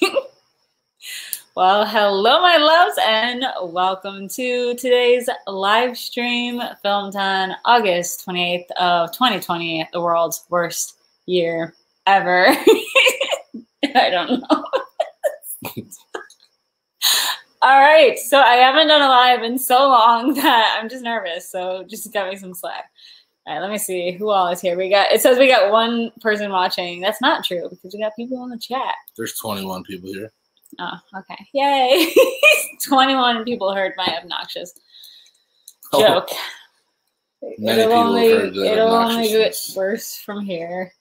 well, hello, my loves, and welcome to today's live stream, Filmton, August 28th of 2020, the world's worst year ever. I don't know. All right, so I haven't done a live in so long that I'm just nervous. So just got me some slack. All right, let me see who all is here. We got it says we got one person watching. That's not true because we got people in the chat. There's 21 people here. Oh, okay. Yay. 21 people heard my obnoxious Oh, joke. Many it'll only it'll only get worse from here.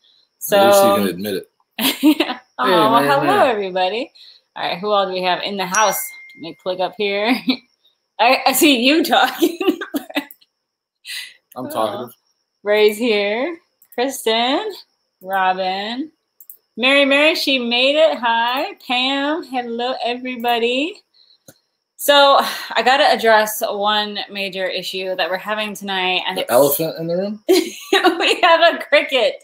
At least you can admit it. oh, well, hello Mary. everybody. All right, who all do we have in the house? Let me click up here. I, I see you talking. I'm Oh. talkative. Ray's here. Kristen, Robin, Mary, Mary, she made it. Hi, Pam. Hello, everybody. So I got to address one major issue that we're having tonight, and The elephant in the room? we have a cricket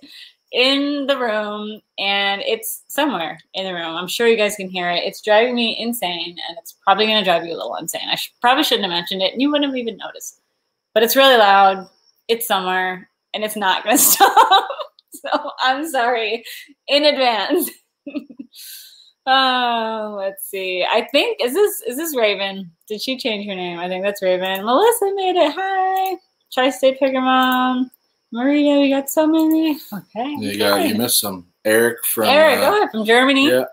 in the room, and it's somewhere in the room. I'm sure you guys can hear it. It's driving me insane, and it's probably going to drive you a little insane. I sh- probably shouldn't have mentioned it, and you wouldn't have even noticed. But it's really loud. It's somewhere, and it's not going to stop. so I'm sorry in advance. Oh, let's see. I think is this is this Raven? Did she change her name? I think that's Raven. Melissa made it. Hi, Tri-State Picker Mom. Maria, we got so many. Okay. You got you missed some. Eric from Eric, uh, ahead from Germany. Yeah,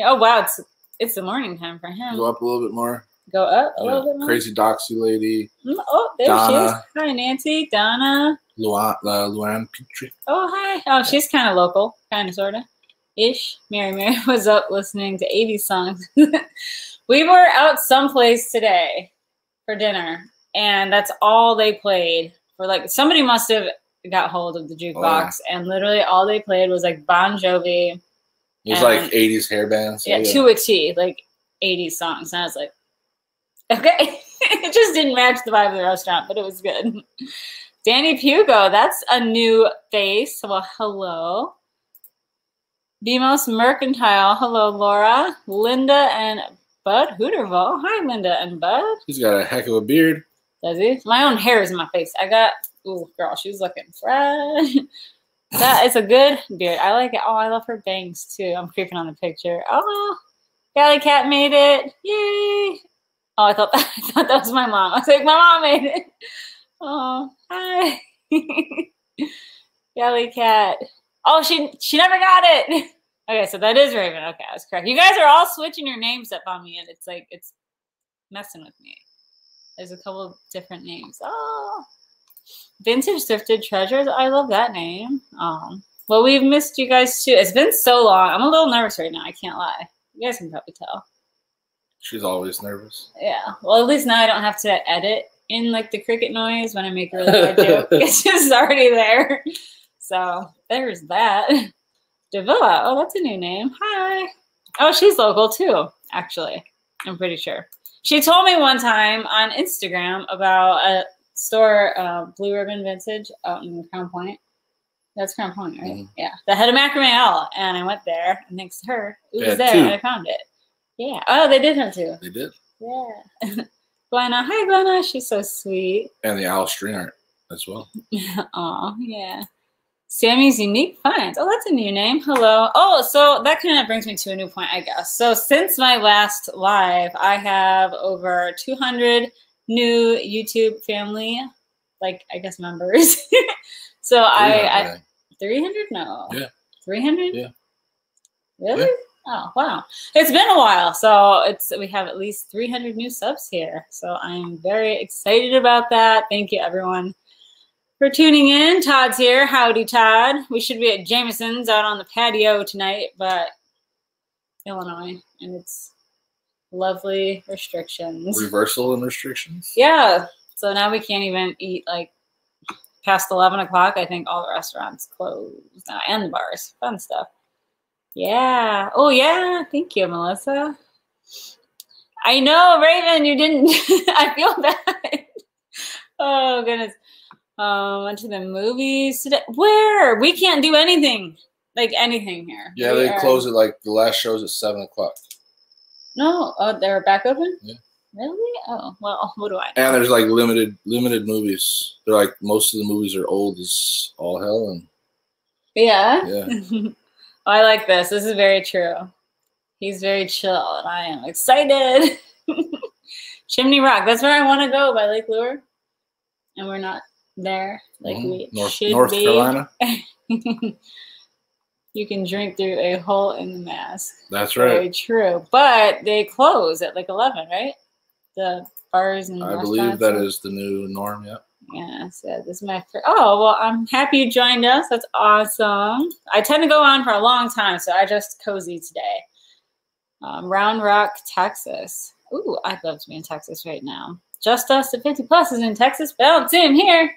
Oh wow, it's it's the morning time for him. go up a little bit more. Go up a Yeah. little bit more. Crazy Doxy lady, Mm, Oh, there she is. Hi, Nancy. Donna. Luan, uh, Luann Petrie. Oh, hi. Oh, she's kind of local, kind of, sort of, ish. Mary Mary was up listening to 80s songs. we were out someplace today for dinner, and that's all they played. For like, somebody must have got hold of the jukebox, and literally all they played was like Bon Jovi. It was And- like 80s hair bands. so Yeah, to a T, like 80s songs. And I was like, okay. it just didn't match the vibe of the restaurant, but it was good. Danny Pugo, that's a new face. Well, hello. Demos Mercantile, hello, Laura. Linda and Bud Hooterville. Hi, Linda and Bud. He's got a heck of a beard. Does he? My own hair is in my face. I got, ooh, girl, she's looking fresh. that is a good beard. I like it. Oh, I love her bangs too. I'm creeping on the picture. Oh, Galley Cat made it. Yay. Oh, I thought that, I thought that was my mom. I was like, my mom made it. Oh, hi. Galley Cat. Oh, she she never got it. Okay, so that is Raven. Okay, I was correct. You guys are all switching your names up on me, and it's like it's messing with me. There's a couple different names. Oh, Vintage Thrifted Treasures. I love that name. Um, well, we've missed you guys too. It's been so long. I'm a little nervous right now. I can't lie. You guys can probably tell. She's always nervous. Yeah. Well, at least now I don't have to edit in like the cricket noise when I make a really bad joke. It's just already there. So there's that. Davila. Oh, that's a new name. Hi. Oh, she's local too, actually. I'm pretty sure. She told me one time on Instagram about a store, uh, Blue Ribbon Vintage out in Crown Point. That's Crown Point, right? Mhm. Yeah. That had a macrame owl, and I went there, and thanks to her, it was there, two. and I found it. Yeah. Oh, they did have two. They did. Yeah. Glenna. Hi, Glenna. She's so sweet. And the owl string art as well. Oh, yeah. Sammy's Unique Finds. Oh, that's a new name. Hello. Oh, so that kind of brings me to a new point, I guess. So since my last live, I have over 200 new YouTube family, like, I guess, members. so I, I 300, 300? No. Yeah. 300? Yeah. Really? Yeah. Oh, wow. It's been a while. So it's we have at least 300 new subs here. So I'm very excited about that. Thank you everyone for tuning in. Todd's here. Howdy, Todd. We should be at Jameson's out on the patio tonight, but Illinois and it's lovely restrictions. Reversal and restrictions. Yeah. So now we can't even eat like past 11 o'clock. I think all the restaurants closed now and the bars. Fun stuff. Yeah. Oh, yeah. Thank you, Melissa. I know, Raven, you didn't. I feel bad. oh, goodness. Um, went to the movies today. Where? We can't do anything. like anything here. Yeah, We they are- close it like the last show's at seven o'clock. No, oh, they're back open. Yeah. Really? Oh well, what do I? know? And there's like limited limited movies. They're like most of the movies are old as all hell and Yeah. yeah. I like this. This is very true. He's very chill, and I am excited. Chimney Rock. That's where I want to go by Lake Lure, and we're not there like Mhm. we North should North be. Carolina. you can drink through a hole in the mask. That's right. Very true. But they close at like eleven, right? The bars and I believe that and- is the new norm, yeah. Yeah, so this is my first. Oh, well, I'm happy you joined us. That's awesome. I tend to go on for a long time, so I just cozy today. Um, Round Rock, Texas. Ooh, I'd love to be in Texas right now. Just Us to 50 Plus is in Texas, but I don't see him here.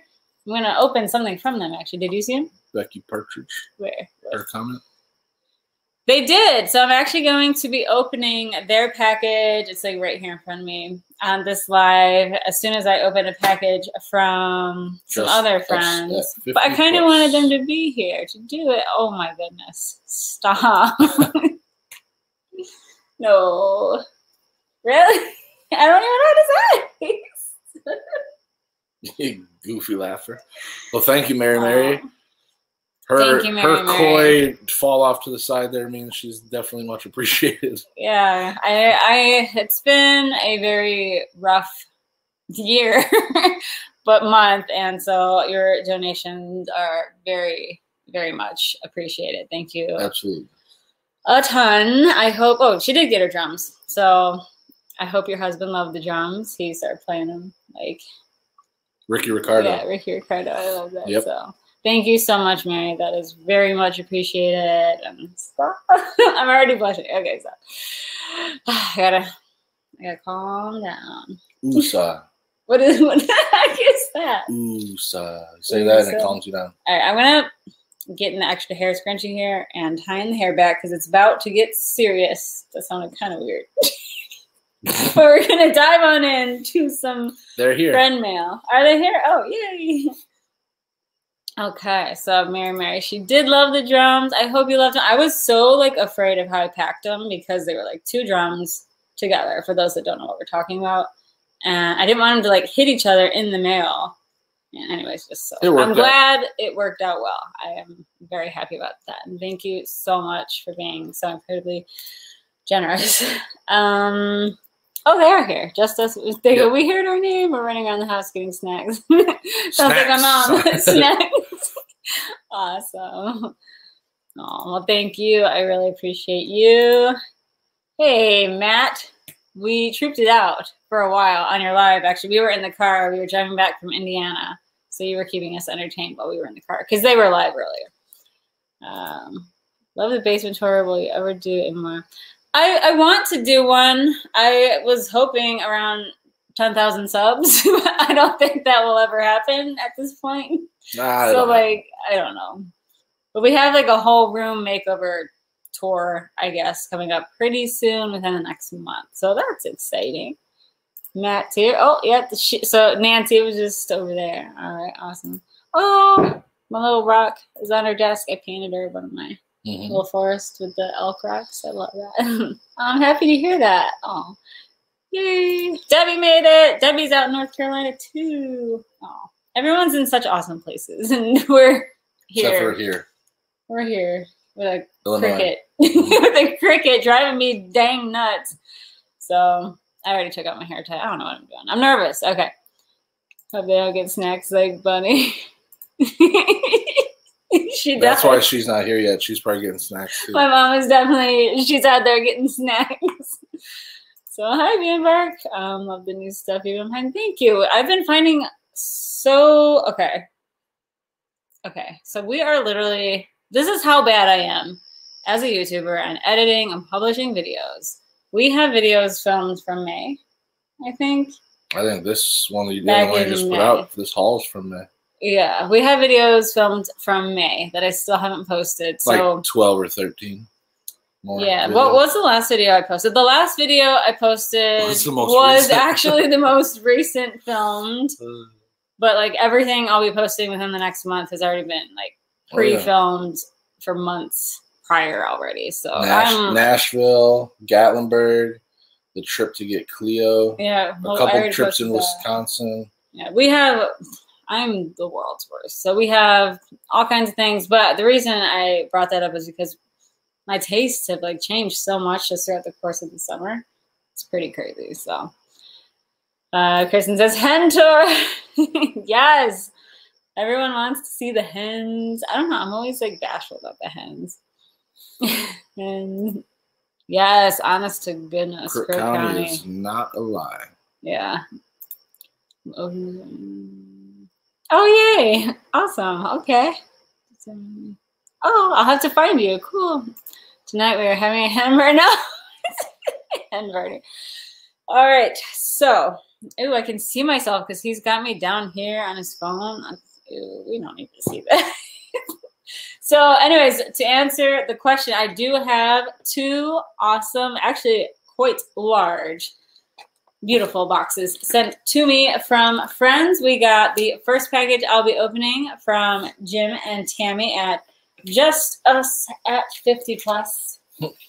I'm going to open something from them, actually. Did you see him? Becky Partridge. Where? Her comment. They did. So I'm actually going to be opening their package. It's like right here in front of me on this live. As soon as I open a package from some Just other friends. But I kind of wanted them to be here to do it. Oh my goodness. Stop. no. Really? I don't even know what to say. Goofy laughter. Well, thank you, Mary Mary. Her Thank you, her coy fall off to the side there means she's definitely much appreciated. yeah, I, I, it's been a very rough year, but month, and so your donations are very, very much appreciated. Thank you Absolutely. a ton. I hope. Oh, she did get her drums, so I hope your husband loved the drums. He started playing them like Ricky Ricardo. yeah, Ricky Ricardo. I love that. Yep. So thank you so much, Mary. That is very much appreciated. And stop. I'm already blushing. Okay, so I gotta, I gotta calm down. Usa. What is what the heck is that? Usa. Say that and it calms you down. All right, I'm gonna get an extra hair scrunchie here and tying the hair back because it's about to get serious. That sounded kind of weird. but we're gonna dive on into some They're here. friend mail. Are they here? Oh, yay! Okay, so Mary Mary, she did love the drums. I hope you loved them. I was so like afraid of how I packed them because they were like two drums together. For those that don't know what we're talking about, and I didn't want them to like hit each other in the mail. Yeah, anyways, just so I'm out. glad it worked out well. I am very happy about that, and thank you so much for being so incredibly generous. um, oh, they are here. Just us. They go. We heard our name. We're running around the house getting snacks. Sounds like a mom. Snacks. snacks. awesome. Oh well, thank you. I really appreciate you. Hey, Matt. We trooped it out for a while on your live. Actually, we were in the car. We were driving back from Indiana, so you were keeping us entertained while we were in the car because they were live earlier. Um, love the basement tour. Will you ever do it more? I, I want to do one. I was hoping around 10,000 subs. I don't think that will ever happen at this point. Nah, I so, don't know. like, I don't know. But we have like a whole room makeover tour, I guess, coming up pretty soon within the next month. So that's exciting. Matt's here. Oh, yeah. The sh- so Nancy was just over there. All right, awesome. Oh, my little rock is on her desk. I painted her one of my Mhm. little forest with the elk rocks. I love that. I'm happy to hear that. Oh, yay! Debbie made it. Debbie's out in North Carolina too. Oh, everyone's in such awesome places, and we're Except for here. here. We're here with a Illinois. cricket, with a cricket driving me dang nuts. So I already took out my hair tie. I don't know what I'm doing. I'm nervous. Okay. Hope they don't get snacks like Bunny. she does. That's why she's not here yet. She's probably getting snacks too. My mom is definitely she's out there getting snacks. So hi, Bienbark. Um, love the new stuff you've been finding. Thank you. I've been finding so okay. Okay, so we are literally this is how bad I am as a YouTuber and editing and publishing videos. We have videos filmed from May, I think. I think this one that you, one you just put out, this haul's from May. Yeah, we have videos filmed from May that I still haven't posted. So like 12 or 13. more Yeah. videos. What was the last video I posted? The last video I posted was actually the most recent filmed, Uh, but like everything I'll be posting within the next month has already been like oh, yeah. pre-filmed for months prior already. So Nash- I'm Nashville, Gatlinburg, the trip to get Cleo, yeah. a well, I couple trips in that. Wisconsin. Yeah, we have. I'm the world's worst. So we have all kinds of things. But the reason I brought that up is because my tastes have like changed so much just throughout the course of the summer. It's pretty crazy. So, uh, Kristen says hen tour. yes, everyone wants to see the hens. I don't know. I'm always like bashful about the hens. and yes, honest to goodness, Crook County, County. is not a lie. Yeah. Oh, yay. Awesome. Okay. Oh, I'll have to find you. Cool. Tonight we are having a hamburger. No. hamburger. All right. So, ooh, I can see myself because he's got me down here on his phone. Ew, we don't need to see that. so, anyways, to answer the question, I do have two awesome, actually quite large beautiful boxes sent to me from friends. We got the first package I'll be opening from Jim and Tammy at Just Us at 50 Plus.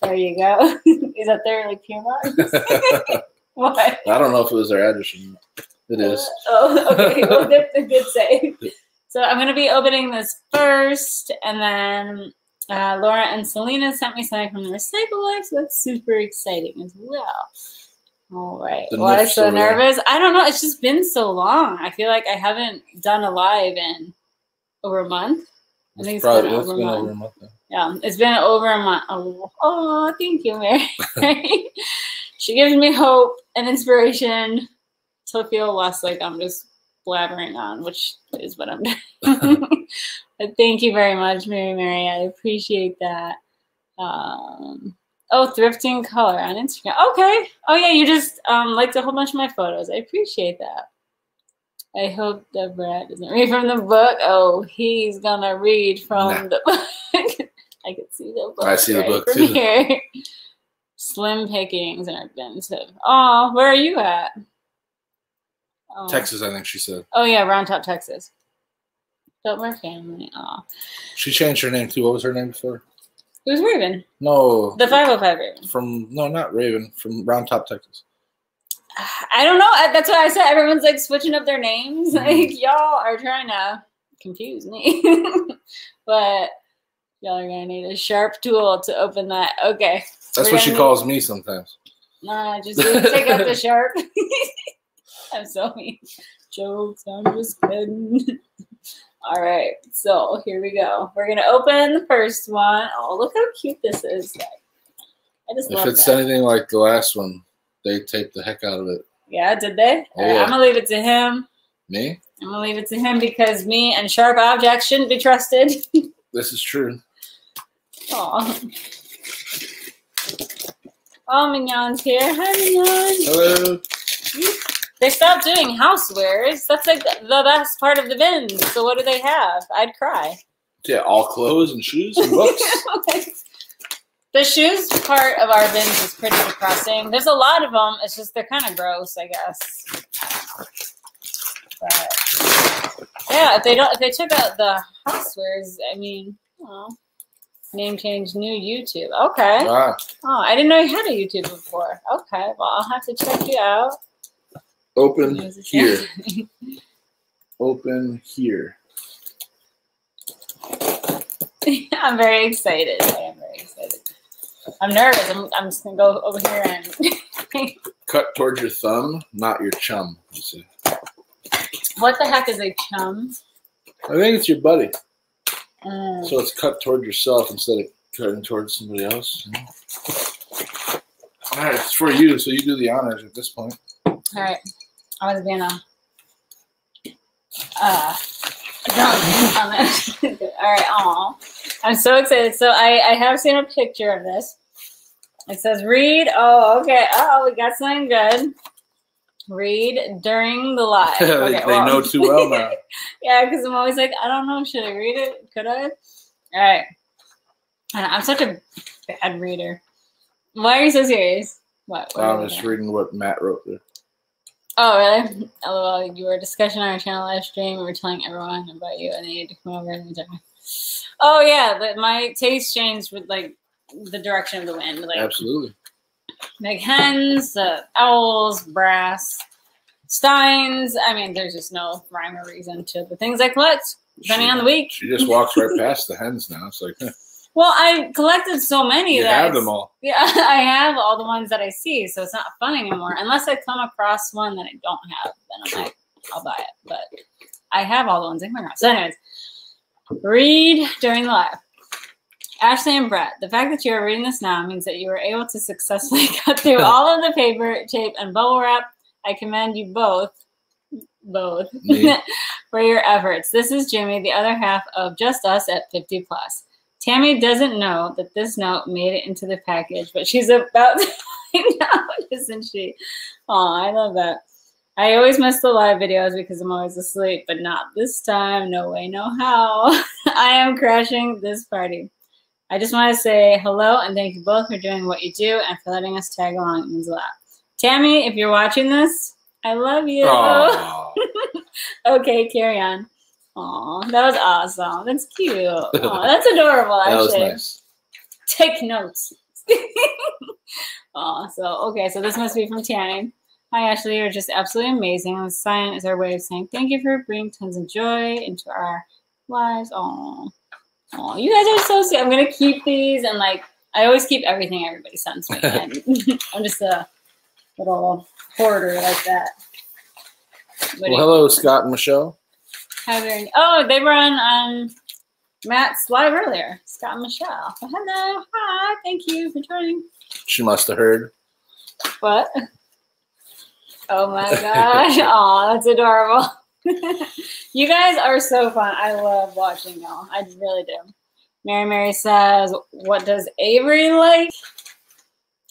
There you go. Is that their like box? what? I don't know if it was their address. or not. It is. Oh, okay. Well, that's a good save. So I'm going to be opening this first, and then uh, Laura and Selena sent me something from the Recycled Life, so that's super exciting as well. All right. The Why nips so over there. nervous? I don't know. It's just been so long. I feel like I haven't done a live in over a month. I think it's Probably been it's over been a over month. a month. now. Yeah, it's been over a month. Oh, oh thank you, Mary. she gives me hope and inspiration to feel less like I'm just blabbering on, which is what I'm doing. but thank you very much, Mary Mary. I appreciate that. Um, oh, thrifting color on Instagram. Okay. Oh yeah, you just um, liked a whole bunch of my photos. I appreciate that. I hope that Brett doesn't read from the book. Oh, he's gonna read from Nah. the book. I can see the book. I see the book, too. Here. Slim pickings and expensive. Oh, where are you at? Oh. Texas, I think she said. Oh yeah, Round Top, Texas. Biltmore family. Oh, She changed her name too. What was her name before? Was Raven. No. The 505 Raven. From no, not Raven. From Round Top, Texas. I don't know. That's why I said everyone's like switching up their names. Mhm. Like y'all are trying to confuse me. but y'all are gonna need a sharp tool to open that. Okay. That's We're what she gonna calls me sometimes. Nah, just take out the sharp. I'm so mean. Jokes. I'm just kidding. All right. So here we go. We're gonna open the first one. Oh, look how cute this is. I just If it's that. anything like the last one, they taped the heck out of it. Yeah, did they? Oh, right, yeah. I'm gonna leave it to him. Me? I'm gonna leave it to him because me and sharp objects shouldn't be trusted. This is true. Aw. Oh, Mignon's here. Hi, Mignon. Hello. They stopped doing housewares. That's like the best part of the bins. So what do they have? I'd cry. Yeah, all clothes and shoes and books. the shoes part of our bins is pretty depressing. There's a lot of them. It's just they're kind of gross, I guess. But yeah, if they don't, if they took out the housewares, I mean, oh, name change, new YouTube. Okay. ah, Oh, I didn't know you had a YouTube before. Okay, well, I'll have to check you out. open here. Open here. I'm very excited. I am very excited. I'm nervous. I'm, I'm just gonna go over here and. Cut towards your thumb, not your chum. you see. what the heck is a chum? I think it's your buddy. Mm. So it's cut toward yourself instead of cutting towards somebody else. you know? All right, it's for you, so you do the honors at this point. All right, I was being a uh. All right, aw, I'm so excited. So I I have seen a picture of this. It says read. Oh, okay. Oh, we got something good. Read during the live. they Okay, they well. know too well now. yeah, because I'm always like, I don't know, should I read it? Could I? All right. And I'm such a bad reader. Why are you so serious? What? what I'm just looking reading what Matt wrote there. Oh, really? LOL, you were discussing on our channel live stream. We were telling everyone about you, and they need to come over and join. oh yeah, my taste changed with like the direction of the wind. Like Absolutely. like hens, the owls, brass, steins. I mean, there's just no rhyme or reason to the things I collect, depending on the week. She just walks right past the hens now. It's like Well, I collected so many you that have them all. Yeah, I have all the ones that I see, so it's not fun anymore. Unless I come across one that I don't have, then I'm like, I'll buy it. But I have all the ones I come across. So, anyways, read during the live. Ashley and Brett, the fact that you are reading this now means that you were able to successfully cut through all of the paper, tape, and bubble wrap. I commend you both, both, for your efforts. This is Jimmy, the other half of Just Us at 50 plus. Tammy doesn't know that this note made it into the package, but she's about to find out, isn't she? Oh, I love that. I always miss the live videos because I'm always asleep, but not this time. No way, no how. I am crashing this party. I just want to say hello and thank you both for doing what you do and for letting us tag along. It means a lot. Tammy, if you're watching this, I love you. Okay, carry on. Aw, that was awesome. That's cute. Aw, that's adorable, that was nice. Take notes. Aw, so okay, so this must be from Tammy. Hi, Ashley. You're just absolutely amazing. The sign is our way of saying thank you for bringing tons of joy into our lives. Aw. Aw, you guys are so sweet. I'm gonna keep these and like I always keep everything everybody sends me. I'm just a little hoarder like that. What Well, hello, Scott and Michelle. There. Oh, they were on um, Matt's live earlier. Scott and Michelle. Hello. Hi. Thank you for joining. She must have heard. What? Oh my gosh. oh, that's adorable. you guys are so fun. I love watching y'all. I really do. Mary Mary says, What does Avery like?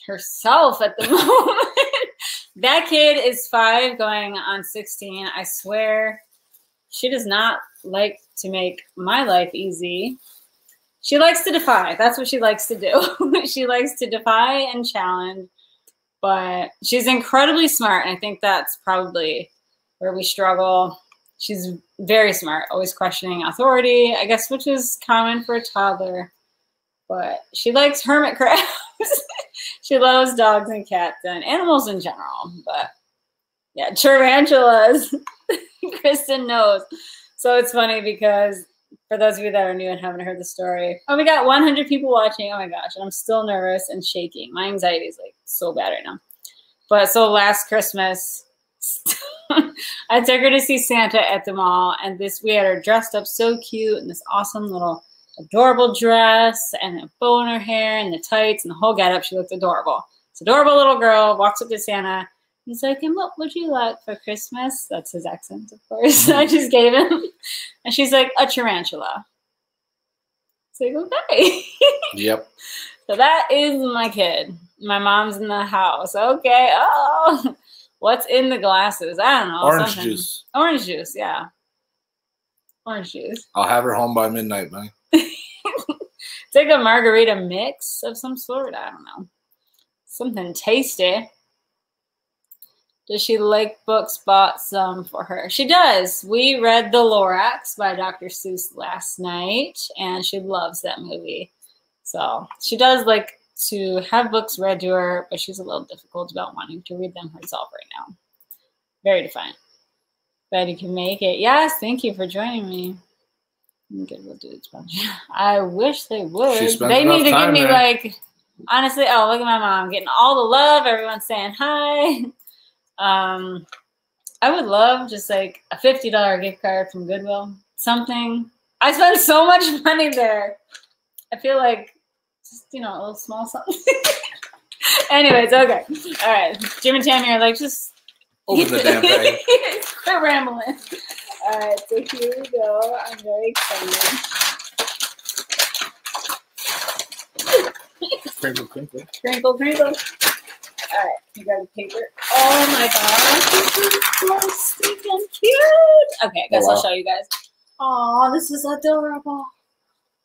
Herself at the moment. that kid is five going on 16. I swear she does not like to make my life easy. She likes to defy. That's what she likes to do. she likes to defy and challenge but she's incredibly smart and i think that's probably where we struggle she's very smart always questioning authority i guess which is common for a toddler but she likes hermit crabs she loves dogs and cats and animals in general but yeah tarantulas kristen knows so it's funny because for those of you that are new and haven't heard the story, oh, we got 100 people watching. Oh my gosh, and I'm still nervous and shaking. My anxiety is like so bad right now. But so last Christmas, I took her to see Santa at the mall, and this we had her dressed up so cute in this awesome little adorable dress and a bow in her hair and the tights and the whole getup. She looked adorable. This adorable little girl walks up to Santa. He's like, and what would you like for Christmas? That's his accent, of course. I mm-hmm. just gave him. And she's like, a tarantula. It's like, okay. Yep. so that is my kid. My mom's in the house. Okay. Oh, what's in the glasses? I don't know. Orange something. juice. Orange juice, yeah. Orange juice. I'll have her home by midnight, man. It's like a margarita mix of some sort. I don't know. Something tasty. Does she like books? Bought some for her. She does. We read The Lorax by Dr. Seuss last night, and she loves that movie. So she does like to have books read to her, but she's a little difficult about wanting to read them herself right now. Very defiant. Glad you can make it. Yes, thank you for joining me. Good with dudes bunch. I wish they would. They need to give me there. like honestly, oh look at my mom getting all the love, everyone's saying hi. Um I would love just like a fifty dollar gift card from Goodwill. Something. I spend so much money there. I feel like just you know, a little small something. Anyways, okay. All right. Jim and Tammy are like just Open the damn thing. Quit rambling. All right, so here we go. I'm very excited. Crinkle, crinkle. Crinkle, crinkle. All right, you got the paper. Oh my gosh, this is so stinking cute. Okay, I guess Oh, wow. I'll show you guys. Oh, this is adorable.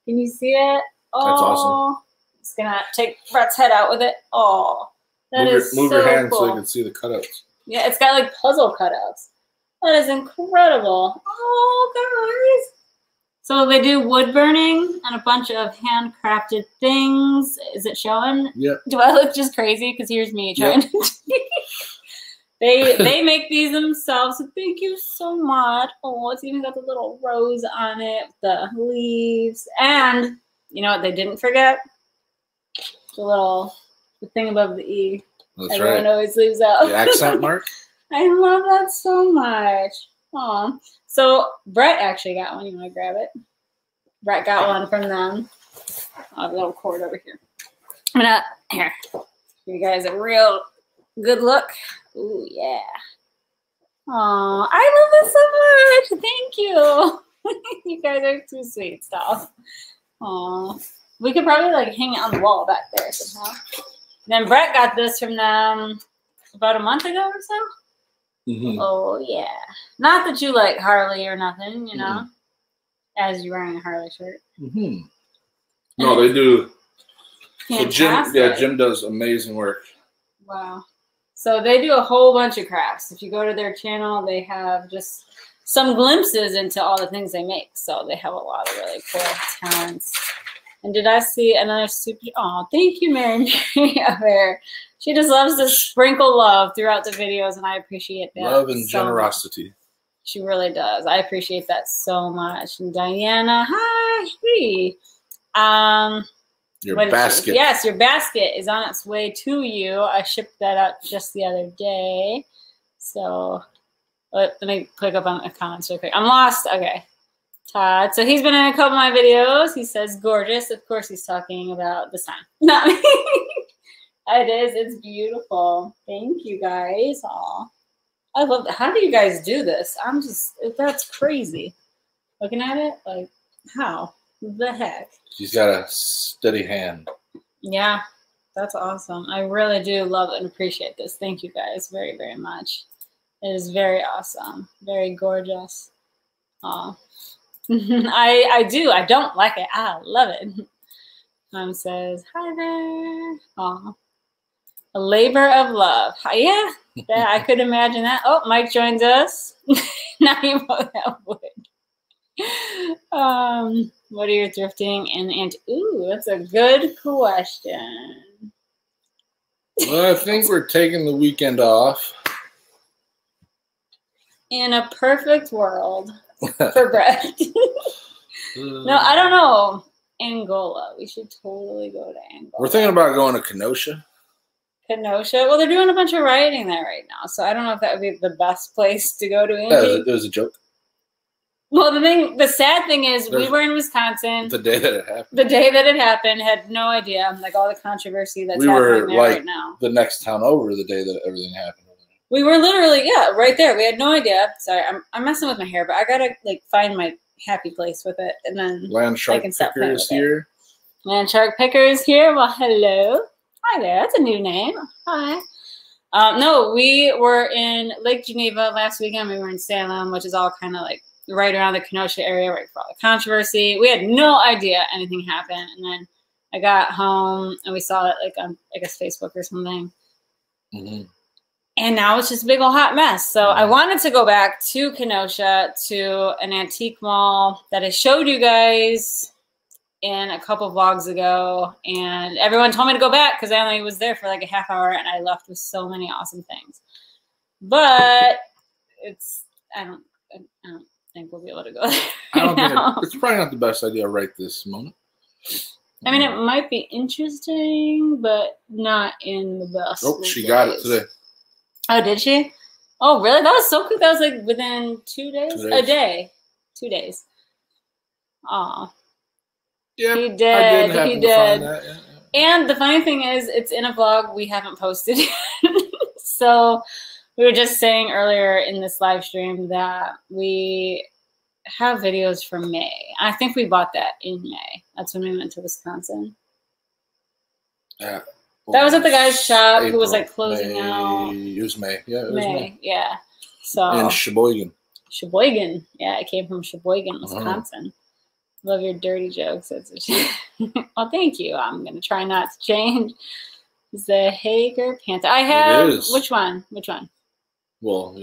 Can you see it? Oh, That's awesome. Oh, Just gonna take Brett's head out with it. Oh, that move is your, move so your hand cool. so you can see the cutouts. Yeah, it's got like puzzle cutouts. That is incredible. Oh, guys. So they do wood burning and a bunch of handcrafted things. Is it showing? Yep. Do I look just crazy? Because here's me Yep. trying to. they they make these themselves. Thank you so much. Oh, it's even got the little rose on it, the leaves, and you know what they didn't forget? The little the thing above the e. That's Everyone right. always leaves out. The accent mark. I love that so much. Aw. So Brett actually got one. You want to grab it? Brett got one from them. I have a little cord over here. I'm gonna here. Give you guys a real good look. Ooh yeah. Oh, I love this so much. Thank you. you guys are too sweet stuff. Oh, we could probably like hang it on the wall back there somehow. Then Brett got this from them about a month ago or so. Mhm. Oh yeah. Not that you like Harley or nothing, you know. As you're wearing a Harley shirt. Mhm. No, they do. So Jim, yeah, Jim does amazing work. Wow. So they do a whole bunch of crafts. If you go to their channel, they have just some glimpses into all the things they make. So they have a lot of really cool talents. And did I see another super? Oh, thank you, Mary there. She just loves to sprinkle love throughout the videos, and I appreciate that. Love and so much. generosity. She really does. I appreciate that so much. And Diana, hi. Hey. Um, Your basket. Yes, your basket is on its way to you. I shipped that out just the other day. So let, let me click up on the comments real quick. I'm lost. Okay. So he's been in a couple of my videos. He says gorgeous. Of course, he's talking about the sign. Not me. it is. It's beautiful. Thank you guys. Aw. I love How do you guys do this? I'm just, that's crazy. Looking at it, like, how? The heck? She's got a steady hand. Yeah, that's awesome. I really do love and appreciate this. Thank you guys very, very much. It is very awesome. Very gorgeous. Aw. I I do. I don't like it. I love it. Mom says, Hi there. Aw. A labor of love. Yeah, yeah, I could imagine that. Oh, Mike joins us. now you both have wood. Um, what are your thrifting and and ooh, that's a good question. Well, I think we're taking the weekend off. In a perfect world for bread. no, I don't know. Angola. We should totally go to Angola. We're thinking about going to Kenosha. Kenosha. Well, they're doing a bunch of rioting there right now, so I don't know if that would be the best place to go to. Yeah, it was, Angie. a, it was a joke. Well, the thing, the sad thing is, we were in Wisconsin. The day that it happened. the day that it happened, had no idea, like all the controversy that's We were, happening there like- right now. The next town over, the day that everything happened. We were literally, yeah, right there. We had no idea. Sorry, I'm, I'm messing with my hair, but I gotta like find my happy place with it, and then Land Shark can stop playing Picker it. here. Man Shark Picker is here. Well, hello. Hi there. That's a new name. Hi. Um, no, we were in Lake Geneva last weekend. We were in Salem, which is all kind of like right around the Kenosha area, right for all the controversy. We had no idea anything happened, and then I got home and we saw it like on I guess Facebook or something. hmm and now it's just a big old hot mess. So I mm-hmm. wanted to go back to Kenosha to an antique mall that I showed you guys in a couple vlogs ago, and everyone told me to go back because I only was there for like a half hour, and I left with so many awesome things. But it's I don't I don't think we'll be able to go there. I don't think it, it's probably not the best idea right this moment. I mean, mm. it might be interesting, but not in the best. Oh, she got it today. Oh, did she? Oh, really? That was so quick. That was like within two days, Two a day, two days. Aw, Yeah, he did. did He did. yeah, yeah. And the funny thing is, it's in a vlog we haven't posted. so we were just saying earlier in this live stream that we have videos from May. I think we bought that in May. That's when we went to Wisconsin. Yeah. That was at the guy's shop who was, like, closing May- out. It was May. Yeah, it was May, May. yeah. So In Sheboygan. Sheboygan. Yeah, it came from Sheboygan, Uh-huh. Wisconsin. Love your dirty jokes. That's well, thank you. I'm gonna try not to change. The Haeger Panther. I have which one? Which one? Well,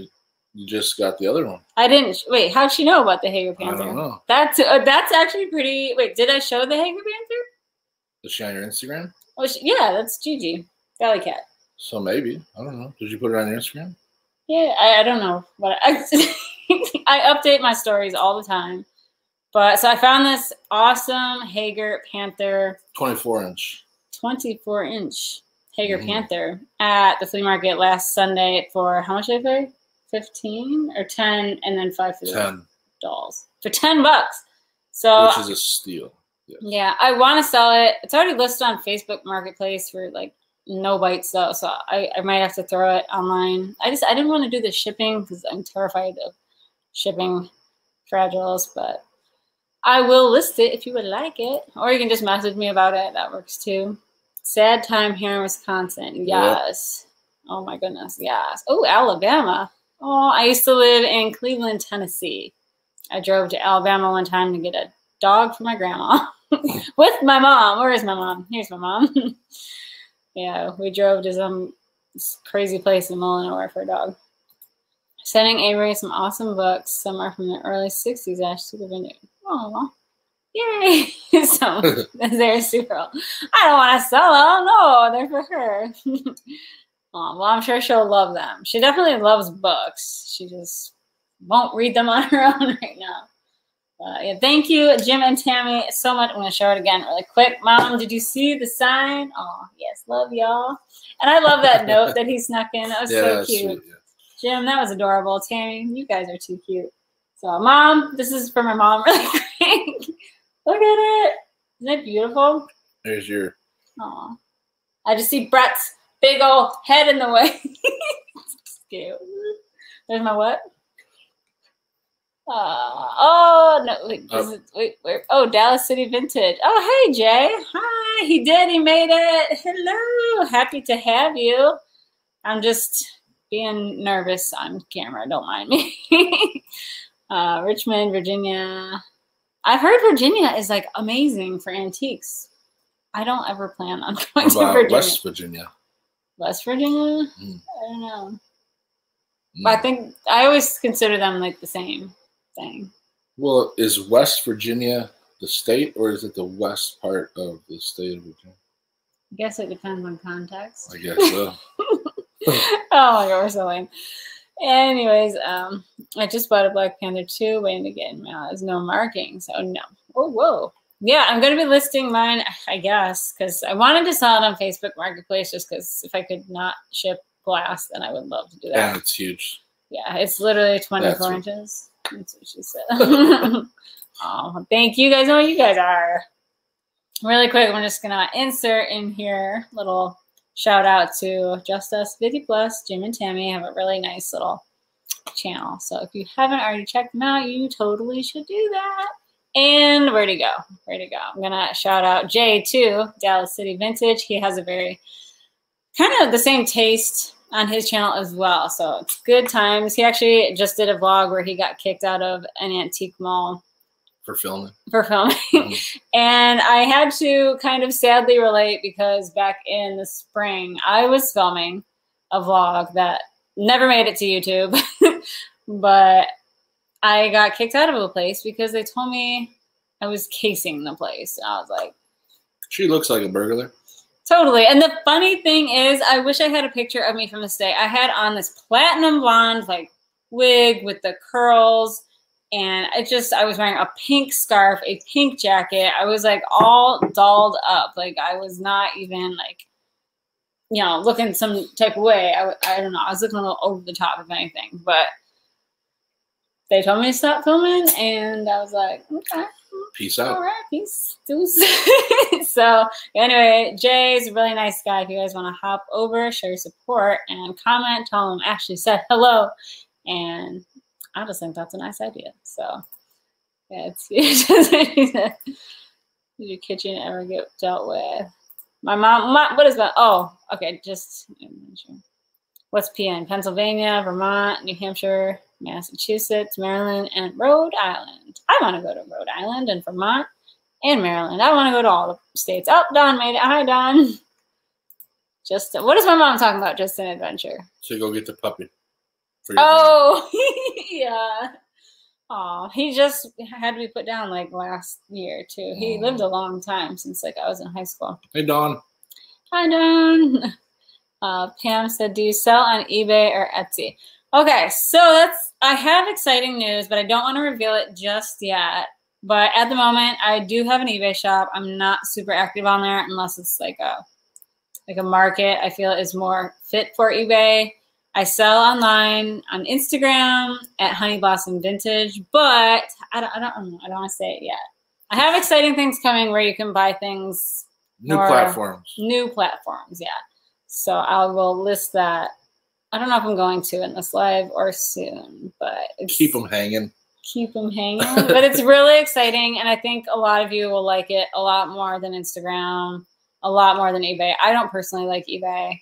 You just got the other one. I didn't. Wait, how'd she know about the Haeger Panther? I don't know. That's uh, that's actually pretty. Wait, did I show the Haeger Panther? Is she on your Instagram? Oh, she, yeah, that's Gigi, Valley Cat. So maybe. I don't know. Did you put it on Instagram? Yeah, I, I don't know, but I, I update my stories all the time. But so I found this awesome Haeger Panther 24 inch. 24 inch Haeger Mhm. Panther at the flea market last Sunday for how much did I pay? 15 or 10 and then 5 for the 10, dolls for 10 bucks. So which is a steal. Yeah, I want to sell it. It's already listed on Facebook Marketplace for like no bites though, so I, I might have to throw it online. I just I didn't want to do the shipping because I'm terrified of shipping fragiles, but I will list it if you would like it, or you can just message me about it. That works too. Sad time here in Wisconsin. Yep. Yes. Oh my goodness. Yes. Oh, Alabama. Oh, I used to live in Cleveland, Tennessee. I drove to Alabama one time to get a dog for my grandma with my mom. Where is my mom? Here's my mom. yeah, we drove to some crazy place in Illinois for a dog. Sending Avery some awesome books. Some are from the early 60s, Ash Super Vineyard. Oh, yay! so they're super. old. I don't want to sell them. No, they're for her. well, I'm sure she'll love them. She definitely loves books. She just won't read them on her own right now. Uh, yeah, thank you, Jim and Tammy, so much. I'm going to show it again really quick. Mom, did you see the sign? Oh, yes, love y'all. And I love that note that he snuck in. That was yeah, so cute. sweet. Yeah. Jim, that was adorable. Tammy, you guys are too cute. So, Mom, this is for my mom really quick. Look at it. Isn't it beautiful? There's your. Aw. I just see Brett's big old head in the way. It's cute. There's my what? Uh, oh no! Wait, Oh. wait, where? Oh, Dallas City Vintage. Oh, hey Jay. Hi. He did. He made it. Hello. Happy to have you. I'm just being nervous on camera. Don't mind me. uh, Richmond, Virginia. I've heard Virginia is like amazing for antiques. I don't ever plan on going to Virginia. West Virginia? West Virginia? Mm. I don't know. Mm. But I think I always consider them like the same thing. Well, is West Virginia the state, or is it the west part of the state of Virginia? I guess it depends on context. I guess so. oh my god, we're so lame. Anyways, um, I just bought a Black Panther 2, waiting to get in mail. There's no markings. Oh no. Oh whoa. Yeah, I'm gonna be listing mine, I guess, because I wanted to sell it on Facebook Marketplace just because if I could not ship glass, then I would love to do that. Yeah, it's huge. Yeah, it's literally 24 That's inches. That's what she said. oh, thank you guys. Oh, you guys are. Really quick, I'm just gonna insert in here little shout out to Just Us 50 Plus. Jim and Tammy have a really nice little channel. So if you haven't already checked them out, you totally should do that. And where to go? Where to go? I'm gonna shout out Jay too, Dallas City Vintage. He has a very kind of the same taste on his channel as well. So it's good times. He actually just did a vlog where he got kicked out of an antique mall For filming. for filming. Mhm. and I had to kind of sadly relate because back in the spring, I was filming a vlog that never made it to YouTube, but I got kicked out of a place because they told me I was casing the place. I was like, She looks like a burglar. Totally. And the funny thing is, I wish I had a picture of me from this day. I had on this platinum blonde, like, wig with the curls. And I just, I was wearing a pink scarf, a pink jacket. I was like all dolled up. Like, I was not even like, you know, looking some type of way. I, I don't know. I was looking a little over the top, of anything. But they told me to stop filming. And I was like, okay. Peace out. All right, peace. So anyway, Jay's a really nice guy. If you guys want to hop over, show your support, and comment, tell him Ashley said hello. And I just think that's a nice idea. So yeah, it's Did your kitchen ever get dealt with? My mom, my, what is that? Oh, okay, just what's PN? Pennsylvania, Vermont, New Hampshire, Massachusetts, Maryland, and Rhode Island. I want to go to Rhode Island and Vermont and Maryland. I want to go to all the states. Oh, Don made it. Hi, Don. Just what is my mom talking about? Just an adventure. So go get the puppy. Oh, yeah. Oh, he just had to be put down like last year too. He lived a long time since like I was in high school. Hey Don. Hi, Don. Uh, Pam said, "Do you sell on eBay or Etsy?" Okay, so that's I have exciting news, but I don't want to reveal it just yet. But at the moment, I do have an eBay shop. I'm not super active on there unless it's like a like a market I feel is more fit for eBay. I sell online on Instagram at Honey Blossom Vintage, but I don't, I don't, I don't want to say it yet. I have exciting things coming where you can buy things New platforms. new platforms yeah so i will list that i don't know if i'm going to in this live or soon but it's, Keep them hanging. keep them hanging but it's really exciting and i think a lot of you will like it a lot more than instagram a lot more than ebay i don't personally like ebay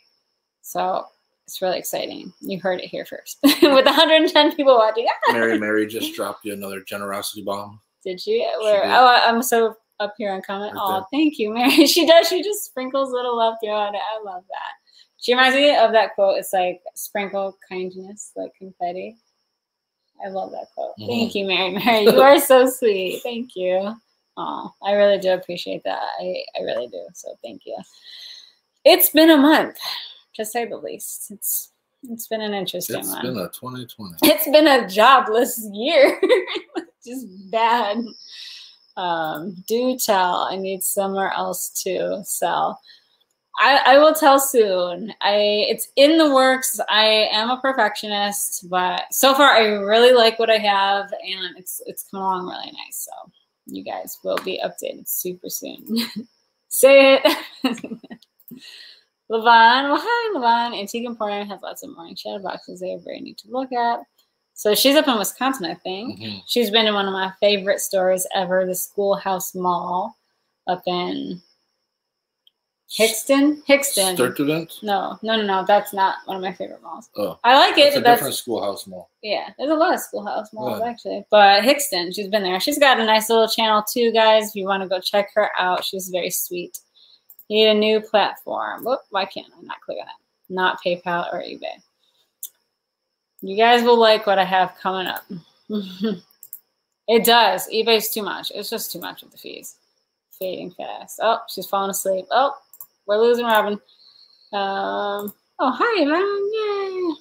so it's really exciting you heard it here first with 110 people watching Mary Mary just dropped you another generosity bomb. Did she? Where? did. Oh, I'm so up here on comment. Right Oh, there. thank you, Mary. She does. She just sprinkles little love throughout it. I love that. She reminds me of that quote. It's like sprinkle kindness like confetti. I love that quote. Mhm. Thank you, Mary. Mary, you are so sweet. Thank you. Oh, I really do appreciate that. I, I really do. So thank you. It's been a month, to say the least. It's it's been an interesting It's one been a 2020. it's been a jobless year just bad um do tell i need somewhere else to sell I, I will tell soon i it's in the works i am a perfectionist but so far i really like what i have and it's it's come along really nice so you guys will be updated super soon say it Levon, well, hi, Levon. Antique Emporium has lots of morning shadow boxes they are very neat to look at. So she's up in Wisconsin, I think. Mhm. She's been in one of my favorite stores ever, the Schoolhouse Mall up in Hickston. Hickston. Sturtevant? No, no, no, no. That's not one of my favorite malls. Oh, I like it, it's a that's different schoolhouse mall. yeah, there's a lot of schoolhouse malls Yeah. actually. But Hickston, she's been there. She's got a nice little channel too, guys. If you want to go check her out, she's very sweet. Need a new platform. Whoop, why can't I not click on it? Not PayPal or eBay. You guys will like what I have coming up. it does. eBay's too much. It's just too much with the fees. Fading fast. Oh, she's falling asleep. Oh, we're losing Robin. Um, oh, hi, Robin. Yay.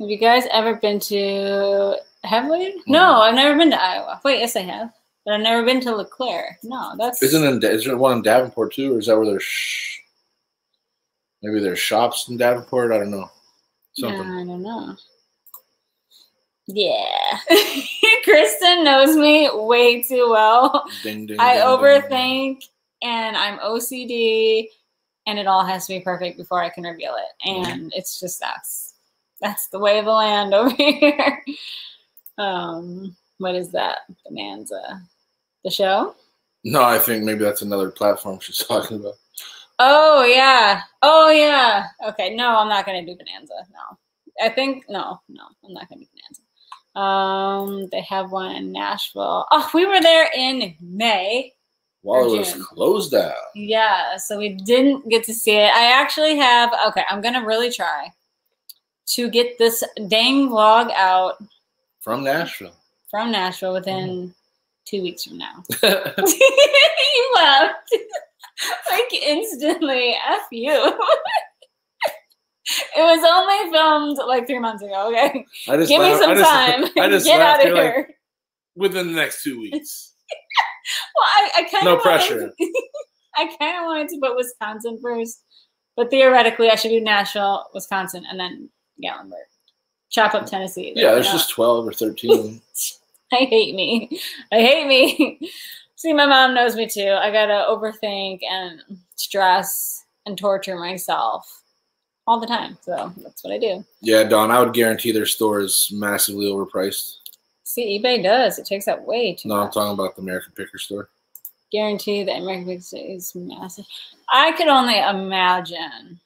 Have you guys ever been to have we? No. I've never been to Iowa. Wait, yes, I have. But I've never been to LeClaire. No, that's Isn't in, is there one in Davenport too, or is that where there's sh- maybe there's shops in Davenport? I don't know. Something. I don't know. Yeah. Kristen knows me way too well. Ding, ding, I ding. overthink and I'm OCD and it all has to be perfect before I can reveal it. And it's just that's that's the way of the land over here. Um what is that? Bonanza. The show? No, I think maybe that's another platform she's talking about. Oh yeah. Oh yeah. Okay. No, I'm not gonna do Bonanza. No. I think no, no, I'm not gonna do Bonanza. Um, they have one in Nashville. Oh, we were there in May. While it was closed down. Yeah, so we didn't get to see it. I actually have okay, I'm gonna really try to get this dang vlog out From Nashville. from Nashville within mm-hmm. two weeks from now. you laughed like instantly. F you. it was only filmed like three months ago. Okay, I just give me some I just- time. I just Get out of You're like, here. within the next two weeks. Well, I, I kind of No pressure. I kind of wanted to put Wisconsin first, but theoretically, I should do Nashville, Wisconsin, and then Gatlinburg. Chop up Tennessee. Yeah, there's just 12 or 13. I hate me. I hate me. See, my mom knows me too. I gotta overthink and stress and torture myself all the time. So that's what I do. yeah, Don, I would guarantee their store is massively overpriced. See, eBay does. It takes up way too No, I'm talking about the American Picker store. Guarantee that American Picker City is massive. I could only imagine.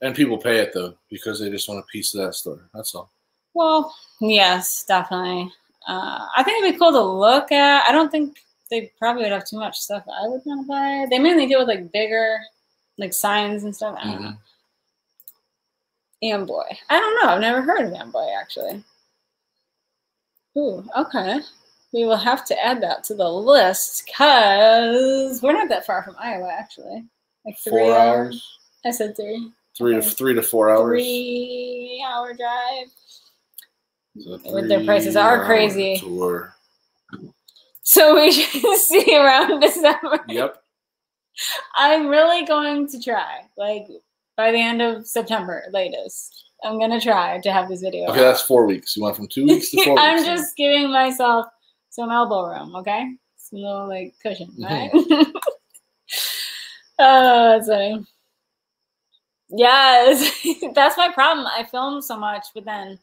And people pay it though because they just want a piece of that store. That's all. Well, yes, definitely. Uh, I think it'd be cool to look at. I don't think they probably would have too much stuff I would want to buy. They mainly deal with like bigger, like signs and stuff. I don't know. Amboy. I don't know. I've never heard of Amboy actually. Ooh, okay. We will have to add that to the list because we're not that far from Iowa actually. Like three Four hours. I said three. Three to three to four hours. Three hour drive. So With their prices are crazy. Tour. So we should see around December. Yep. I'm really going to try. Like by the end of September, latest. I'm gonna try to have this video. Okay, that's four weeks. You went from two weeks to 4 I'm weeks. just giving myself some elbow room, okay? Some little like cushion, Mhm. right? oh, that's funny. Yes, that's my problem. I film so much, but then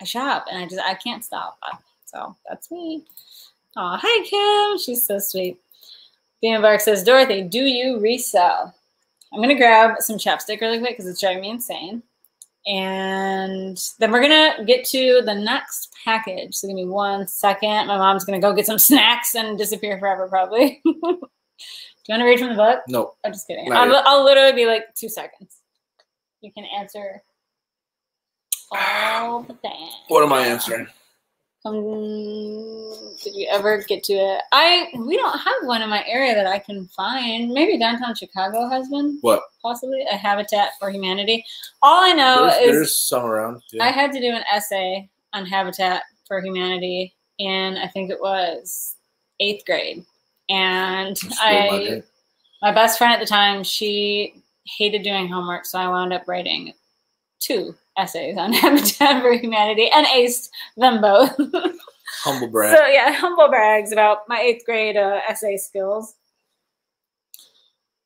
I shop and I just I can't stop. So that's me. Oh, hi Kim. She's so sweet. Dan Bark says, Dorothy, do you resell? I'm gonna grab some chapstick really quick because it's driving me insane. And then we're gonna get to the next package. So give me one second. My mom's gonna go get some snacks and disappear forever, probably. do you want to read from the book? no. I'm just kidding. I'll. I'll literally be like two seconds. You can answer all the things. What am I answering? Um, did you ever get to it? I we don't have one in my area that I can find. Maybe downtown Chicago has one, What? possibly a Habitat for Humanity. All I know there's, is there's some around. Yeah. I had to do an essay on Habitat for Humanity and I think it was eighth grade, and I my best friend at the time she hated doing homework, so I wound up writing two essays on Habitat for Humanity and aced them both. Humble brag. So yeah, humble brags about my eighth grade uh, essay skills.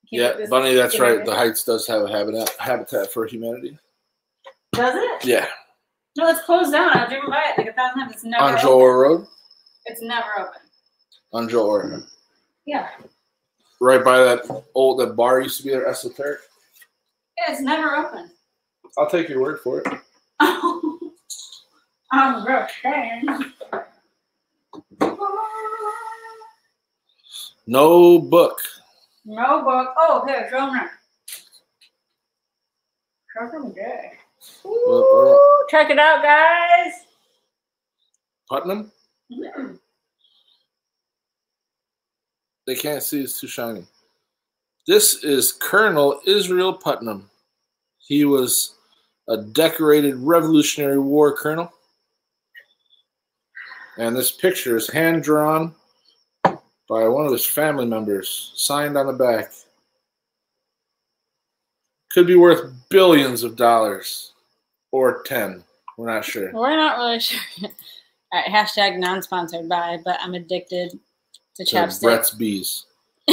Keep yeah, Bunny, that's keep it right. The Heights does have a habitat Habitat for Humanity. Does it? Yeah, No, it's closed down. I've driven by it like a thousand times. It's never on open. Joe Orr Road. It's never open. On Joe Orr. Yeah. Right by that old that bar used to be there, Esoteric. Yeah, it's never open. I'll take your word for it. I'm just saying. No book. No book. Oh, here, show me. Show me good. Ooh, check it out, guys. Putnam. They can't see; it's too shiny. This is Colonel Israel Putnam. He was a decorated Revolutionary War colonel. And this picture is hand drawn by one of his family members, signed on the back. Could be worth billions of dollars or 10. We're not sure. We're not really sure. All right, hashtag non-sponsored by, but I'm addicted to chapstick. Brett's Bees.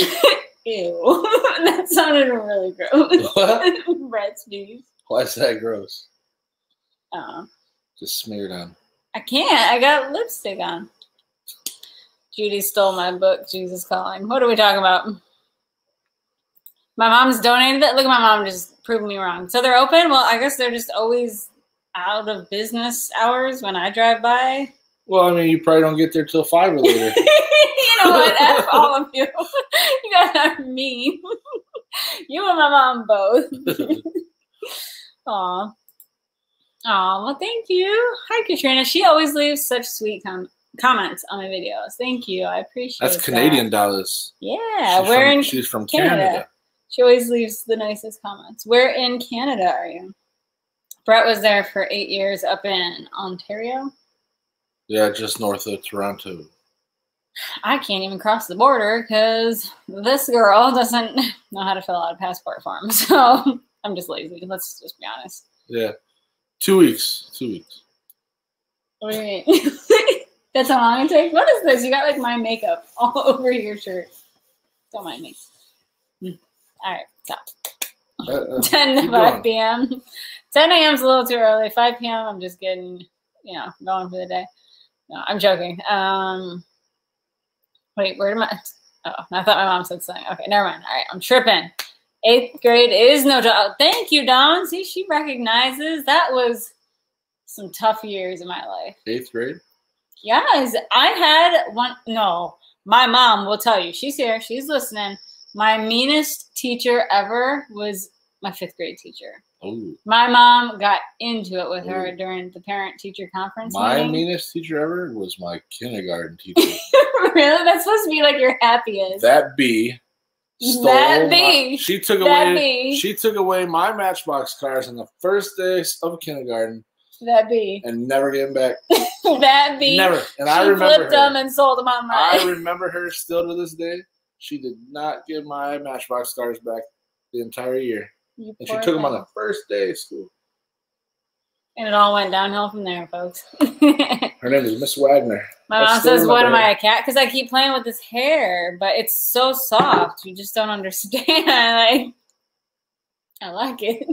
Ew, that sounded really gross. What? Brett's beef. Why is that gross? Oh, Just smeared on. I can't. I got lipstick on. Judy stole my book. Jesus calling. What are we talking about? My mom's donated it. Look at my mom just proving me wrong. So they're open. Well, I guess they're just always out of business hours when I drive by. Well, I mean, you probably don't get there till five or later. you know what? F all of you. You guys are mean. you and my mom both. Aw. Aw, well, thank you. Hi, Katrina. She always leaves such sweet com- comments on my videos. Thank you. I appreciate That's that. Canadian dollars. Yeah, she's we're from, in She's from Canada. Canada. She always leaves the nicest comments. Where in Canada are you? Brett was there for eight years up in Ontario. Yeah, just north of Toronto. I can't even cross the border because this girl doesn't know how to fill out a passport form. So I'm just lazy. Let's just be honest. Yeah, two weeks. Two weeks. What do you mean? That's how long it takes? What is this? You got like my makeup all over your shirt. Don't mind me. Hmm. All right, stop. Uh, uh, 10 to 5 going. p.m. 10 a.m. is a little too early. 5 p.m. I'm just getting, you know, going for the day. No, I'm joking. Um, wait, where did my? Oh, I thought my mom said something. Okay, never mind. All right, I'm tripping. Eighth grade is no doubt. Oh, thank you, Dawn. See, she recognizes that was some tough years in my life. Eighth grade. Yes, I had one. No, my mom will tell you. She's here. She's listening. My meanest teacher ever was my fifth grade teacher. Oh, My mom got into it with her oh. during the parent teacher conference. my meeting. meanest teacher ever was my kindergarten teacher. really? That's supposed to be like your happiest. that bee. Stole That my- she took That away. She took away my Matchbox cars on the first day of kindergarten that be and never gave them back. that be Never. And she I remember flipped them and sold them online. I remember her still to this day. She did not give my Matchbox cars back the entire year, You and she took them on the first day of school. And it all went downhill from there, folks. Her name is Miss Wagner. My mom says, "What am I, a cat?" Because I keep playing with this hair, but it's so soft. You just don't understand. like, I like it,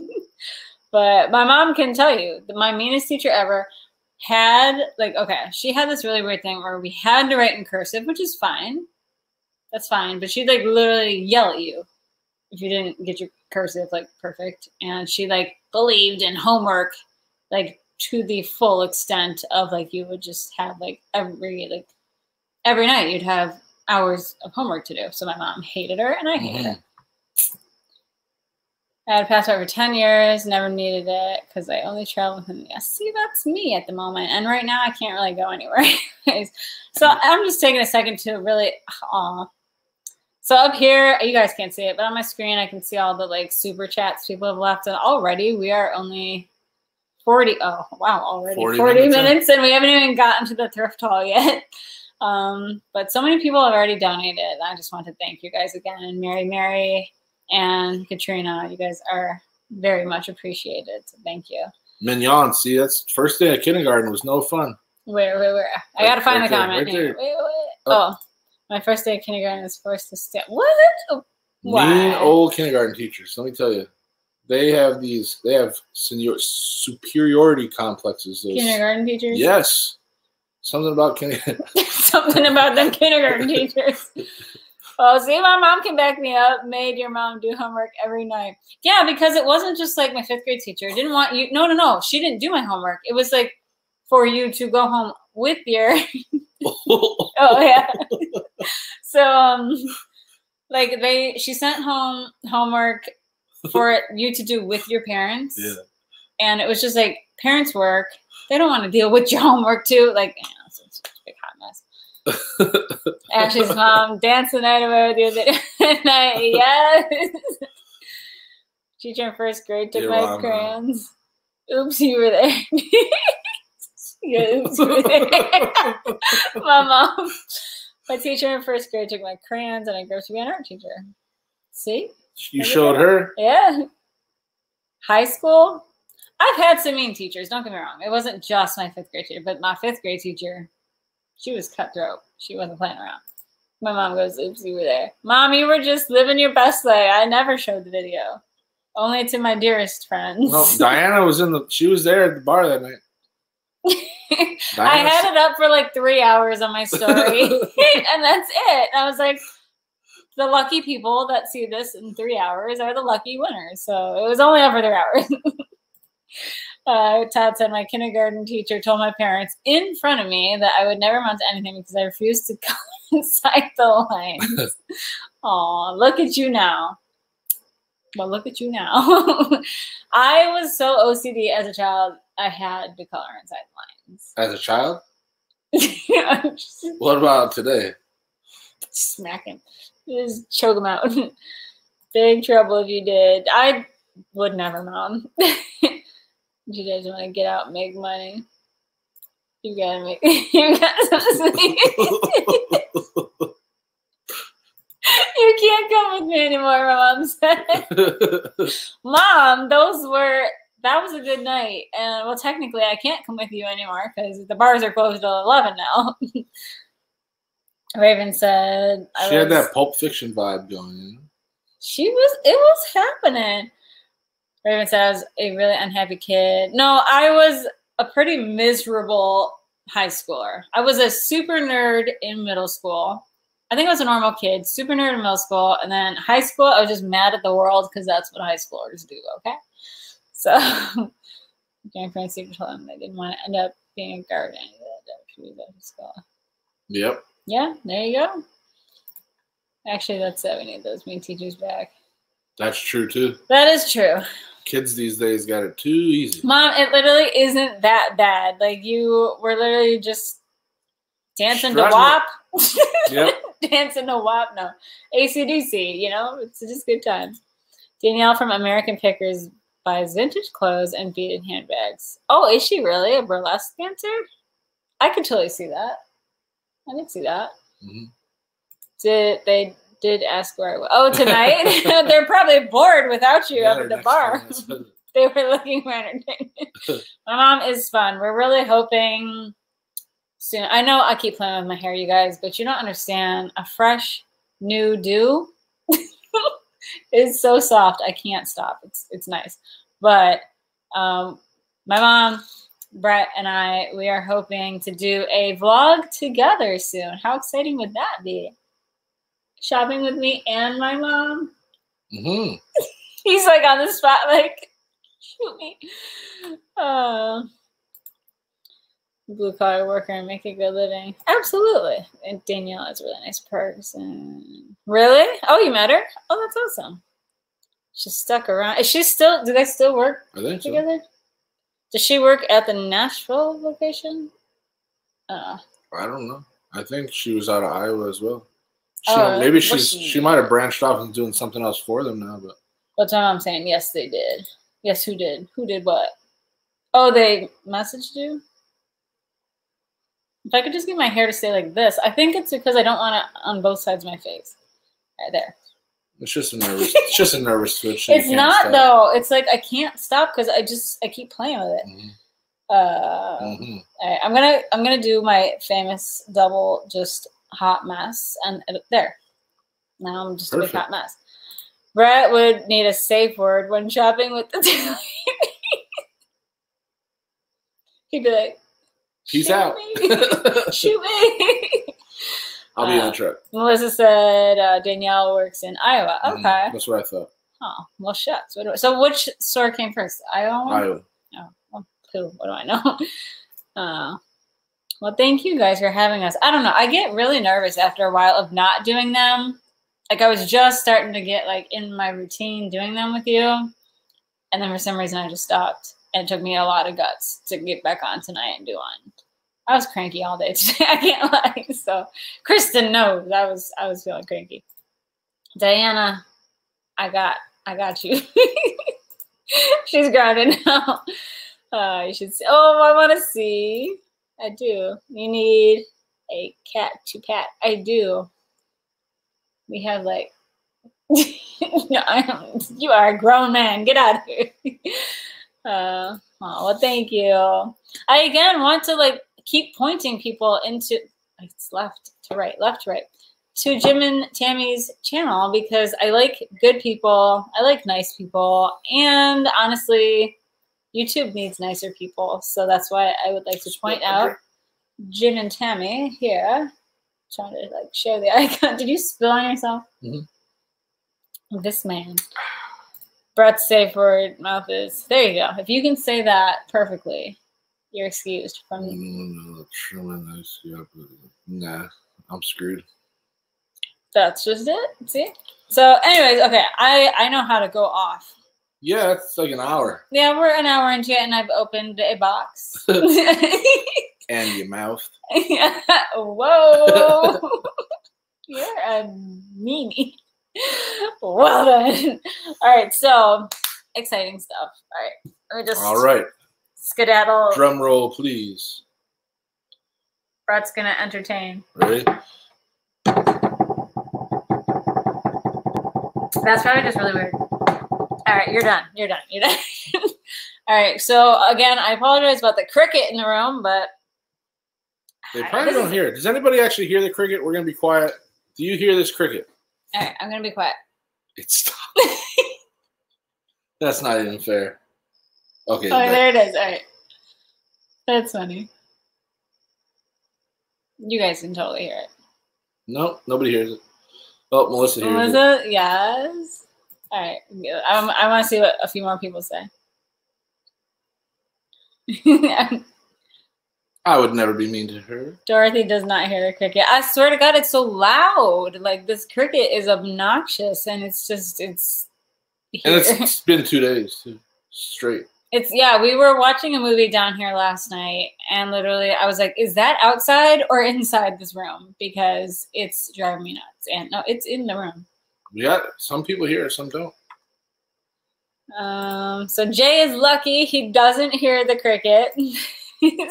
but my mom can tell you that my meanest teacher ever had like okay, she had this really weird thing where we had to write in cursive, which is fine. That's fine, but she'd like literally yell at you if you didn't get your cursive like perfect, and she like believed in homework like to the full extent of like you would just have like every like every night you'd have hours of homework to do. So my mom hated her and I hated mm-hmm. her. I had a passport for 10 years, never needed it because I only travel within the See, that's me at the moment. And right now I can't really go anywhere. so mm-hmm. I'm just taking a second to really aw. So up here, you guys can't see it, but on my screen I can see all the like super chats people have left. And already we are only 40 oh wow already 40 40, minutes minutes, and we haven't even gotten to the thrift haul yet um but so many people have already donated i just want to thank you guys again and mary mary and katrina you guys are very much appreciated so thank you Mignon. See, that's first day of kindergarten was no fun. where where where i gotta find right the there, comment right here wait, wait. Oh. oh my first day of kindergarten was forced to stay what Wow. Mean old kindergarten teachers. Let me tell you, they have these. They have senior superiority complexes. Those, kindergarten teachers yes, something about kindergarten. something about them kindergarten teachers. Well, see, my mom can back me up. Made your mom do homework every night. Yeah, because it wasn't just like my fifth grade teacher didn't want you. No, no, no. She didn't do my homework. It was like for you to go home with your. oh yeah. so um, like they, she sent home homework for you to do with your parents. yeah. and it was just like parents work. They don't want to deal with your homework too. Like you know, it's a big hot mess. Ashley's mom danced the night away with you the night yes. Teacher in first grade took Your my huh? crayons. Oops you were there. Yeah, oops, you were there. my mom. My teacher in first grade took my crayons and i grew up to be an art teacher. See You showed her. yeah. High school, I've had some mean teachers. Don't get me wrong. It wasn't just my fifth grade teacher, but my fifth grade teacher, she was cutthroat. She wasn't playing around. My mom goes, "Oops, you were there, mom. You were just living your best life. I never showed the video, only to my dearest friends. No, Diana was in the. She was there at the bar that night. I had it up for like three hours on my story, and that's it. I was like, the lucky people that see this in three hours are the lucky winners. So it was only for three hours. uh, Todd said my kindergarten teacher told my parents in front of me that I would never amount to anything because I refused to go inside the lines. Aw, look at you now. Well, look at you now. I was so OCD as a child, I had to color inside the lines. As a child. lines. Just What about today? smack him. Just choke him out. Big trouble if you did. I would never, mom. you guys want to get out and make money? You gotta make. You gotta. you can't come with me anymore. My mom said. Mom, those were. That was a good night, and well, technically, I can't come with you anymore because the bars are closed till eleven now. Raven said, I she had that Pulp Fiction vibe going. she was it was happening. Raven says a really unhappy kid. No, I was a pretty miserable high schooler. I was a super nerd in middle school. I think I was a normal kid, super nerd in middle school, and then high school I was just mad at the world because that's what high schoolers do. Okay, so my parents seemed to tell them they didn't want to end up being a guardian. She was at school. Yep. Yeah, there you go. Actually, that's it. We need those mean teachers back. That's true too. That is true. Kids these days got it too easy. Mom, it literally isn't that bad. Like you were literally just dancing to WAP. Yep. dancing to WAP. No. ACDC, you know, it's just good times. Danielle from American Pickers buys vintage clothes and beaded handbags. Oh, is she really a burlesque dancer? I could totally see that. I didn't see that. Mhm. Did they did ask where I was? Oh, tonight? They're probably bored without you Yeah, up at the bar. they were looking for entertainment. my mom is fun. We're really hoping soon. I know I keep playing with my hair, you guys, but you don't understand. A fresh, new do is so soft. I can't stop. It's it's nice. But um, my mom, Brett, and I, we are hoping to do a vlog together soon. How exciting would that be? Shopping with me and my mom. Mhm. He's like on the spot, like, shoot me. Uh, blue collar worker and make a good living. Absolutely. And Danielle is a really nice person. Really? Oh, you met her? Oh, that's awesome. She's stuck around. Is she still, do they still work I think so. Does she work at the Nashville location? Uh, I don't know. I think she was out of Iowa as well. She, Oh, maybe she's she? she might have branched off and doing something else for them now, but That's what I'm saying. Yes, they did. Yes, who did? Who did what? Oh, they messaged you? If I could just get my hair to stay like this, I think it's because I don't want it on both sides of my face. Right there. It's just a nervous it's just a nervous twitch. It's can't stop. though. It's like I can't stop because I just I keep playing with it. Mhm. Uh, Mhm. all right, I'm gonna I'm gonna do my famous double just hot mess and it- there. Now I'm just a big Perfect. hot mess. Brett would need a safe word when shopping with the. He'd be like, "Shoot out. me. Shoot me. I'll be Uh, the truck. Melissa said uh, Danielle works in Iowa. Mhm. Okay. That's what I thought. Oh, well, shucks. What I- so which store came first? Iowa? Iowa. Oh, well, who? What do I know? Uh, well, thank you guys for having us. I don't know. I get really nervous after a while of not doing them. Like I was just starting to get like in my routine doing them with you, and then for some reason I just stopped. And it took me a lot of guts to get back on tonight and do one. I was cranky all day today. I can't lie. So Kristen knows I was I was feeling cranky. Diana, I got I got you. She's grounded now. Uh, you should see. Oh, I want to see. I do. You need a cat to pat. I do. We have like. no, I don't- you are a grown man. Get out of here. Uh, oh, well, thank you. I again want to like keep pointing people into. It's left to right, left to right to Jim and Tammy's channel because I like good people. I like nice people. And honestly, YouTube needs nicer people. So that's why I would like to point out Jim and Tammy here. Trying to like share the icon. Did you spill on yourself? Mhm. This man. Brett's safe word mouth is there you go. If you can say that perfectly, you're excused from Mm, this, yeah, Nah, I'm screwed. that's just it. See? So anyways, okay, I I know how to go off. Yeah, it's like an hour. Yeah, we're an hour into it and I've opened a box. And your mouth. Yeah. Whoa. You're a meanie. Well done. All right, so exciting stuff. All right. Let me just All right. Skedaddle. Drum roll, please. Brett's gonna entertain. Ready? That's probably just really weird. All right, you're done. You're done. You're done. All right. So again, I apologize about the cricket in the room, but They probably don't hear it. Does anybody actually hear the cricket? We're gonna be quiet. Do you hear this cricket? All right, I'm gonna be quiet. It stopped. That's not even fair. Okay. Oh, there it is. All right. That's funny. You guys can totally hear it. no, nobody hears it. Oh, Melissa hears it. Melissa, yes. All right. I'm, I want to see what a few more people say. I would never be mean to her. Dorothy does not hear the cricket. I swear to God, it's so loud. Like this cricket is obnoxious, and it's just it's. And here. it's, it's been two days too. straight. It's yeah, we were watching a movie down here last night and literally I was like, is that outside or inside this room? Because it's driving me nuts. And no, it's in the room. Yeah, some people hear, some don't. Um, so Jay is lucky he doesn't hear the cricket.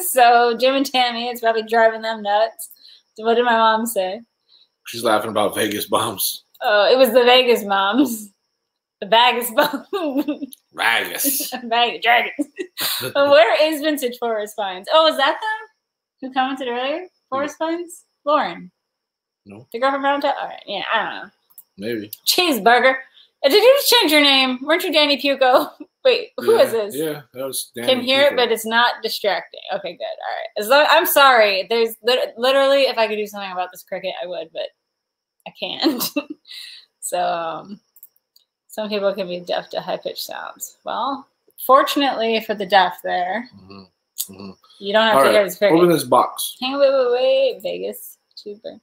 so Jim and Tammy, it's probably driving them nuts. What did my mom say? She's laughing about Vegas bombs. Oh, it was the Vegas moms. The Vegas moms. Vegas. Vegas dragons. Where is Vintage Forest Pines? Oh, is that them? Who commented earlier? Forest Pines? Lauren. No. The girl from Brown All right. Yeah, I don't know. Maybe. Cheeseburger. Uh, Did you just change your name? Weren't you Danny Puco? Wait, who yeah, is this? Yeah, that was Danny Can hear it, but it's not distracting. Okay, good. All right. As long, I'm sorry. There's literally, if I could do something about this cricket, I would, but I can't. so, um, some people can be deaf to high pitched sounds. Well, fortunately for the deaf, there, Mhm, mhm. you don't have All to right, this cricket. open this box. Hang on, wait, wait, wait. Vegas. Tuber.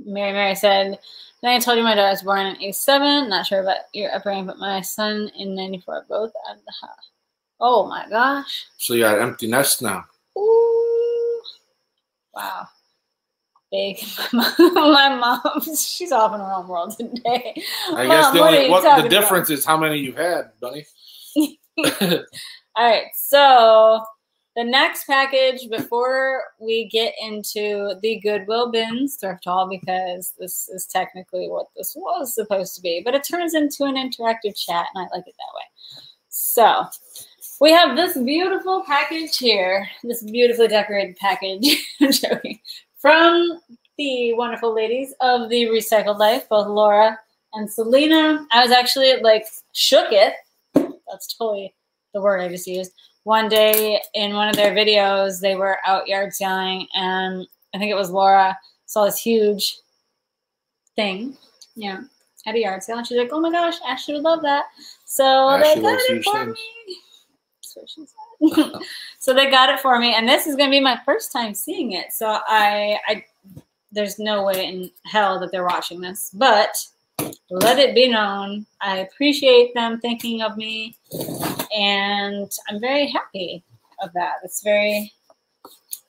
Mary Mary said, then I told you my daughter was born in 87. Not sure about your upbringing, but my son in 94. Both out of the house. Oh my gosh. So you got an empty nest now. Ooh. Wow. Big. my mom, she's off in her own world today. I Mom, guess the only you what the talking about? difference is how many you've had, Bunny. All right, so the next package before we get into the Goodwill bins thrift haul, because this is technically what this was supposed to be, but it turns into an interactive chat, and I like it that way. So we have this beautiful package here, this beautifully decorated package. I'm joking. From the wonderful ladies of the Recycled Life, both Laura and Selena. I was actually like shook it. That's totally the word I just used. One day in one of their videos, they were out yard selling, and I think it was Laura saw this huge thing, yeah, at a yard sale, and she's like, "Oh my gosh, Ashley would love that." So Ashley they got it for me. That's what she said. so they got it for me, and this is going to be my first time seeing it. So I, I, there's no way in hell that they're watching this, but let it be known I appreciate them thinking of me, and I'm very happy of that. It's very,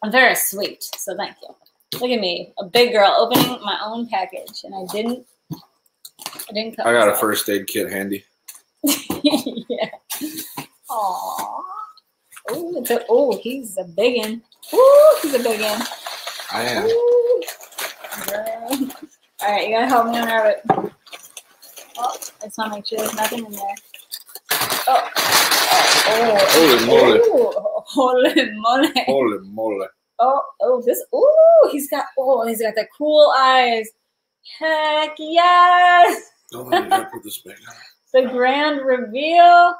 very sweet. So thank you. Look at me, a big girl opening my own package, and I didn't. I didn't. cut I got a first aid kit handy. yeah. Aww. Oh, it's a, oh, he's a big one. Ooh, he's a big one. I am. Ooh. Girl. All right, you gotta help me unwrap it. Oh, I just want to make sure there's nothing in there. Oh, oh, Holy moly. Oh, oh, holy moly. Holy moly. Oh, oh, this. Ooh, he's got. Oh, he's got the cool eyes. Heck yes! Don't let me put this back on. the grand reveal.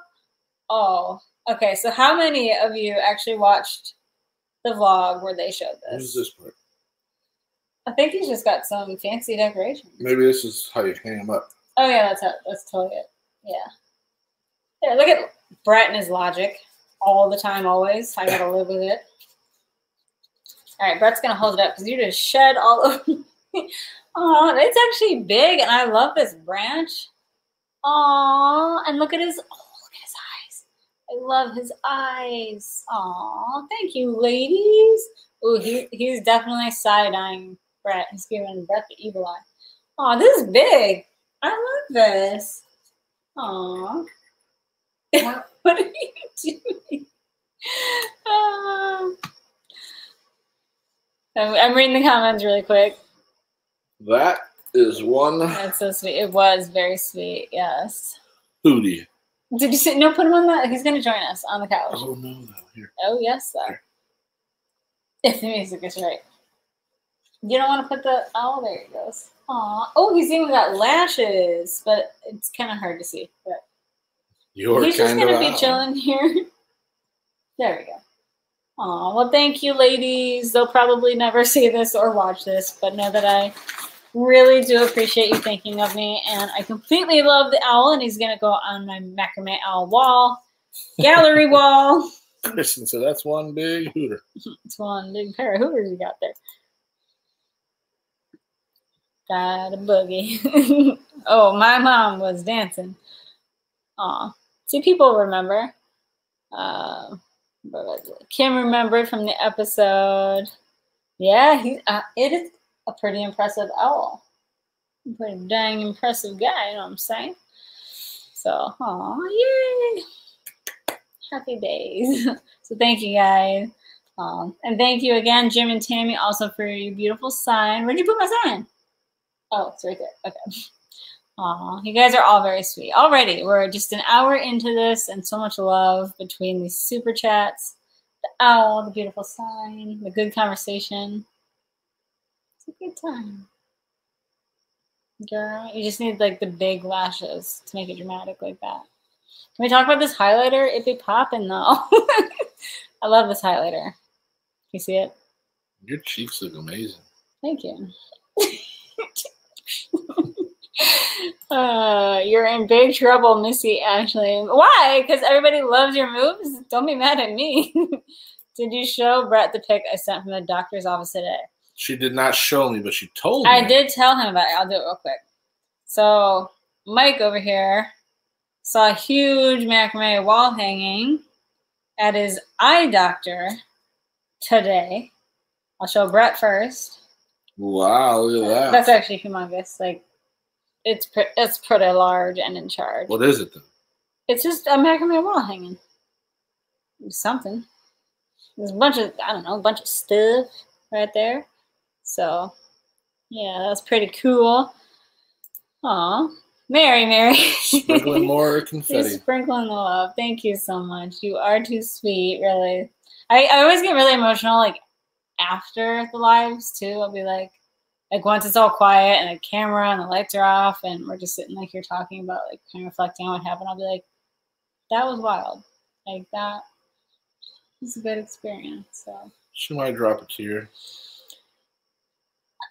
Oh, okay. So, how many of you actually watched the vlog where they showed Who's this? this part? I think he's just got some fancy decorations. Maybe this is how you hang them up. Oh yeah, that's how, that's totally it. Yeah. There, look at Brett and his logic all the time, always. I gotta live with it. All right, Brett's gonna hold it up because you just shed all over. Oh, it's actually big, and I love this branch. Aw, and look at his. Oh, look at his eyes. I love his eyes. Aw, thank you, ladies. Ooh, he, he's definitely side eyeing Brett. He's giving Brett the evil eye. Aw, this is big. I love this. Aw. what are you doing? Ah. I'm, I'm reading the comments really quick. That is one That's so sweet. It was very sweet. Yes. hootie. Did you say no? Put him on the. He's going to join us on the couch. Oh no, here. Oh yes, sir. If the music is right. You don't want to put the. Oh, there he goes. Aw. Oh, he's even got lashes, but it's kind of hard to see. But You're he's just gonna be out. chilling here. There we go. Aw, well, thank you, ladies. They'll probably never see this or watch this, but know that I really do appreciate you thinking of me. And I completely love the owl, and he's gonna go on my macrame owl wall, gallery wall. Kristen so that's one big hooter. It's one big pair of hooters you got there. Got a boogie. oh, my mom was dancing. Aw. See, people remember. Uh, Kim remembered from the episode. Yeah, he. Uh, it is a pretty impressive owl. A pretty dang impressive guy. You know what I'm saying? So, oh yay! Happy days. so thank you guys. Um, and thank you again, Jim and Tammy, also for your beautiful sign. Where'd you put my sign? Oh, it's right there. Okay. Aw, you guys are all very sweet. Already, we're just an hour into this and so much love between these super chats, the owl, the beautiful sign, the good conversation. It's a good time. Girl, you just need like the big lashes to make it dramatic like that. Can we talk about this highlighter? It'd be popping though. I love this highlighter. You see it? Your cheeks look amazing. Thank you. uh, you're in big trouble, Missy Ashley. Why? Because everybody loves your moves? Don't be mad at me. did you show Brett the pic I sent from the doctor's office today? She did not show me, but she told me. I did tell him about it. I'll do it real quick. So, Mike over here saw a huge macrame wall hanging at his eye doctor today. I'll show Brett first. Wow, look at that. That's actually humongous. Like, it's pre- it's pretty large and in charge. What is it then? It's just a macrame wall hanging. Something. There's a bunch of I don't know, a bunch of stuff right there. So, yeah, that's pretty cool. Aw, Mary, Mary. Sprinkling more confetti. You're sprinkling the love. Thank you so much. You are too sweet, really. I, I always get really emotional, like after the lives too. I'll be like, like once it's all quiet and the camera and the lights are off and we're just sitting like here talking about like kind of reflecting on what happened, I'll be like, that was wild. Like that was a good experience. So she might drop a tear.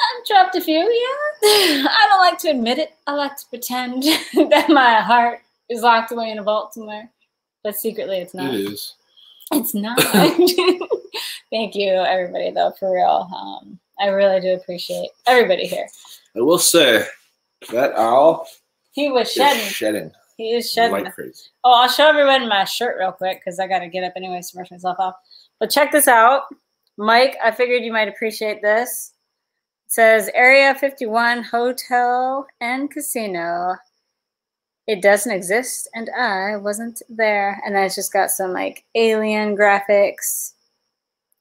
I've dropped a few, yeah. I don't like to admit it. I like to pretend that my heart is locked away in a vault somewhere. But secretly it's not. It is. It's not. Thank you, everybody, though, for real. Um, I really do appreciate everybody here. I will say that owl He was is shedding. shedding He is shedding. like crazy. Oh, I'll show everyone my shirt real quick because I got to get up anyways to brush myself off. But check this out. Mike, I figured you might appreciate this. Says Area 51 Hotel and Casino. It doesn't exist, and I wasn't there. And then it's just got some like alien graphics.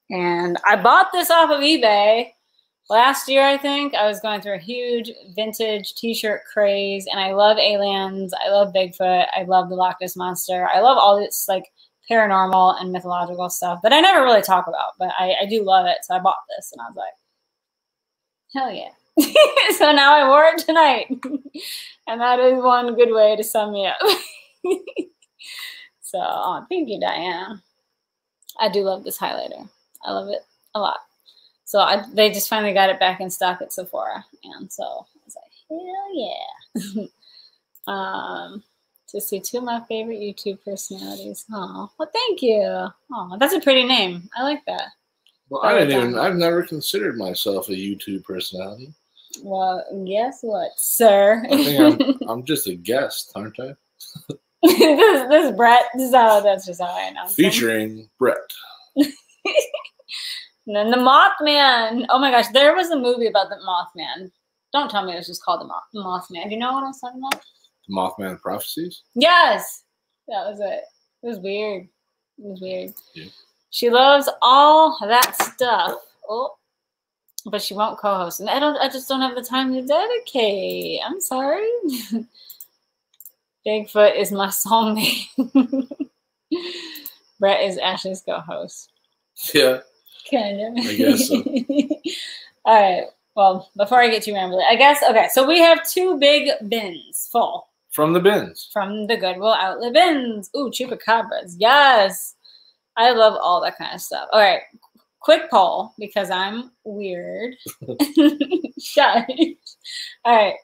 And I bought this off of eBay last year, I think. I was going through a huge vintage t shirt craze, and I love aliens. I love Bigfoot. I love the Loch Ness Monster. I love all this like paranormal and mythological stuff that I never really talk about, but I, I do love it. So I bought this, and I was like, hell yeah. so now I wore it tonight. and that is one good way to sum me up. so oh, thank you, Diana. I do love this highlighter. I love it a lot. So I, they just finally got it back in stock at Sephora. And so I was like, hell yeah. um, to see two of my favorite YouTube personalities. Oh, well, thank you. Oh, that's a pretty name. I like that. Well, I didn't even. I've never considered myself a YouTube personality. Well, guess what, sir? I think I'm, I'm just a guest, aren't I? this, this is Brett. This is how, that's just how I announce him. Featuring Brett. And then the Mothman. Oh my gosh, there was a movie about the Mothman. Don't tell me it was just called the Moth- Mothman. Do you know what I was talking about? The Mothman Prophecies. Yes, that was it. It was weird. It was weird. Yeah. She loves all that stuff. Oh, but she won't co-host, and I don't. I just don't have the time to dedicate. I'm sorry. Bigfoot is my soulmate. Brett is Ashley's co-host. Yeah. Kind of. I guess so. All right. Well, before I get too rambly, I guess okay. So we have two big bins full From the bins. from the Goodwill Outlet bins. Ooh, chupacabras. Yes. I love all that kind of stuff. All right. Quick poll because I'm weird. Shy. All right.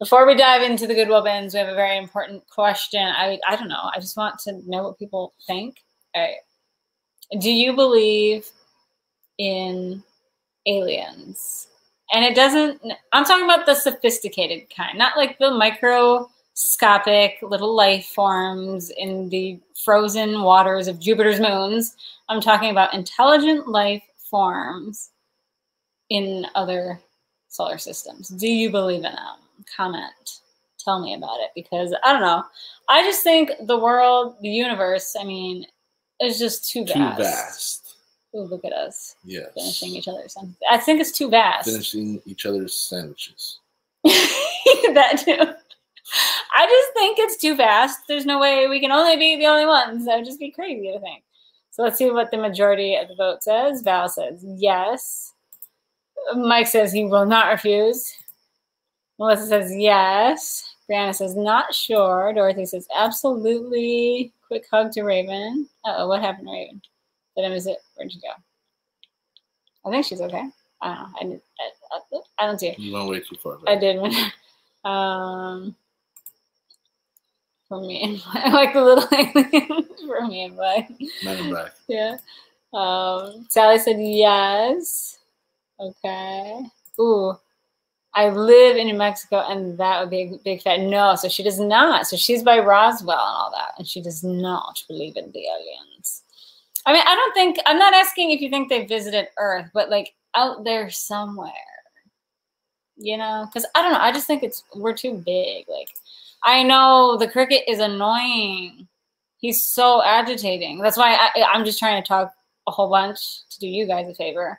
Before we dive into the Goodwill bins, we have a very important question. I I don't know. I just want to know what people think. All right. Do you believe in aliens? And it doesn't I'm talking about the sophisticated kind, not like the micro microscopic little life forms in the frozen waters of Jupiter's moons. I'm talking about intelligent life forms in other solar systems. Do you believe in them? Comment. Tell me about it because I don't know. I just think the world, the universe, I mean, is just too vast. Too vast. Ooh, look at us Yes. finishing each other's. I think it's too vast. Finishing each other's sandwiches. that too. I just think it's too fast. There's no way we can only be the only ones. That would just be crazy to think. So let's see what the majority of the vote says. Val says yes. Mike says he will not refuse. Melissa says yes. Brianna says not sure. Dorothy says absolutely. Quick hug to Raven. Oh, what happened to Raven? Did I miss it? Where'd she go? I think she's okay. I don't know. I, did- I, I, I don't see her. You went way too far. I did um for me and I like the little alien for me and Bud. Men in Black. Yeah. Um Sally said yes. Okay. Ooh. I live in New Mexico and that would be a big fat no. So she does not. So she's by Roswell and all that. And she does not believe in the aliens. I mean, I don't think I'm not asking if you think they visited Earth, but like out there somewhere you know because i don't know i just think it's we're too big like i know the cricket is annoying he's so agitating that's why I, i'm just trying to talk a whole bunch to do you guys a favor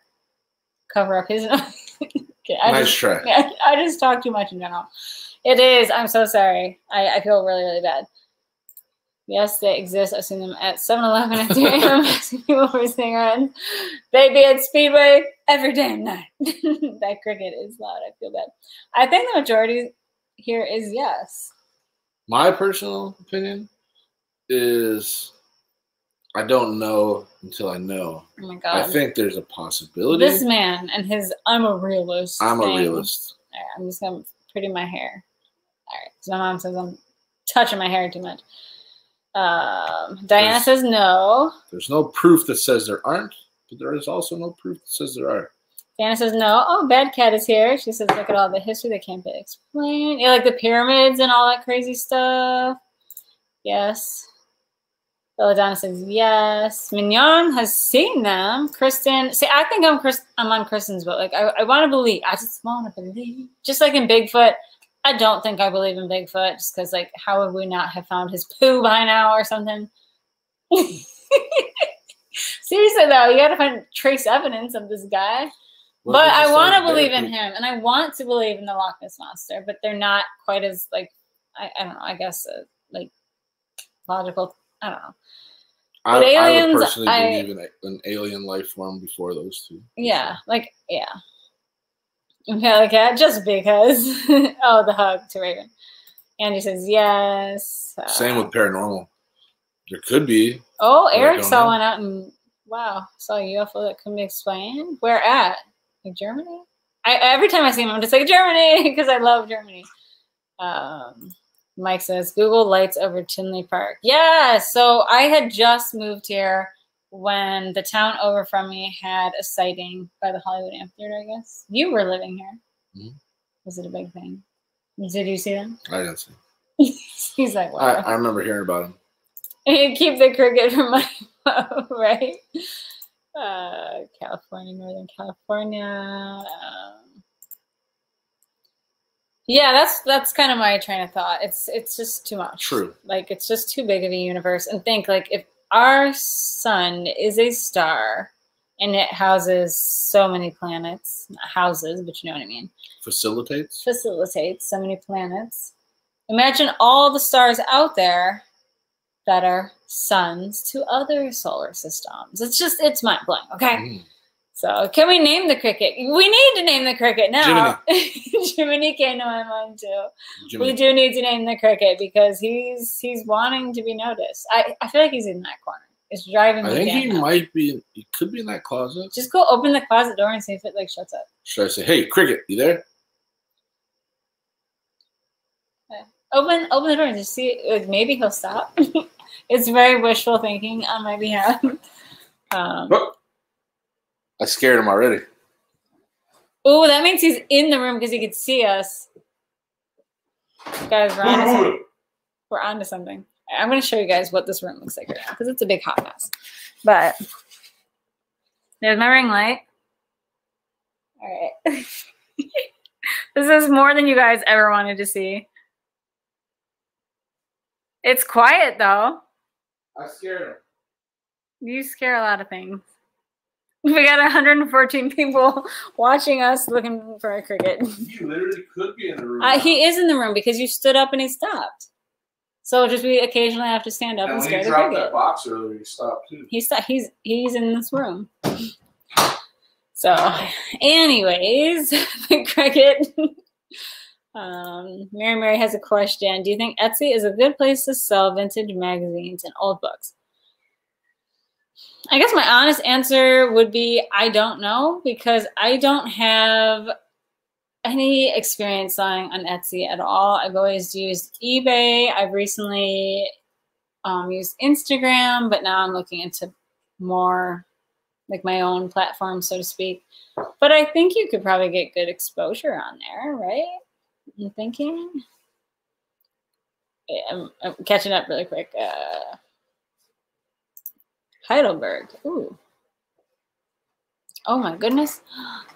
cover up his Okay, I nice just, try. yeah, I just talk too much in general. It is. I'm so sorry. I, I feel really, really bad. Yes, they exist. I've seen them at 7 Eleven at 3 a.m. people were singing around. They be at Speedway every damn night. that cricket is loud. I feel bad. I think the majority here is yes. My personal opinion is I don't know until I know. Oh my I think there's a possibility. this man and his I'm a realist. I'm a realist. All right, I'm just gonna pretty my hair. All right, so my mom says I'm touching my hair too much. Um, Diana There's- says no. There's no proof that says there aren't, but there is also no proof that says there are. Diana says no. Oh, Bad Cat is here. She says look at all the history that can't be explained. Yeah, like the pyramids and all that crazy stuff. Yes. Belladonna says yes. Mignon has seen them. Kristen, see, I think I'm Chris. I'm on Kristen's boat. Like I, I want to believe. I just want to believe. Just like in Bigfoot, I don't think I believe in Bigfoot. Just because, like, how would we not have found his poo by now or something? Seriously though, you got to find trace evidence of this guy. What but I want to believe in him, and I want to believe in the Loch Ness monster, but they're not quite as like I, I don't know. I guess uh, like logical. I don't know. I, But I aliens, would personally I- believe in an alien life form before those two. Yeah, like yeah. Okay, like yeah, just because. oh, the hug to Raven. Angie says yes. Uh, Same with paranormal. There could be. Oh, I Eric saw know. one out and wow, saw a UFO that couldn't be explained. Where at? Germany? I every time I see him, I'm just like Germany because I love Germany. Um, Mike says Google lights over Tinley Park. Yeah, so I had just moved here when the town over from me had a sighting by the Hollywood Amphitheater. I guess you were living here. Mhm. Was it a big thing? Did you see them? I didn't see. He's like, wow. I, I remember hearing about him. And keep the cricket from my mouth, right? Uh, California, Northern California. Um, yeah, that's that's kind of my train of thought. It's it's just too much. True. Like it's just too big of a universe. And think like if our sun is a star and it houses so many planets, not houses, but you know what I mean Facilitates. facilitates so many planets. Imagine all the stars out there that are suns to other solar systems. It's just, it's mind blowing. Okay. Mm. So, can we name the cricket? We need to name the cricket now. Jiminy came to my mind too. Jimmy. We do need to name the cricket because he's he's wanting to be noticed. I, I feel like he's in that corner. It's driving me I think he now. might be. He could be in that closet. Just go open the closet door and see if it like shuts up. Should I say, "Hey, cricket, you there?" Open open the door and just see like maybe he'll stop it's very wishful thinking on my behalf um Oh, I scared him already. oh that means he's in the room because he could see us Guys, we're on, to we're onto something. I'm going to show you guys what this room looks like right now because it's a big hot mess. But there's my ring light. All right. this is more than you guys ever wanted to see. It's quiet though. I scared him. You scare a lot of things. We got 114 people watching us looking for a cricket. He literally could be in the room. Uh, he is in the room because you stood up and he stopped. So just we occasionally have to stand up and and scare the dropped cricket. that box earlier, you stopped too. He's he's he's in this room. So, anyways, the cricket. Um, Mary Mary has a question. Do you think Etsy is a good place to sell vintage magazines and old books? I guess my honest answer would be I don't know because I don't have any experience selling on Etsy at all. I've always used eBay. I've recently um, used Instagram, but now I'm looking into more like my own platform, so to speak. But I think you could probably get good exposure on there, right? I'm thinking. I'm, I'm catching up really quick. Uh, Heidelberg. Ooh. Oh my goodness.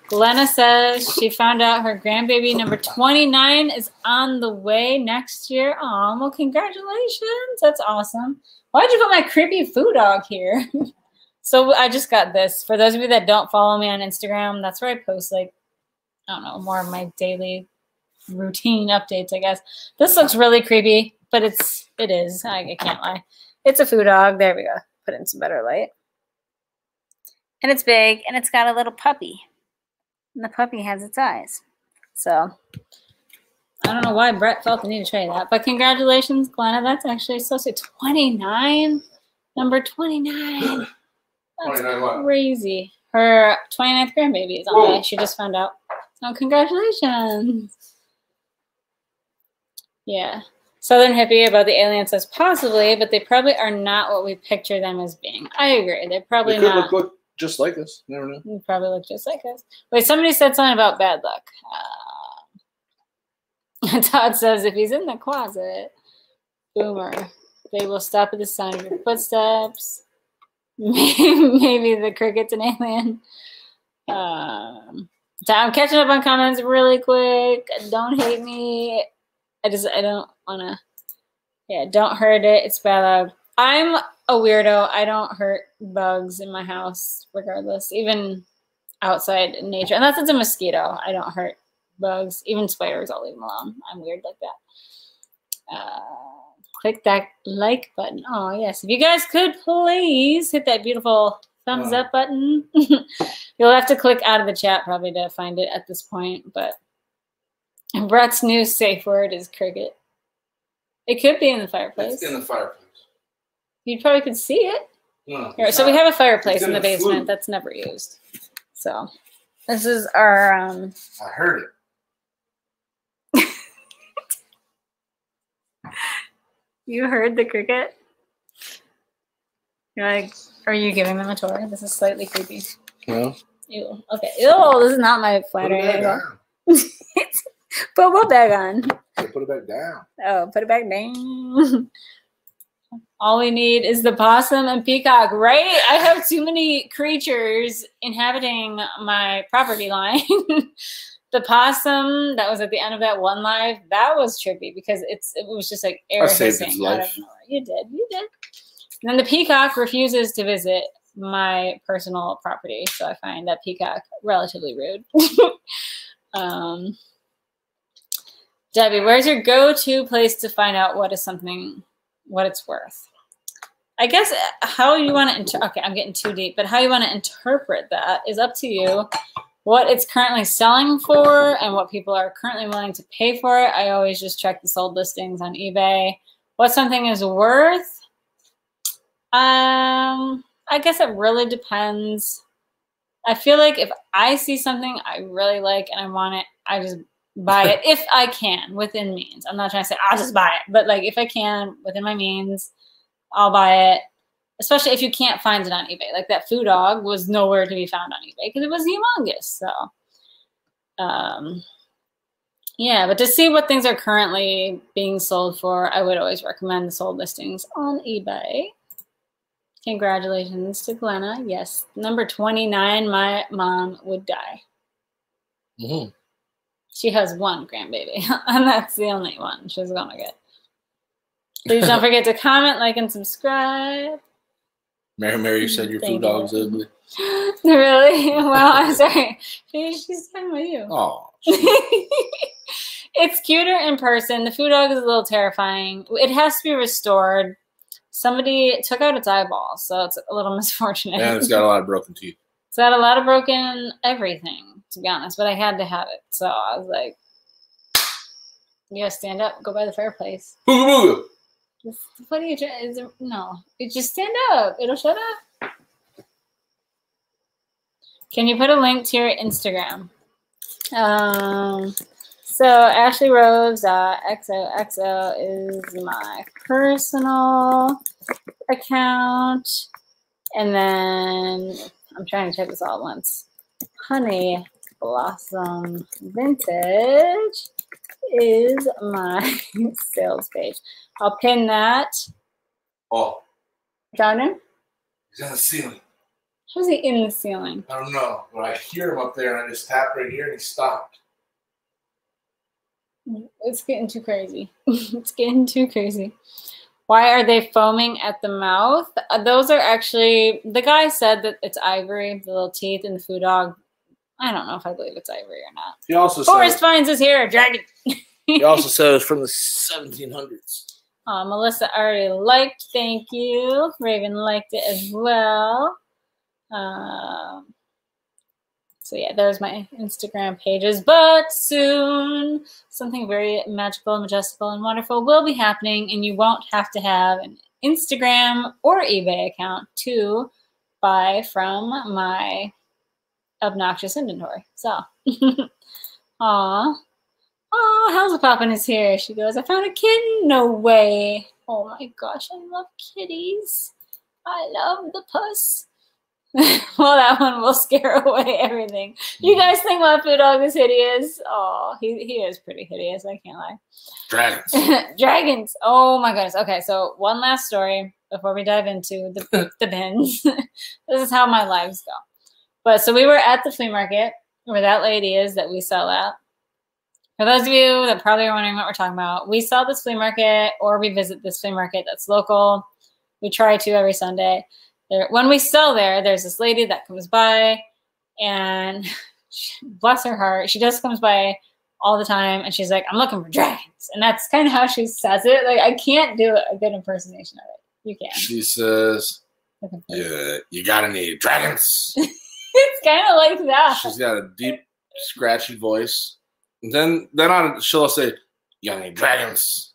Glenna says she found out her grandbaby number 29 is on the way next year. Oh, well, congratulations. That's awesome. Why'd you put my creepy food dog here? so I just got this. For those of you that don't follow me on Instagram, that's where I post like, I don't know, more of my daily routine updates, I guess. This looks really creepy, but it's, it is. I, I can't lie. It's a food dog. There we go. Put in some better light. And it's big and it's got a little puppy. And the puppy has its eyes. So I don't know why Brett felt the need to show you that. But congratulations, Glenna. That's actually so sweet. 29. Number 29. That's 29 what? crazy. Her 29th grandbaby is on the Whoa. way. She just found out. So congratulations. Yeah. Southern hippie about the alien says possibly, but they probably are not what we picture them as being. I agree. They're probably They could not. look, look just like us. Never know. You probably look just like us. Wait, somebody said something about bad luck. Uh, Todd says if he's in the closet, boomer, they will stop at the sound of your footsteps. Maybe, maybe the cricket's an alien. Um, I'm catching up on comments really quick. Don't hate me. I just I don't wanna. Yeah, don't hurt it. It's bad. I'm a weirdo. I don't hurt bugs in my house, regardless, even outside in nature. Unless it's a mosquito, I don't hurt bugs. Even spiders, I'll leave them alone. I'm weird like that. Uh, click that like button. Oh, yes. If you guys could please hit that beautiful thumbs Wow. up button. You'll have to click out of the chat probably to find it at this point, but Brett's new safe word is cricket. It could be in the fireplace. It's in the fireplace. You probably could see it. No, Here, so we have a fireplace in in the basement flue. that's never used. So this is our um I heard it. you heard the cricket? You're like, are you giving them a tour? This is slightly creepy. No. Ew. Okay. Ew, this is not my flattering back angle. down. Put what bag on? Put it back down. Oh, put it back down. All we need is the possum and peacock, right? I have too many creatures inhabiting my property line. the possum that was at the end of that one live, that was trippy because it's it was just like air I saved hissing its life. You did, you did. And then the peacock refuses to visit my personal property, so I find that peacock relatively rude. um, Debbie, where's your go-to place to find out what is something, what it's worth? I guess uh, how you want to, okay, I'm getting too deep, but how you want to interpret that is up to you. What it's currently selling for and what people are currently willing to pay for it. I always just check the sold listings on eBay. What something is worth? Um, I guess it really depends. I feel like if I see something I really like and I want it, I just buy it if I can within means. I'm not trying to say I'll just buy it, but like if I can within my means, I'll buy it. Especially if you can't find it on eBay. Like that food dog was nowhere to be found on eBay because it was humongous. So, um, Yeah, but to see what things are currently being sold for, I would always recommend the sold listings on eBay. Congratulations to Glenna. Yes, number 29, my mom would die. Mhm. She has one grandbaby, and that's the only one she's gonna get. Please don't forget to comment, like, and subscribe. Mary, Mary, you said your Thank food dog's you. ugly. really? Well, I'm sorry. She- She's talking about you. Oh, it's cuter in person. The food dog is a little terrifying. It has to be restored. Somebody took out its eyeball, so it's a little misfortunate. and it's got a lot of broken teeth. It's got a lot of broken everything, to be honest, but I had to have it. So I was like, you gotta stand up, go by the fireplace. Booga booga. Just, what are you trying? Is no, you just stand up. It'll shut up. Can you put a link to your Instagram? Um, so Ashley Rose uh, XOXO is my personal account, and then I'm trying to check this all at once. Honey Blossom Vintage is my sales page. I'll pin that. Oh, Found him? he's on the ceiling. How's he in the ceiling? I don't know, but I hear him up there, and I just tap right here, and he stopped. It's getting too crazy. it's getting too crazy. Why are they foaming at the mouth? Uh, those are actually, the guy said that it's ivory, the little teeth and the food dog. I don't know if I believe it's ivory or not. He also Forest. Vines is here, dragon. He also said it's from the 1700s. Uh, Melissa already liked. Thank you. Raven liked it as well. Um, so yeah, there's my Instagram pages. But soon, something very magical, majestical, and wonderful will be happening, and you won't have to have an Instagram or eBay account to buy from my obnoxious inventory. So, aw. Oh, How's Poppin is here. She goes, I found a kitten. No way. Oh my gosh, I love kitties. I love the puss. well, that one will scare away everything. You mm-hmm. guys think my food dog is hideous? Oh, he, he is pretty hideous. I can't lie. Dragons. Dragons. Oh my goodness. Okay, so one last story before we dive into the, the bins. this is how my lives go. But so we were at the flea market where that lady is that we sell at. For those of you that probably are wondering what we're talking about, we sell this flea market or we visit this flea market that's local. We try to every Sunday. There, when we sell there, there's this lady that comes by and bless her heart, she just comes by all the time and she's like, I'm looking for dragons. And that's kind of how she says it. Like, I can't do a good impersonation of it. You can. She says, "Yeah, you got any dragons?" It's kind of like that. She's got a deep, scratchy voice. And then, then on, she'll say, Young dragons?"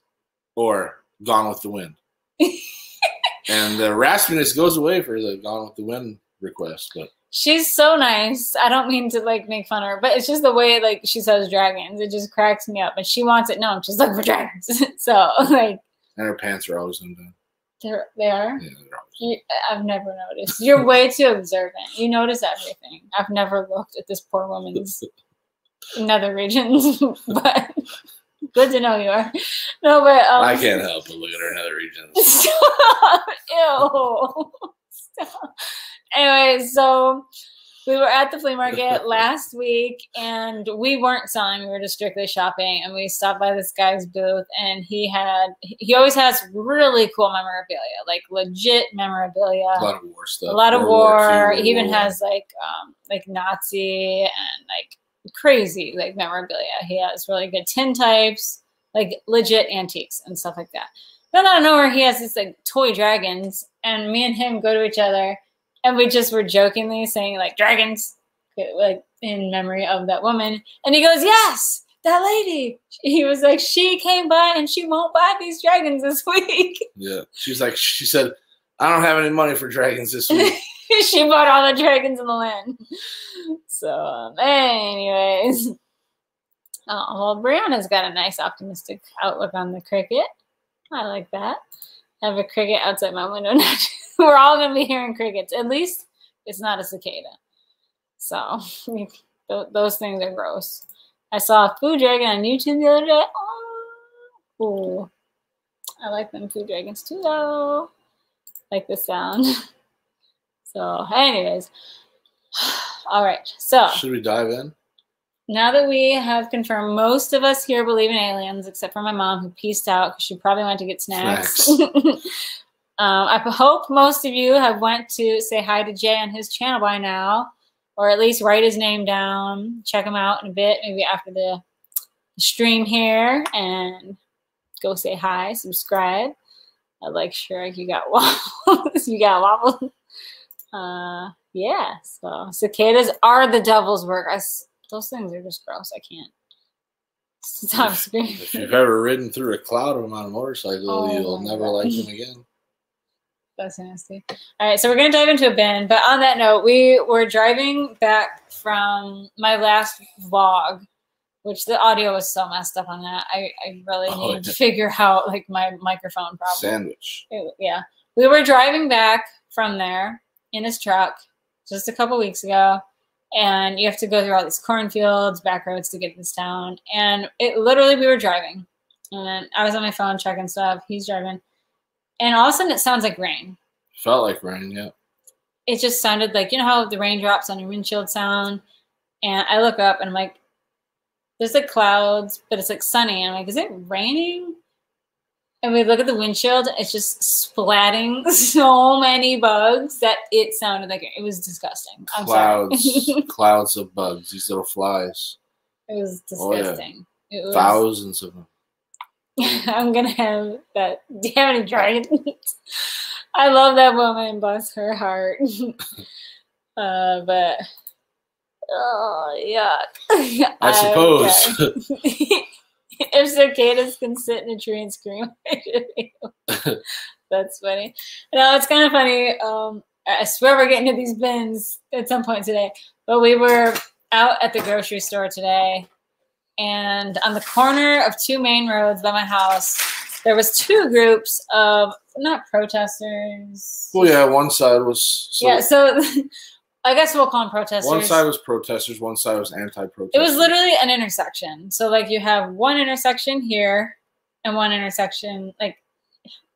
or "Gone with the Wind." and uh, the raspiness goes away for the "Gone with the Wind" request. But She's so nice. I don't mean to like make fun of her, but it's just the way like she says dragons. It just cracks me up. And she wants it known. She's looking for dragons. so like and her pants are always undone. They're, they are. Yeah. You, I've never noticed. You're way too observant. You notice everything. I've never looked at this poor woman's nether regions, but good to know you are. No, but um, I can't help but look at her nether regions. Stop. Ew. Stop. Anyway, so we were at the flea market last week and we weren't selling, we were just strictly shopping. And we stopped by this guy's booth and he had, he always has really cool memorabilia, like legit memorabilia. A lot of war stuff. A lot of war. II, He even War has like um like Nazi and like crazy like memorabilia. He has really good tin types, like legit antiques and stuff like that. Then out of nowhere, he has this like toy dragons, and me and him go to each other, and we just were jokingly saying like dragons, like in memory of that woman. And he goes, "Yes, that lady." He was like, "She came by and she won't buy these dragons this week." Yeah, she's like, she said, "I don't have any money for dragons this week." she bought all the dragons in the land. So, um, anyways. Oh, well, Brianna's got a nice optimistic outlook on the cricket. I like that. Have a cricket outside my window. We're all going to be hearing crickets. At least it's not a cicada. So, those things are gross. I saw a food dragon on YouTube the other day. Oh, cool. I like them food dragons too, though. Like the sound. So, anyways, all right. So, Should we dive in? Now that we have confirmed most of us here believe in aliens, except for my mom who pieced out because she probably went to get snacks. um, I hope most of you have went to say hi to Jay on his channel by now, or at least write his name down. Check him out in a bit, maybe after the stream here, and go say hi, subscribe. I like Shrek. You got waffles. you got waffles. Uh, yeah. So cicadas are the devil's work. I those things are just gross. I can't stop screaming. If you've ever ridden through a cloud of them on a motorcycle, Oh you'll never God. like them again. That's nasty. All right, so we're gonna dive into a bin. But on that note, we were driving back from my last vlog, which the audio was so messed up on that. I, I really Oh, need to figure out like my microphone problem. Sandwich. It- yeah, we were driving back from there in his truck just a couple weeks ago, and you have to go through all these cornfields, back roads to get to this town. And it literally, we were driving, and I was on my phone checking stuff. He's driving, and all of a sudden, it sounds like rain. Felt like rain, yeah. It just sounded like you know how the raindrops on your windshield sound. And I look up and I'm like, there's like clouds, but it's like sunny. And I'm like, is it raining? And we look at the windshield, it's just splatting so many bugs that it sounded like it was disgusting. I'm Clouds, clouds of bugs. These little flies. it was disgusting. Oh, yeah. It was, Thousands of them. I'm gonna have that. Do you have any dragons? I love that woman. Bless her heart. uh, but oh yeah. I suppose. if cicadas can sit in a tree and scream, that's funny. No, it's kind of funny. Um, I swear we're getting to these bins at some point today. But we were out at the grocery store today, and on the corner of two main roads by my house, there was two groups of not protesters. well, yeah, one side was. So yeah, so I guess we'll call them protesters. One side was protesters, one side was anti-protesters. It was literally an intersection. So like you have one intersection here and one intersection like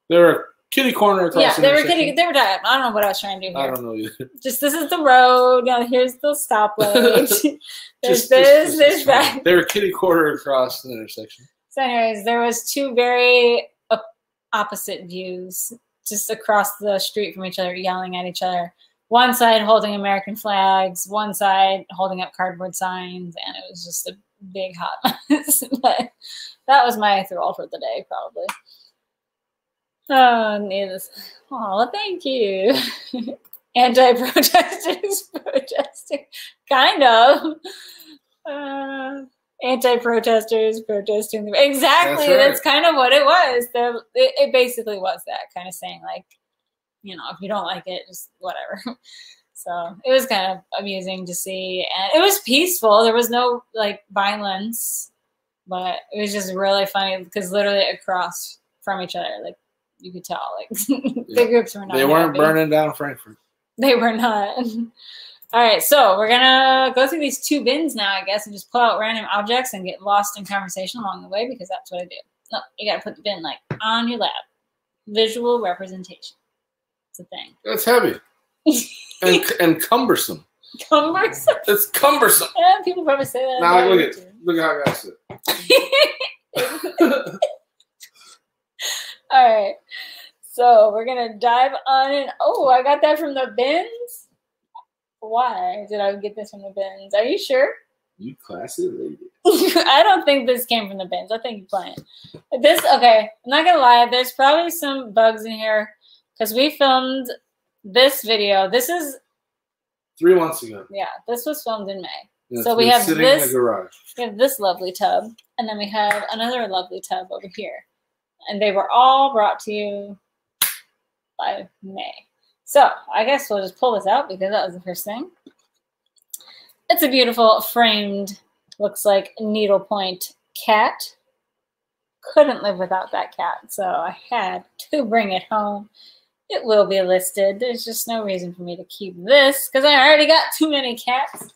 They were kitty corner across. yeah, the they were kidding. They were dying. I don't know what I was trying to do Here. I don't know either. Just this is the road. Now here's the stoplight. there's Just- this. there's that. They were kitty corner across the intersection. So, anyways, there was two very op- opposite views just across the street from each other, yelling at each other. One side holding American flags, one side holding up cardboard signs, and it was just a big hot mess. but that was my thrall for the day, probably. Oh, needless. Oh, thank you. Anti-protesters protesting, kind of. Uh, anti-protesters protesting. Exactly, That's right. that's, kind of what it was. The, it, it basically was that kind of saying, like, you know, if you don't like it, just whatever. So it was kind of amusing to see, and it was peaceful. There was no like violence, but it was just really funny because literally across from each other, like you could tell, like the Yeah. groups were not. They weren't happy. burning down Frankfort. They were not. All right, so we're gonna go through these two bins now, I guess, and just pull out random objects and get lost in conversation along the way because that's what I do. No, you gotta put the bin like on your lap. Visual representation. It's a thing. That's heavy and, and cumbersome. Cumbersome. It's cumbersome. Yeah, people probably say that. Now look at too. look how I got it. All right. So we're gonna dive on in. Oh, I got that from the bins. Why did I get this from the bins? Are you sure? you classy lady. I don't think this came from the bins. I think you're playing. This okay. I'm not gonna lie. There's probably some bugs in here because we filmed this video. This is Three months ago. yeah. This was filmed in May. And So we have sitting this- in the garage. We have this lovely tub, and then we have another lovely tub over here. And they were all brought to you by May. So I guess we'll just pull this out because that was the first thing. It's a beautiful framed, looks like needlepoint cat. Couldn't live without that cat, so I had to bring it home. It will be listed. There's just no reason for me to keep this because I already got too many cats.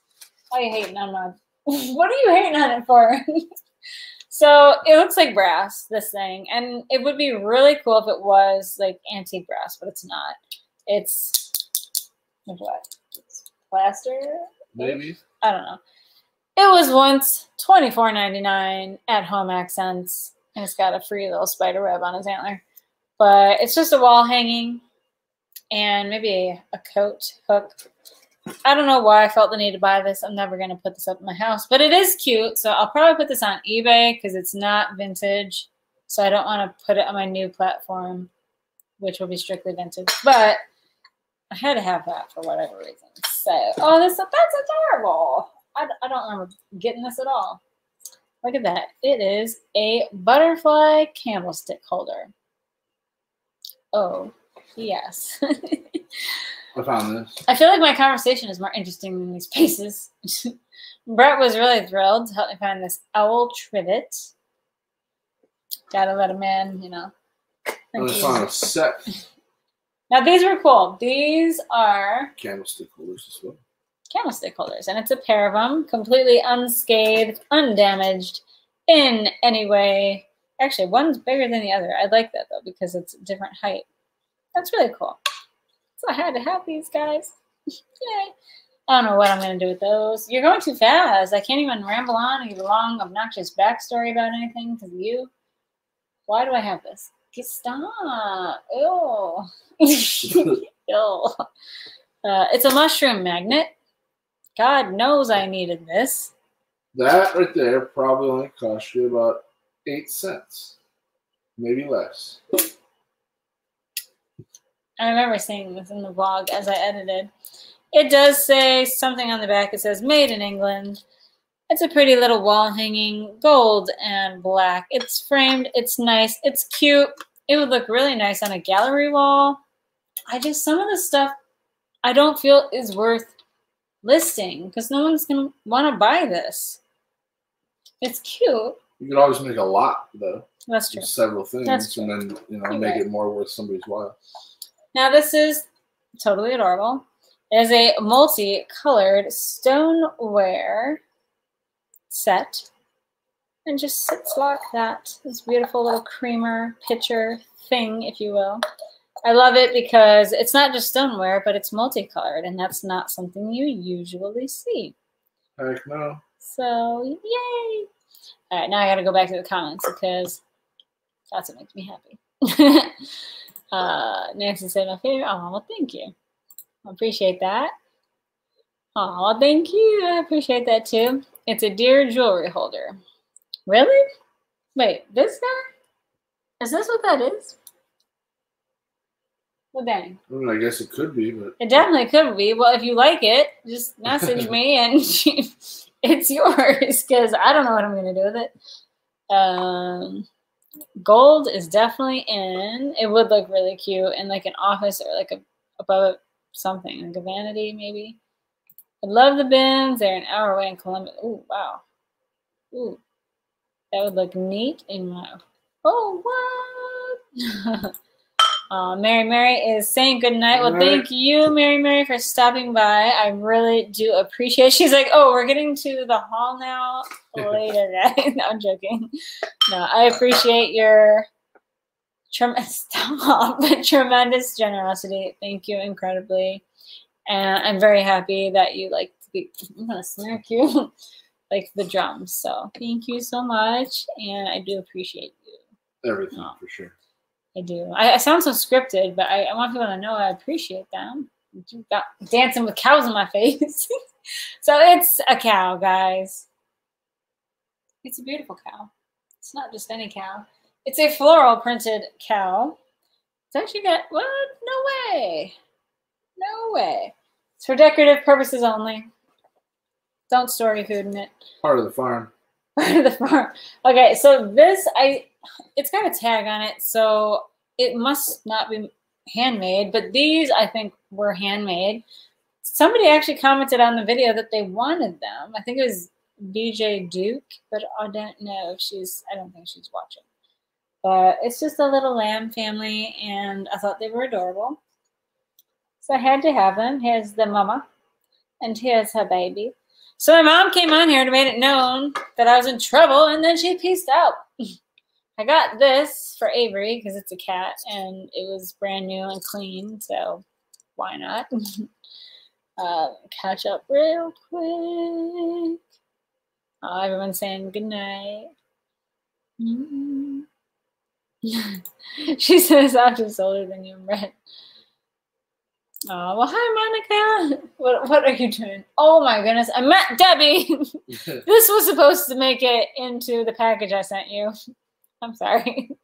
Why are you hating on my what are you hating on it for? so it looks like brass, this thing, and it would be really cool if it was like antique brass, but it's not. It's what? It's plaster. Maybe. I don't know. It was once twenty four ninety nine at Home Accents, and it's got a free little spider web on his antler. But it's just a wall hanging, and maybe a coat hook. I don't know why I felt the need to buy this. I'm never going to put this up in my house, but it is cute. So I'll probably put this on eBay because it's not vintage. So I don't want to put it on my new platform, which will be strictly vintage. But I had to have that for whatever reason. So, oh, this that's adorable. I, I don't remember getting this at all. Look at that. It is a butterfly candlestick holder. Oh, yes. I found this. I feel like my conversation is more interesting than these pieces. Brett was really thrilled to help me find this owl trivet. Gotta let a man, you know. On a set Now these were cool. These are candlestick holders as well. candlestick holders, and it's a pair of them, completely unscathed, undamaged in any way. Actually, one's bigger than the other. I like that though because it's a different height. That's really cool. So I had to have these guys. Yay. I don't know what I'm going to do with those. You're going too fast. I can't even ramble on a long, obnoxious backstory about anything because you. Why do I have this? Stop. Ew. Ew. Uh, it's a mushroom magnet. God knows I needed this. That right there probably only cost you about eight cents, maybe less. I remember seeing this in the vlog as I edited. It does say something on the back. It says made in England. It's a pretty little wall hanging, gold and black. It's framed, it's nice, it's cute. It would look really nice on a gallery wall. I just, some of the stuff I don't feel is worth listing because no one's going to want to buy this. It's cute. You could always make a lot though. That's true. Several things, That's true. and then you know You're make right. it more worth somebody's while. Now this is totally adorable. It is a multi-colored stoneware set. And just sits like that. This beautiful little creamer pitcher thing, if you will. I love it because it's not just stoneware, but it's multicolored, and that's not something you usually see. Heck no. So, yay! All right, now I got to go back to the comments because that's what makes me happy. uh, Nancy said my favorite. Oh, well, thank you. I appreciate that. Oh, thank you. I appreciate that too. It's a deer jewelry holder. Really? Wait, this guy? Is this what that is? Well, dang. I guess it could be, but It definitely could be. Well, if you like it, just message me and it's yours because I don't know what I'm going to do with it. Um, gold is definitely in. It would look really cute in like an office or like a above something, like a vanity maybe. I love the bins. They're an hour away in Columbus. Oh, wow. Ooh. That would look neat in my. Oh, what? Uh, Mary Mary is saying good night. Well, thank you, Mary Mary, for stopping by. I really do appreciate it. She's like, oh, we're getting to the hall now later. no, I'm joking. No, I appreciate your tremendous, stop, tremendous generosity. Thank you incredibly. And I'm very happy that you like to be, I'm going to snark you, like the drums. So thank you so much. And I do appreciate you. everything Oh. for sure. I do. I, I sound so scripted, but I, I want people to know I appreciate them. You got dancing with cows in my face. so it's a cow, guys. It's a beautiful cow. It's not just any cow. It's a floral printed cow. It's actually got what? No way. No way. It's for decorative purposes only. Don't store your food in it Part of the farm. part of the farm. Okay, so this I it's got a tag on it, so it must not be handmade, but these I think were handmade. Somebody actually commented on the video that they wanted them. I think it was BJ Duke, but I don't know if she's I don't think she's watching. But it's just a little lamb family and I thought they were adorable. So I had to have them. Here's the mama and here's her baby. So my mom came on here to make it known that I was in trouble, and then she pieced out. I got this for Avery because it's a cat, and it was brand new and clean, so why not? uh, catch up real quick. Oh, everyone's saying good night. Mm. she says I'm just older than you, Brett. Oh, well, hi, Monica. What, what are you doing? Oh, my goodness. I met Debbie. this was supposed to make it into the package I sent you. I'm sorry.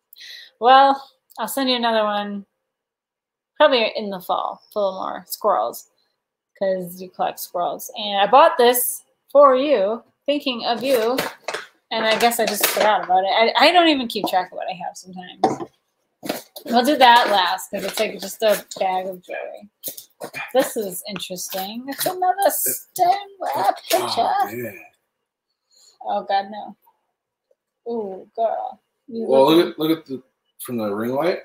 Well, I'll send you another one probably in the fall, full of more squirrels because you collect squirrels. And I bought this for you, thinking of you, and I guess I just forgot about it. I, I don't even keep track of what I have sometimes. We'll do that last because it's like just a bag of jewelry. This is interesting. It's another stoneware picture. Oh, yeah. Oh God, no. Ooh, girl. You Well, look at look at the from the ring light.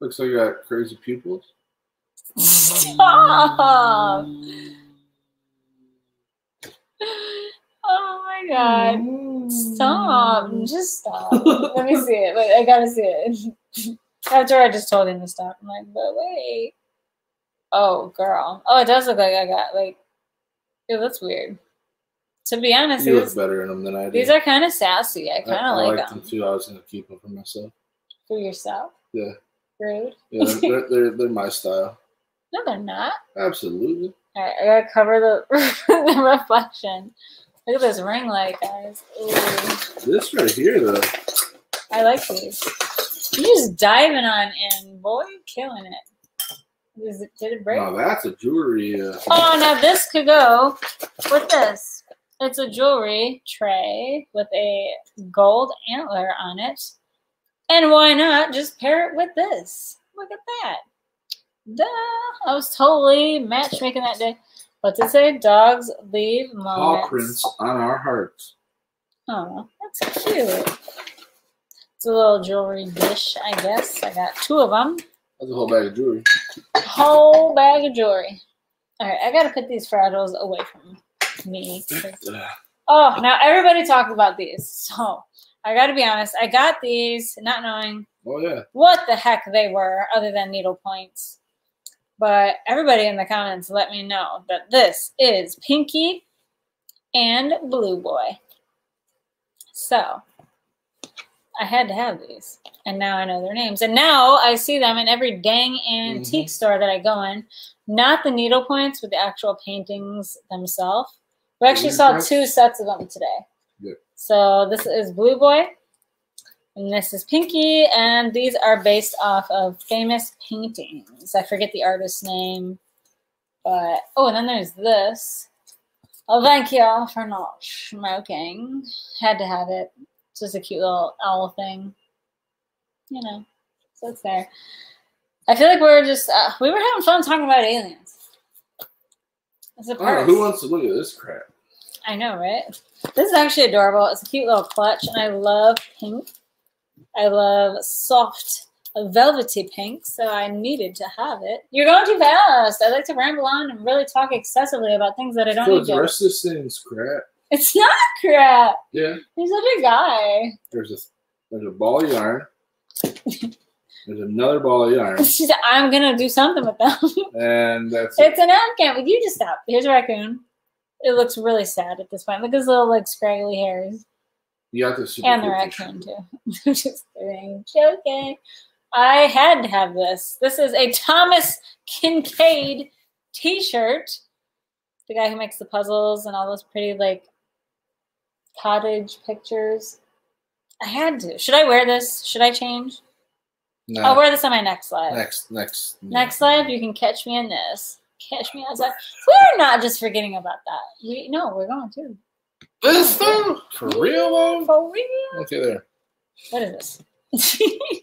Looks like you got crazy pupils. Stop! Oh my God. Stop. Mm. Just stop. Let me see it. Wait, I gotta see it. After I just told him to stop. I'm like, but wait. Oh, girl. Oh, it does look like I got, like, ew, that's weird. To be honest, You look these, better in them than I do. these are kind of sassy. I kind of like like them. them too. I was gonna keep them for myself. For yourself? Yeah. Rude. Yeah, they're, they're, they're, my style. No, they're not. Absolutely. All right, I gotta cover the, the reflection. Look at this ring light, guys. Ooh. This right here, though. I like these. You just diving on in, boy, killing it. Is it did it break? That's a jewelry. Uh, Oh, now this could go with this. It's a jewelry tray with a gold antler on it. And why not just pair it with this? Look at that. Duh. I was totally matchmaking that day. What's it say? Dogs leave paw moments. prints on our hearts. Oh, that's cute. It's a little jewelry dish, I guess. I got two of them. That's a whole bag of jewelry. Whole bag of jewelry. All right, I gotta put these fragiles away from me. Ugh. Oh, now everybody talked about these. So I gotta be honest. I got these not knowing Oh yeah. what the heck they were other than needle points. But everybody in the comments let me know that this is Pinkie and Blue Boy. So I had to have these. And now I know their names. And now I see them in every dang antique mm-hmm. store that I go in. Not the needle points, but the actual paintings themselves. We actually saw two sets of them today. Yep. So this is Blue Boy. And this is Pinkie, and these are based off of famous paintings. I forget the artist's name, but oh, and then there's this. Oh, thank y'all for not smoking. Had to have it. It's just a cute little owl thing, you know. So it's there. I feel like we were just uh, we were having fun talking about aliens. It's a know, who wants to look at this crap? I know, right? This is actually adorable. It's a cute little clutch, and I love pink. I love soft, velvety pink, so I needed to have it. You're going too fast. I like to ramble on and really talk excessively about things that I don't So the rest of this thing's crap. It's not crap. Yeah. He's such a guy. There's a there's a ball of yarn. there's another ball of yarn, She's, I'm gonna do something with them. and that's it. it's an ant Would you just stop? Here's a raccoon. It looks really sad at this point. Look at his little like scraggly hairs. You got the super and the raccoon too. I'm just kidding, joking. I had to have this. This is a Thomas Kinkade T-shirt. The guy who makes the puzzles and all those pretty like cottage pictures. I had to. Should I wear this? Should I change? No, I'll wear this on my next live. next, next, Next live, you can catch me in this. Catch me outside. We're not just forgetting about that. We no, we're going to. This though, for real though. For real. Okay, there. What is this?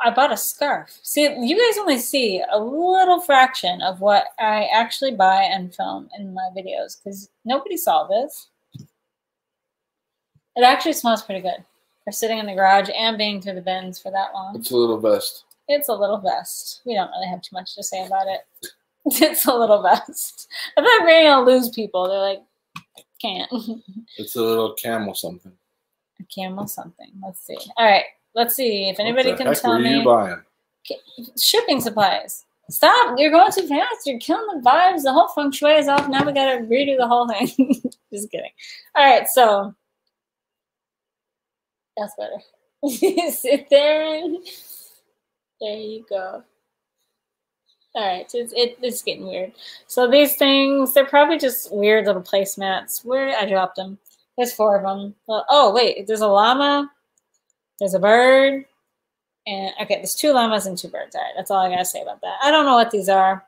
I bought a scarf. See, you guys only see a little fraction of what I actually buy and film in my videos because nobody saw this. It actually smells pretty good for sitting in the garage and being through the bins for that long. It's a little best. It's a little best. We don't really have too much to say about it. It's a little best. I thought we are gonna lose people. They're like, can't. It's a little camel something. A camel something. Let's see. All right. Let's see if anybody can tell were me shipping supplies. Stop! You're going too fast. You're killing the vibes. The whole feng shui is off. Now we gotta redo the whole thing. Just kidding. All right, so that's better. Sit there. And, there you go. All right, so it's, it, it's getting weird. So these things, they're probably just weird little placemats. Where I dropped them. There's four of them. Well, oh wait, there's a llama. There's a bird. And okay, there's two llamas and two birds. All right, that's all I gotta say about that. I don't know what these are.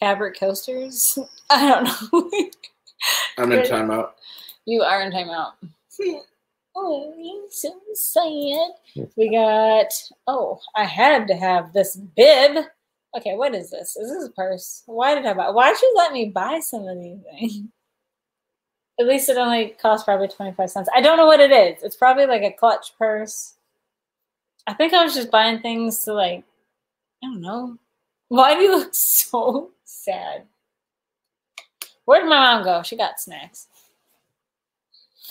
Fabric coasters? I don't know. I'm in timeout. you are in timeout. Oh, you so sad. We got. Oh, I had to have this bib. Okay, what is this? Is this a purse? Why did I buy? Why'd you let me buy some of these things? At least it only cost probably 25 cents. I don't know what it is. It's probably like a clutch purse. I think I was just buying things to like, I don't know. Why do you look so sad? Where'd my mom go? She got snacks.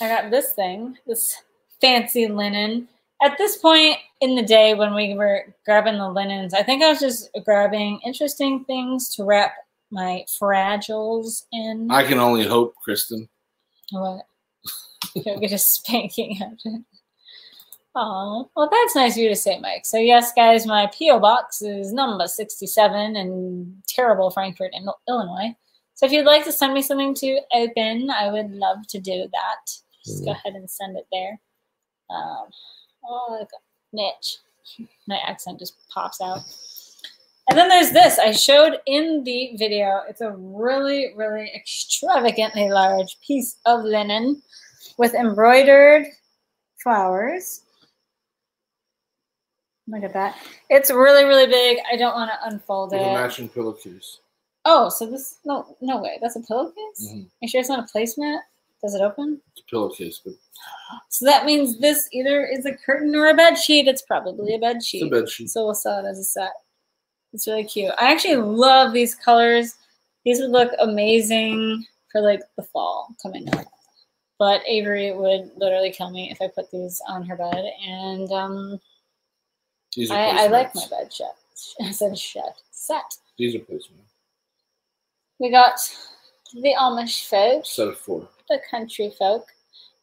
I got this thing, this fancy linen. At this point in the day when we were grabbing the linens, I think I was just grabbing interesting things to wrap my fragiles in. I can only hope, Kristen. What? You'll get a spanking after. Oh, well, that's nice of you to say, Mike. So, yes, guys, my P.O. box is number 67 in terrible Frankfort, Illinois. So, if you'd like to send me something to open, I would love to do that. Just go ahead and send it there. Um, oh, niche. My accent just pops out. And then there's this I showed in the video. It's a really, really extravagantly large piece of linen with embroidered flowers. Look at that. It's really, really big. I don't want to unfold With it. matching pillowcase. Oh, so this no no way. That's a pillowcase? Mhm. You sure it's not a placemat? Does it open? It's a pillowcase, but So that means this either is a curtain or a bed sheet. It's probably a bed it's a sheet. bed sheet. So we'll sell it as a set. It's really cute. I actually love these colors. These would look amazing for like the fall coming up. But Avery would literally kill me if I put these on her bed. And um, These are I, I like my bed shut. I said shut. Set. These are placements. We got the Amish folks. Set of four. The country folk.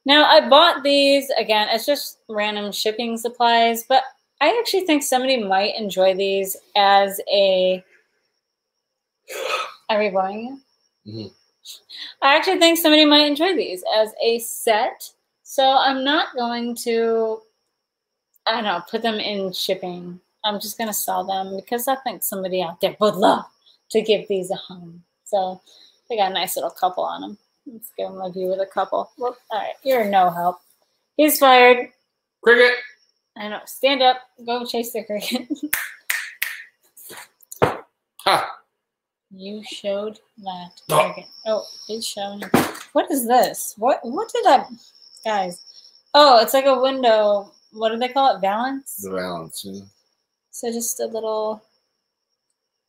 Now, I bought these again. It's just random shipping supplies, but I actually think somebody might enjoy these as a. Are we blowing you? Mhm. I actually think somebody might enjoy these as a set. So I'm not going to. I don't know. Put them in shipping. I'm just gonna sell them because I think somebody out there would love to give these a home. So they got a nice little couple on them. Let's give him a view with a couple. Well, all right, you're no help. He's fired. Cricket. I know. Stand up. Go chase the cricket. Ha! you showed that cricket. Oh, it's showing. What is this? What? What did I, guys? Oh, it's like a window. What do they call it? Valance. The balance. Yeah. So just a little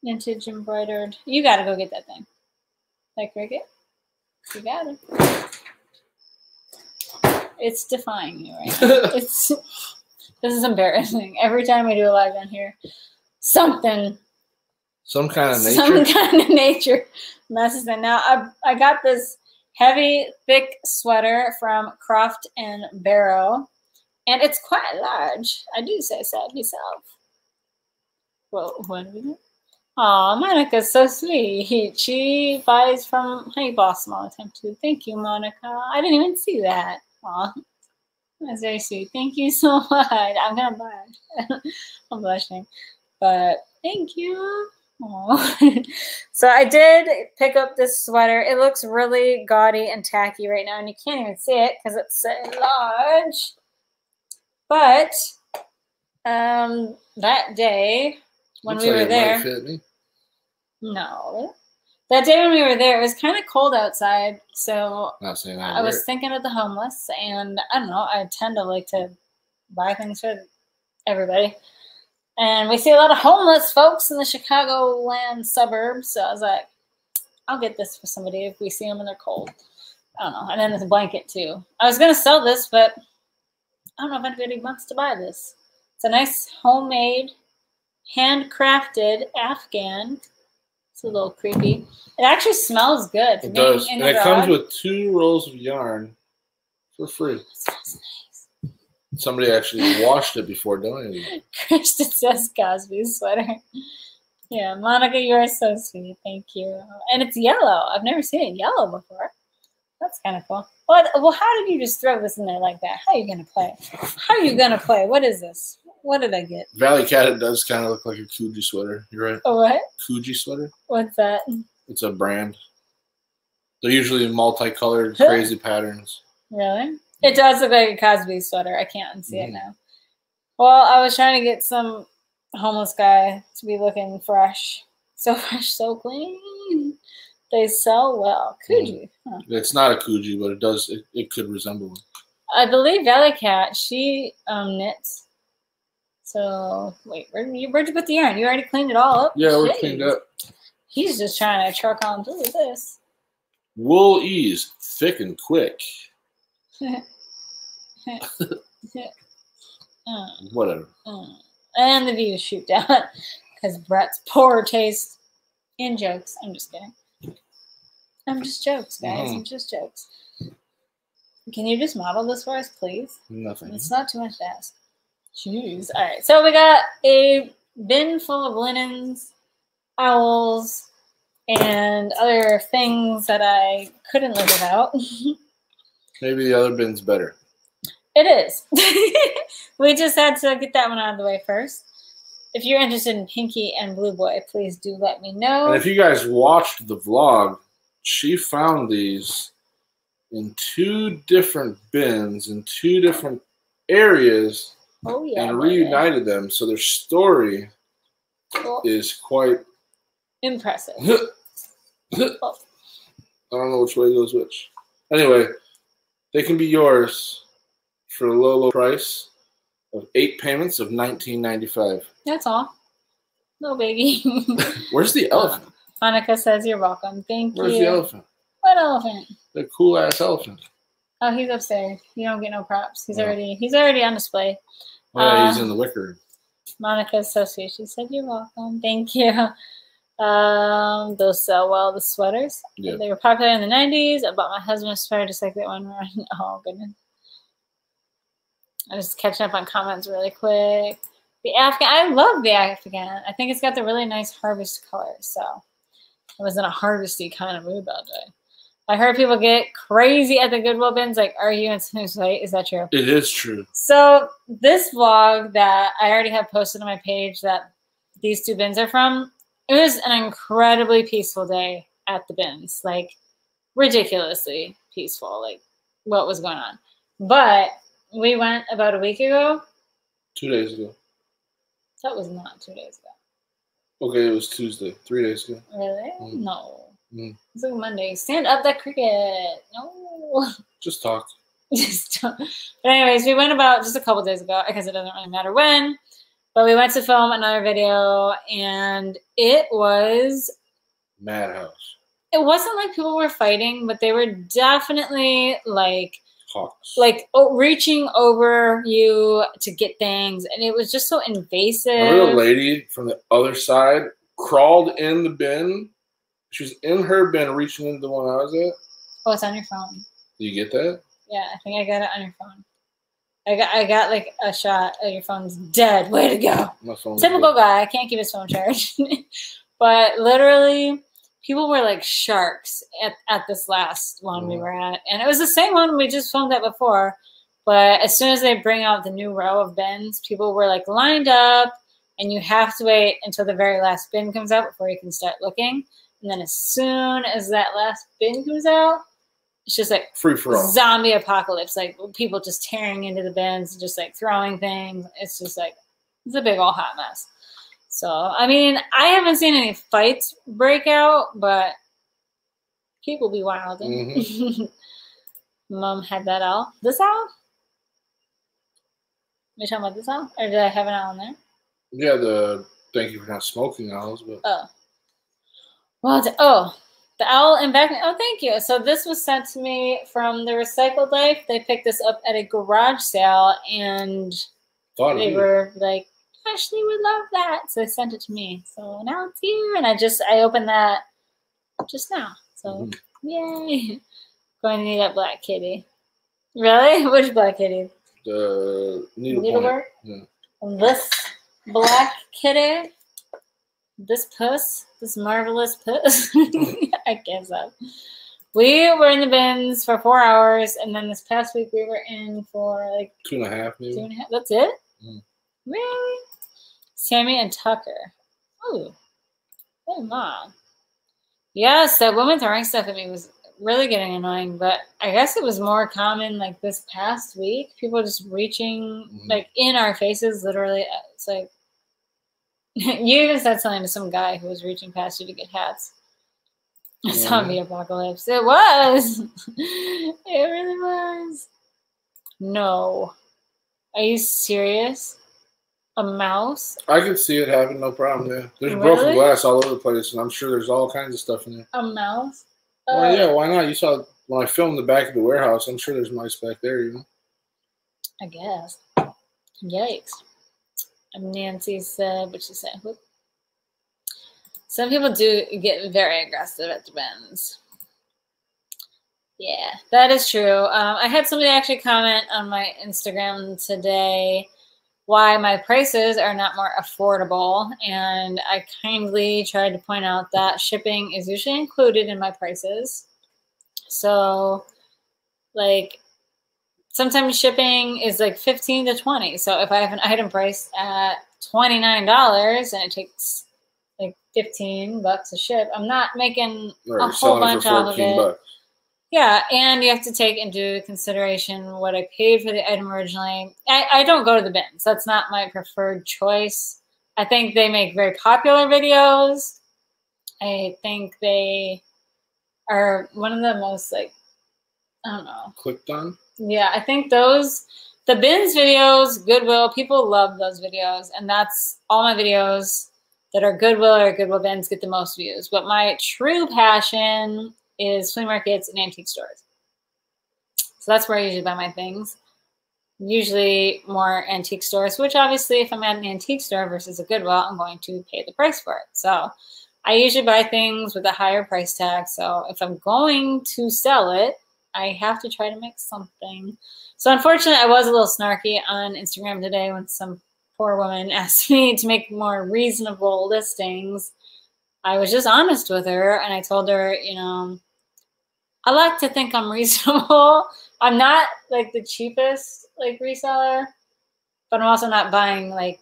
vintage embroidered. You gotta go get that thing. That cricket. You got it. It's defying you right now. it's this is embarrassing. Every time we do a live on here, something, Some kind of nature. some kind of nature messes in. Now I I got this heavy, thick sweater from Croft and Barrow, and it's quite large. I do say so myself. Well, what do we do? Aw, Monica's so sweet. She buys from Honey Blossom all the time too. Thank you, Monica. I didn't even see that. Aw. That's very sweet. Thank you so much. I'm gonna buy it. I'm blushing. But thank you. So I did pick up this sweater. It looks really gaudy and tacky right now, and you can't even see it because it's so large. But um, that day when Looks we like were there. No, that day when we were there, it was kind of cold outside. So I, was thinking of the homeless, and I don't know. I tend to like to buy things for everybody. And we see a lot of homeless folks in the Chicagoland suburbs. So I was like, I'll get this for somebody if we see them and they're cold. I don't know. And then this blanket too. I was gonna sell this, but I don't know if anybody wants to buy this. It's a nice homemade, handcrafted Afghan. It's a little creepy. It actually smells good. It does. And it comes with two rolls of yarn for free. Nice. Somebody actually washed it before donating. it. Kristen says Cosby sweater. Yeah, Monica, you are so sweet. Thank you. And it's yellow. I've never seen it yellow before. That's kind of cool. What? Well, how did you just throw this in there like that? How are you gonna play? How are you gonna play? What is this? What did I get? Valley Cat, it does kind of look like a Coogi sweater. You're right. A what? Coogi sweater. What's that? It's a brand. They're usually multicolored, crazy patterns. Really? It does look like a Cosby sweater. I can't see it Mhm. now. Well, I was trying to get some homeless guy to be looking fresh. So fresh, so clean. They sell well. Coogi. Huh. It's not a Coogi, but it does. It, it could resemble one. I believe Valley Cat, she um, knits. So, wait, where, you, where'd you put the yarn? You already cleaned it all up? Yeah, we're cleaned up. He's just trying to truck on through this. Wool ease, thick and quick. Mm, Whatever. mm. And the views shoot down because Brett's poor taste in jokes. I'm just kidding. I'm just jokes, guys. I'm just jokes. Can you just model this for us, please? Nothing. It's not too much to ask. Jeez. All right. So we got a bin full of linens, owls, and other things that I couldn't live without. Maybe the other bin's better. It is. we just had to get that one out of the way first. If you're interested in Pinkie and Blue Boy, please do let me know. And if you guys watched the vlog, she found these in two different bins in two different areas oh yeah. and reunited them. So their story Cool. is quite. Impressive. I don't know which way goes which. Anyway, they can be yours for a low, low price of eight payments of nineteen ninety five. That's all. No baby. Where's the elephant? Monica says you're welcome. Thank Where's you. Where's the elephant? What elephant? The cool ass elephant. Oh, he's upstairs. You don't get no props. He's No. already he's already on display. Oh, yeah, he's Uh, in the wicker. Monica's so sweet. She said you're welcome. Thank you. Um, those sell well. The sweaters. Yeah. They were popular in the '90s. I bought my husband a sweater just like that one. Oh goodness. I'm just catching up on comments really quick. The Afghan. I love the Afghan. I think it's got the really nice harvest color. So I was in a harvesty kind of mood that day. I heard people get crazy at the Goodwill bins. Like, are you in Snooze? Is that true? It is true. So this vlog that I already have posted on my page that these two bins are from, it was an incredibly peaceful day at the bins. Like ridiculously peaceful, like what was going on. But we went about a week ago. Two days ago. That was not two days ago. Okay, it was Tuesday. Three days ago. Really? Mm. No. Mm. It's like Monday. Stand up that cricket. No. Just talk. just don't. But anyways, we went about just a couple days ago because it doesn't really matter when. But we went to film another video, and it was. Madhouse. It wasn't like people were fighting, but they were definitely like Hawks. like oh, reaching over you to get things, and it was just so invasive. Remember the lady from the other side crawled in the bin? She was in her bin reaching into the one I was at. Oh, it's on your phone. Do you get that? Yeah, I think I got it on your phone. I got I got like a shot. of your phone's dead. Way to go. My phone. typical guy. I can't keep his phone charged. but literally, people were like sharks at, at this last one we Mhm. were at. And it was the same one we just filmed at before. But as soon as they bring out the new row of bins, people were like lined up, and you have to wait until the very last bin comes out before you can start looking. And then as soon as that last bin comes out, it's just like Free for all. zombie apocalypse, like people just tearing into the bins, just like throwing things. It's just like it's a big old hot mess. So I mean, I haven't seen any fights break out, but people be wilding. Mm-hmm. Mom had that owl. This owl? You talking about this owl, or did I have an owl in there? Yeah, the thank you for not smoking owls, but Oh. Well, oh, the owl and back. Oh, thank you. So this was sent to me from the Recycled Life. They picked this up at a garage sale, and thought they were like, Ashley would love that. So they sent it to me. So now it's here, and I just I opened that just now. So Mhm. yay! Going to need that black kitty. Really? Which black kitty? the needle. Needlework. Yeah. And this black kitty, this puss, this marvelous puss. I guess up. We were in the bins for four hours, and then this past week we were in for like two and a half, maybe. and a half. That's it. Mm. Really? Sammy and Tucker. Oh, oh mom. Yes, that woman throwing stuff at me was really getting annoying, but I guess it was more common like this past week. People just reaching Mhm. like in our faces, literally. uh, It's like you even said something to some guy who was reaching past you to get hats. Yeah. Zombie apocalypse. It was. it really was. No. Are you serious? A mouse? I could see it happen, no problem. Yeah, there's broken glass all over the place, and I'm sure there's all kinds of stuff in there. A mouse? Well, Uh, yeah, why not? You saw when I filmed the back of the warehouse. I'm sure there's mice back there. You know. I guess. Yikes. And Nancy said, what she said. Some people do get very aggressive at the bins. Yeah, that is true. Um, I had somebody actually comment on my Instagram today why my prices are not more affordable. And I kindly tried to point out that shipping is usually included in my prices. So, like, sometimes shipping is like 15 to 20 so if i have an item priced at $29 and it takes like 15 bucks to ship i'm not making Or a whole bunch off of it. bucks. yeah and you have to take into consideration what i paid for the item originally. I, I don't go to the bins. That's not my preferred choice. I think they make very popular videos. I think they are one of the most like i don't know. Clicked on. Yeah, I think those the bins videos, Goodwill, people love those videos, and that's all my videos that are Goodwill or Goodwill bins get the most views. But my true passion is flea markets and antique stores. So that's where I usually buy my things. Usually more antique stores, which obviously if I'm at an antique store versus a Goodwill, I'm going to pay the price for it. So I usually buy things with a higher price tag. So if I'm going to sell it, I have to try to make something. So unfortunately, I was a little snarky on Instagram today when some poor woman asked me to make more reasonable listings. I was just honest with her and I told her, you know, I like to think I'm reasonable. I'm not like the cheapest like reseller, but I'm also not buying like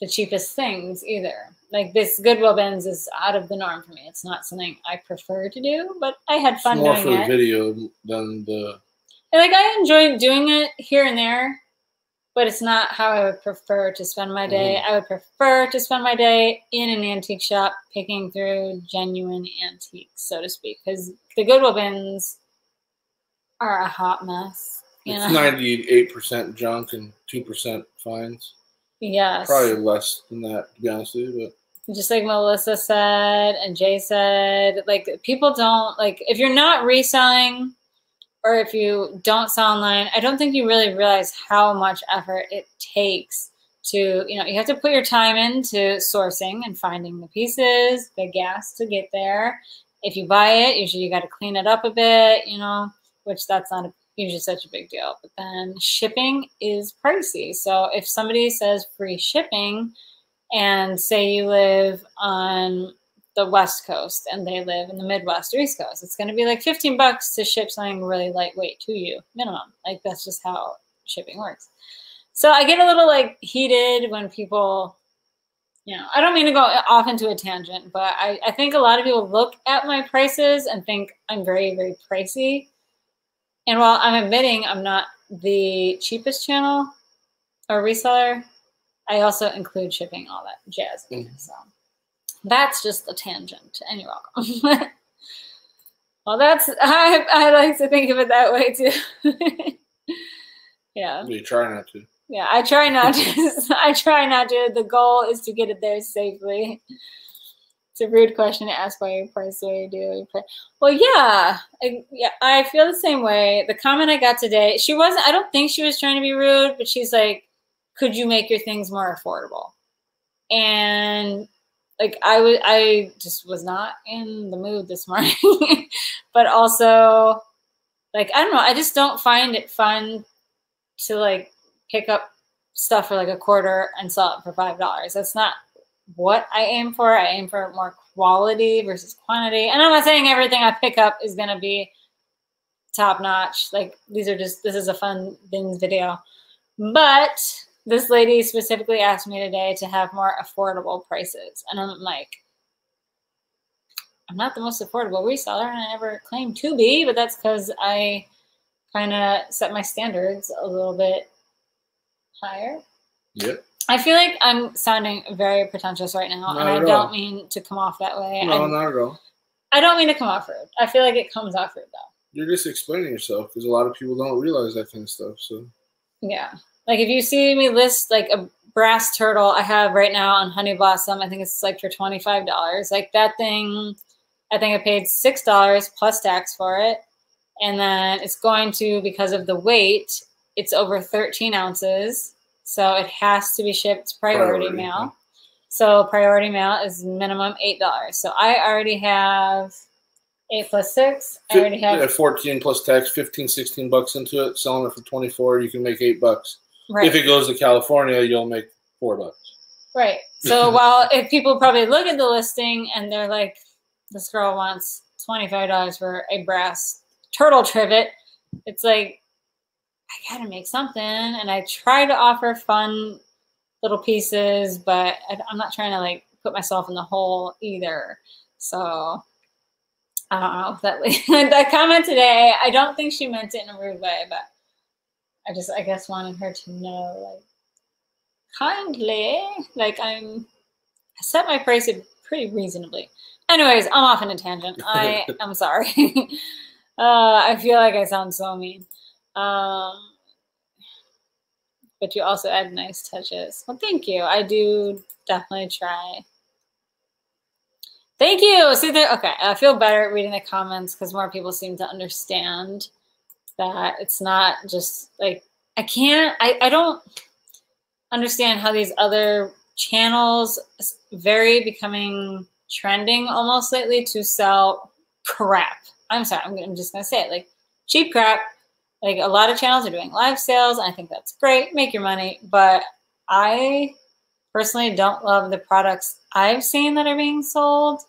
the cheapest things either. Like this Goodwill bins is out of the norm for me. It's not something I prefer to do, but I had fun. It's more for the it. video than the. And, like I enjoy doing it here and there, but it's not how I would prefer to spend my day. Mm-hmm. I would prefer to spend my day in an antique shop picking through genuine antiques, so to speak, because the Goodwill bins are a hot mess. You It's know? 98% junk and 2% fines. Yes. Probably less than that, to be honest with you. Just like Melissa said and Jay said, like people don't like if you're not reselling or if you don't sell online, I don't think you really realize how much effort it takes to, you know, you have to put your time into sourcing and finding the pieces, the gas to get there. If you buy it, usually you got to clean it up a bit, you know, which that's not a, usually such a big deal. But then shipping is pricey. So if somebody says free shipping, and say you live on the west coast and they live in the midwest or east coast it's going to be like 15 bucks to ship something really lightweight to you minimum. Like that's just how shipping works. So i get a little like heated when people you know i don't mean to go off into a tangent but i, I think a lot of people look at my prices and think i'm very very pricey. And while i'm admitting i'm not the cheapest channel or reseller I also include shipping, all that jazz. Mhm. So that's just a tangent, and you're welcome. well, that's I, I like to think of it that way too. yeah, You try not to. Yeah, I try not to. I try not to. The goal is to get it there safely. It's a rude question to ask why you price the way you do. Well, yeah, I, yeah, I feel the same way. The comment I got today, she wasn't. I don't think she was trying to be rude, but she's like, "Could you make your things more affordable?" And like I was, I just was not in the mood this morning. but also, like I don't know, I just don't find it fun to like pick up stuff for like a quarter and sell it for five dollars. That's not what I aim for. I aim for more quality versus quantity. And I'm not saying everything I pick up is gonna be top notch. Like these are just this is a fun things video. But this lady specifically asked me today to have more affordable prices. And I'm like, I'm not the most affordable reseller, and I never claimed to be, but that's because I kind of set my standards a little bit higher. Yep. I feel like I'm sounding very pretentious right now, Not and I don't all. mean to come off that way. No, I, not at all. I don't mean to come off rude. I feel like it comes off rude though. You're just explaining yourself because a lot of people don't realize that kind of stuff. So Yeah. Like if you see me list like a brass turtle I have right now on Honey Blossom, I think it's like for $25. Like that thing, I think I paid $6 plus tax for it. And then it's going to, because of the weight, it's over 13 ounces. So it has to be shipped priority, Priority, mail. So priority mail is minimum $8. So I already have eight plus six. I already have, yeah, 14 plus tax, 15, 16 bucks into it. Selling it for 24, you can make eight bucks. Right. If it goes to California, you'll make four bucks. Right. So while if people probably look at the listing and they're like, this girl wants $25 for a brass turtle trivet, it's like, I gotta make something. And I try to offer fun little pieces, but I'm not trying to like put myself in the hole either. So I don't know if that that comment today, I don't think she meant it in a rude way, but I just I guess wanted her to know like kindly. Like I'm, I set my price pretty reasonably. Anyways, I'm off on a tangent. I am sorry. uh, I feel like I sound so mean. Um, but you also add nice touches. Well, thank you. I do definitely try. Thank you. See there. Okay, I feel better reading the comments because more people seem to understand that it's not just like I can't. I I don't understand how these other channels very becoming trending almost lately to sell crap. I'm sorry, I'm, I'm just gonna say it like cheap crap. Like a lot of channels are doing live sales. I think that's great. Make your money, but I personally don't love the products I've seen that are being sold.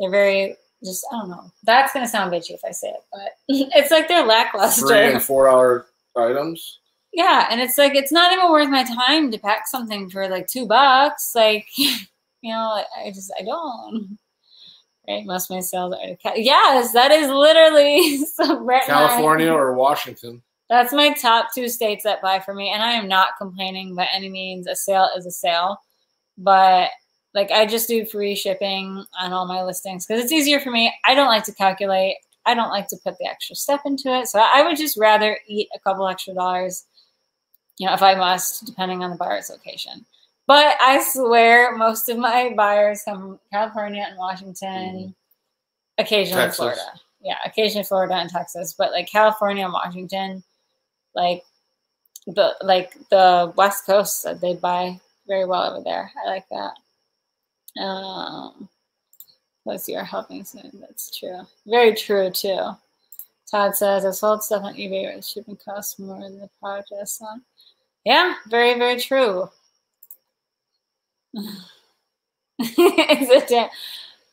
They're very just I don't know. That's gonna sound bitchy if I say it, but it's like they're lackluster. Three and four hour items. Yeah, and it's like it's not even worth my time to pack something for like two bucks. Like, you know, I just I don't. Right, most of my sales are. Yes, that is literally so Brett and I- California or Washington. That's my top two states that buy for me, and I am not complaining by any means. A sale is a sale, but like I just do free shipping on all my listings because it's easier for me. I don't like to calculate. I don't like to put the extra step into it, so I would just rather eat a couple extra dollars, you know, if I must, depending on the buyer's location. But I swear, most of my buyers come from California and Washington, mm-hmm. occasionally Texas. Florida. Yeah, occasionally Florida and Texas, but like California and Washington, like the like the West Coast, they buy very well over there. I like that. Um, let's see, you're helping soon. That's true. Very true too. Todd says I sold stuff on eBay where the shipping costs more than the product I saw. Yeah, very very true. it's a da-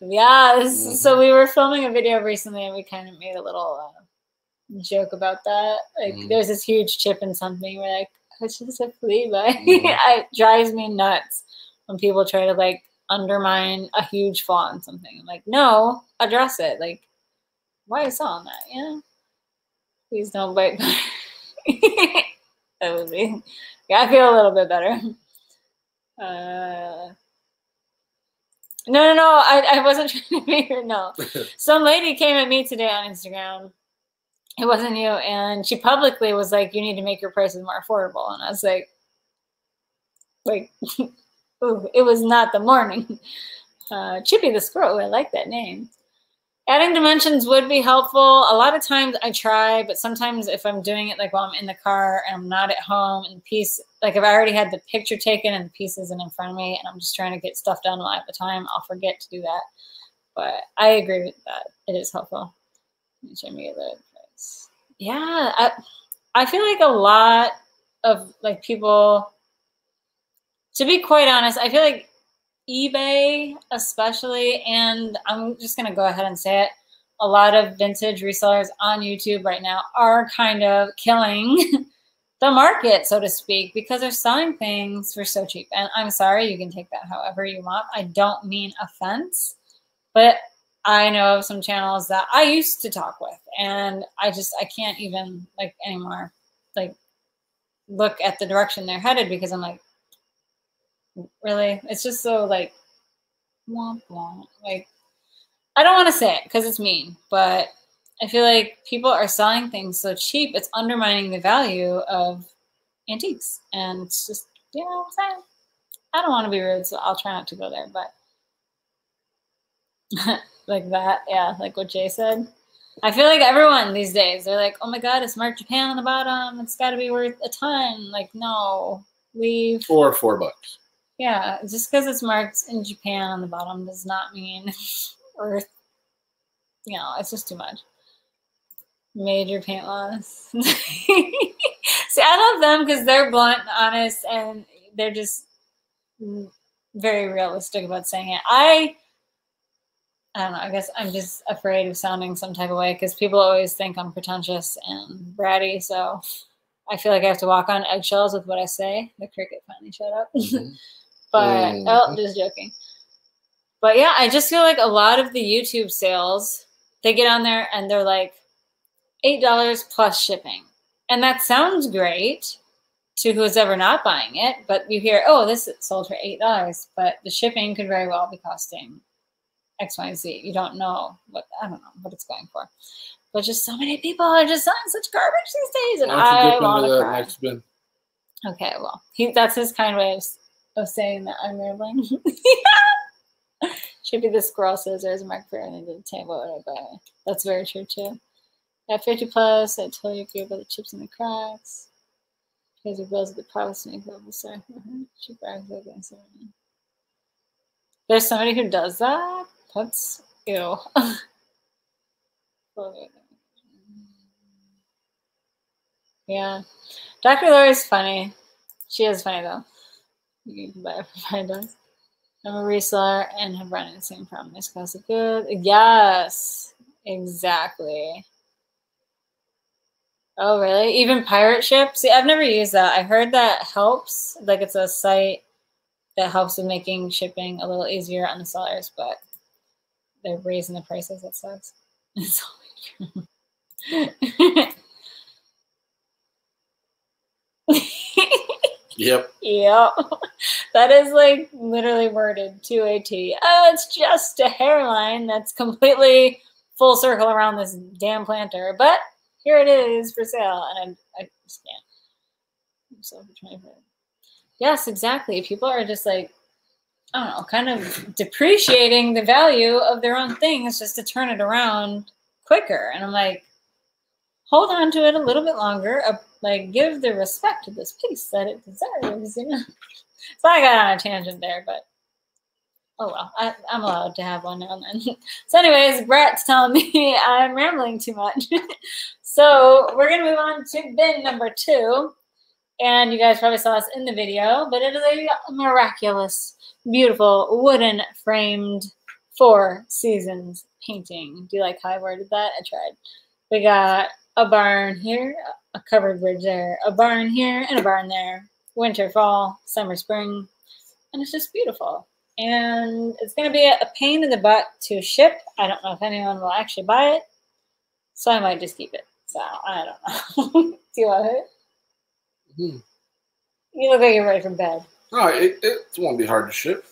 yeah. This, So we were filming a video recently, and we kind of made a little uh, joke about that. Like, Mhm. there's this huge chip in something. We're like, it's just a flea bite. Mhm. it drives me nuts when people try to like undermine a huge flaw in something. I'm like, no, address it. Like, why is selling that? Yeah. please don't bite. that would be. Yeah, I feel a little bit better. Uh, no, no, no. I, I wasn't trying to be. No. Some lady came at me today on Instagram. It wasn't you. And she publicly was like, you need to make your prices more affordable. And I was like, Like, ooh, it was not the morning. Uh, Chippy the Squirrel, I like that name. Adding dimensions would be helpful. A lot of times I try, but sometimes if I'm doing it like while I'm in the car and I'm not at home and the piece, like if I already had the picture taken and the piece isn't in front of me and I'm just trying to get stuff done while at the time, I'll forget to do that. But I agree with that. It is helpful. Price. Yeah, I, I feel like a lot of like people, to be quite honest, I feel like eBay, especially, and I'm just going to go ahead and say it. A lot of vintage resellers on YouTube right now are kind of killing the market, so to speak, because they're selling things for so cheap. And I'm sorry, you can take that however you want. I don't mean offense, but I know of some channels that I used to talk with, and I just I can't even like anymore, like look at the direction they're headed because I'm like, really? It's just so like, womp womp. Like, I don't want to say it because it's mean, but I feel like people are selling things so cheap, it's undermining the value of antiques. And it's just, you know what I'm saying? I don't want to be rude, so I'll try not to go there, but like that, yeah, like what Jay said. I feel like everyone these days, they're like, oh my God, it's marked Japan on the bottom. It's got to be worth a ton. Like, no, leave. Or four bucks. Yeah, just because it's marked in Japan on the bottom does not mean Earth. You know, it's just too much. Major paint loss. See, I love them because they're blunt, honest, and they're just very realistic about saying it. I, I don't know. I guess I'm just afraid of sounding some type of way because people always think I'm pretentious and bratty. So I feel like I have to walk on eggshells with what I say. The cricket finally shut up. Mm-hmm. But mm. oh, just joking. But yeah, I just feel like a lot of the YouTube sales, they get on there and they're like eight dollars plus shipping, and that sounds great to who's ever not buying it. But you hear, oh, this sold for eight dollars, but the shipping could very well be costing X, Y, Z. You don't know what I don't know what it's going for. But just so many people are just selling such garbage these days, and I want to cry. Okay, well, he, that's his kind way of of saying that I'm rambling. Should be the squirrel says there's a for and the table but That's very true too. At 50 plus, I totally agree about the chips and the cracks. Because it bills at the snake level, sorry. Cheap rags against There's somebody who does that? That's ew. yeah. Dr. Laurie's funny. She is funny though. You can buy. I'm a reseller and have run into the same problem. It's cost of good. Yes, exactly. Oh, really? Even pirate ships? See, I've never used that. I heard that helps. Like it's a site that helps with making shipping a little easier on the sellers, but they're raising the prices. That sucks. It's only true. Yep. Yep. That is like literally worded to a T. Oh, it's just a hairline that's completely full circle around this damn planter. But here it is for sale. And I, I just can't. I'm so Yes, exactly. People are just like, I don't know, kind of depreciating the value of their own things just to turn it around quicker. And I'm like, hold on to it a little bit longer, like give the respect to this piece that it deserves, you know. so I got on a tangent there, but oh well, I, am allowed to have one now and then. so, anyways, Brett's telling me I'm rambling too much. so we're gonna move on to bin number two. And you guys probably saw this in the video, but it is a miraculous, beautiful wooden framed four seasons painting. Do you like how I worded that? I tried. We got a barn here, a covered bridge there, a barn here, and a barn there. Winter, fall, summer, spring, and it's just beautiful. And it's going to be a pain in the butt to ship. I don't know if anyone will actually buy it, so I might just keep it. So I don't know. Do you want it? Mm-hmm. You look like you're ready for bed. No, it, it won't be hard to ship.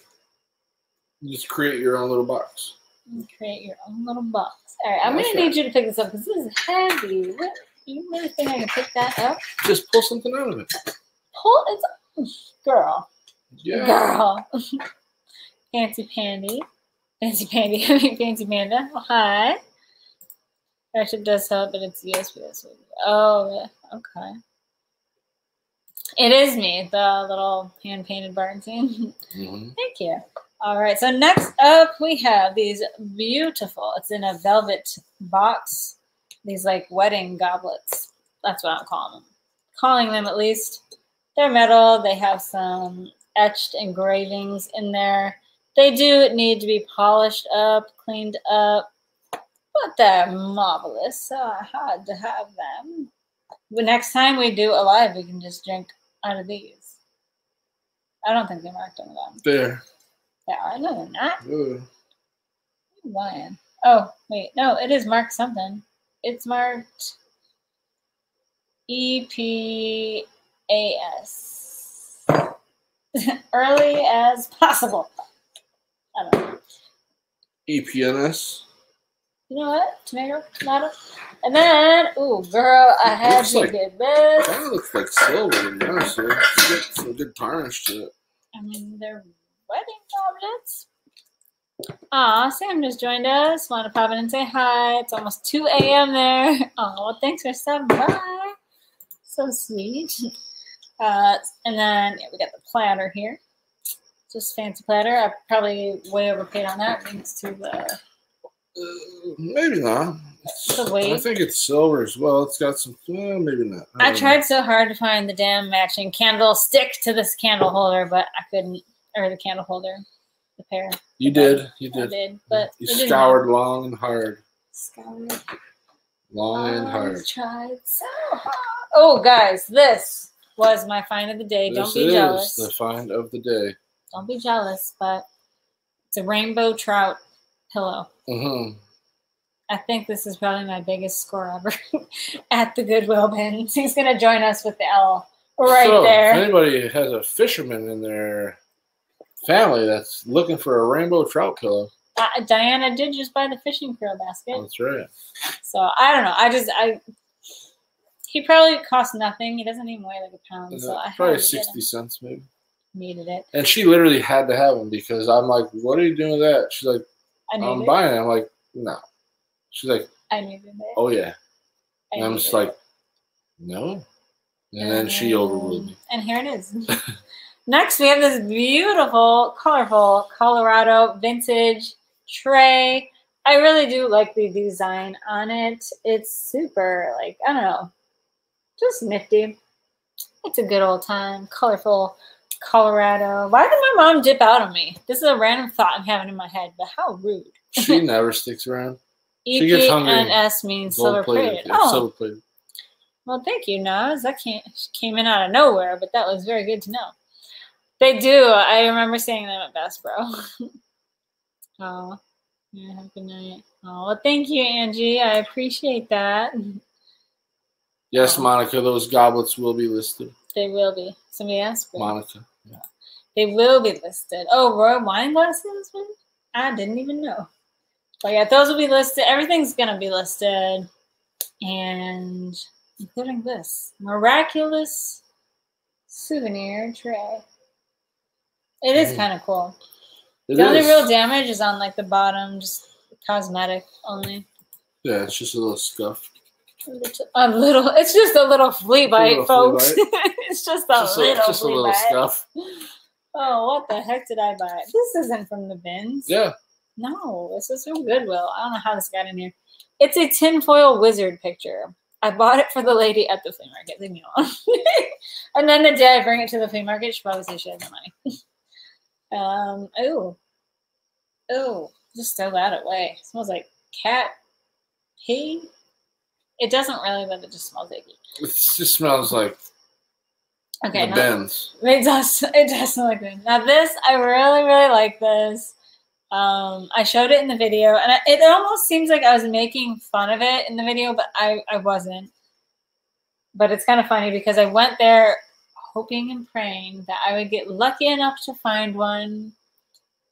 You just create your own little box. create your own little box. All right, I'm going to need you to pick this up because this is heavy. What? You really think I can pick that up? Just pull something out of it. Pull it, girl. Yeah. Girl. Fancy Pandy. Fancy Pandy. I mean, Fancy Panda. Oh, hi. Actually, it does help, but it's USB. Oh, okay. It is me, the little hand painted Barton. hmm Thank you. All right. So next up, we have these beautiful. It's in a velvet box. These like wedding goblets. That's what I'm calling them. Calling them at least. They're metal. They have some etched engravings in there. They do need to be polished up, cleaned up, but they're marvelous. So I had to have them. But next time we do a live, we can just drink out of these. I don't think they're marked on them. There. They are. No, they're not. Lion. Oh, wait. No, it is marked something. It's marked E P A S. Early as possible. I don't know. EPNS. You know what? Tomato, tomato. And then, ooh, girl, I had to like- get this. That looks like silver, to be honest with you. It's got some good tarnish to it. I mean, they're wedding goblets. Aw, Sam just joined us. Want to pop in and say hi. It's almost 2 a.m. there. Oh, well, thanks for stopping by. So sweet. Uh, and then yeah, we got the platter here. Just fancy platter. I probably way overpaid on that. Thanks to the. Uh, maybe not. The weight. I think it's silver as well. It's got some. Uh, maybe not. I don't tried so hard to find the damn matching candle stick to this candle holder, but I couldn't. Or the candle holder, pair. You did. You I did. did, but You scoured long and hard. Scoured. Long and hard. tried so hard. Oh, guys, this was my find of the day. This Don't be is jealous. the find of the day. Don't be jealous, but it's a rainbow trout pillow. hmm I think this is probably my biggest score ever at the Goodwill bins. He's gonna join us with the L right so, If anybody has a fisherman in their family that's looking for a rainbow trout pillow, Uh, Diana did just buy the fishing creel basket, that's right. so I don't know. I just I he probably cost nothing. He doesn't even weigh like a pound, so I had Probably sixty cents, maybe. needed it. And she literally had to have them because I'm like, "What are you doing with that?" She's like, "I'm it. buying it." I'm like, "No." She's like, I needed it. "Oh yeah," I and I'm just it. like, "No." And then she overruled me. And here it is. Next, we have this beautiful, colorful Colorado vintage tray. I really do like the design on it. It's super, like, I don't know, just nifty. It's a good old time. Colorful Colorado. Why did my mom dip out on me? This is a random thought I'm having in my head, but how rude. She never sticks around. She gets hungry. EPNS means silver plated. Oh, silver plated. well, thank you, Nas. That came in out of nowhere, but that was very good to know. They do. I remember seeing them at Best Bro. oh, yeah, have a good night. Oh, well, thank you, Angie. I appreciate that. Yes, Oh. Monica, those goblets will be listed. They will be. Somebody asked for. Monica. Yeah. They will be listed. Oh, royal wine glasses? I didn't even know. But yeah, those will be listed. Everything's gonna be listed, and including this miraculous souvenir tray. It is kind of cool. It the only real damage is on like the bottom, just cosmetic only. Yeah, it's just a little scuff. A little, a little it's just a little flea bite, little flea folks. bite. it's just a Just a, little just a little bite. scuff. Oh, what the heck did I buy? This isn't from the bins. Yeah. No, this is from Goodwill. I don't know how this got in here. It's a tinfoil wizard picture. I bought it for the lady at the flea market. Leave me alone. and then the day I bring it to the flea market, she probably says she has no money. um, oh. Oh, just throw that away. It smells like cat pee. It doesn't really, but it just smells icky. It just smells like Okay, the bends. It does. It does smell like good. Now this, I really, really like this. Um, I showed it in the video, and I, it almost seems like I was making fun of it in the video, but I, I wasn't. But it's kind of funny because I went there hoping and praying that I would get lucky enough to find one,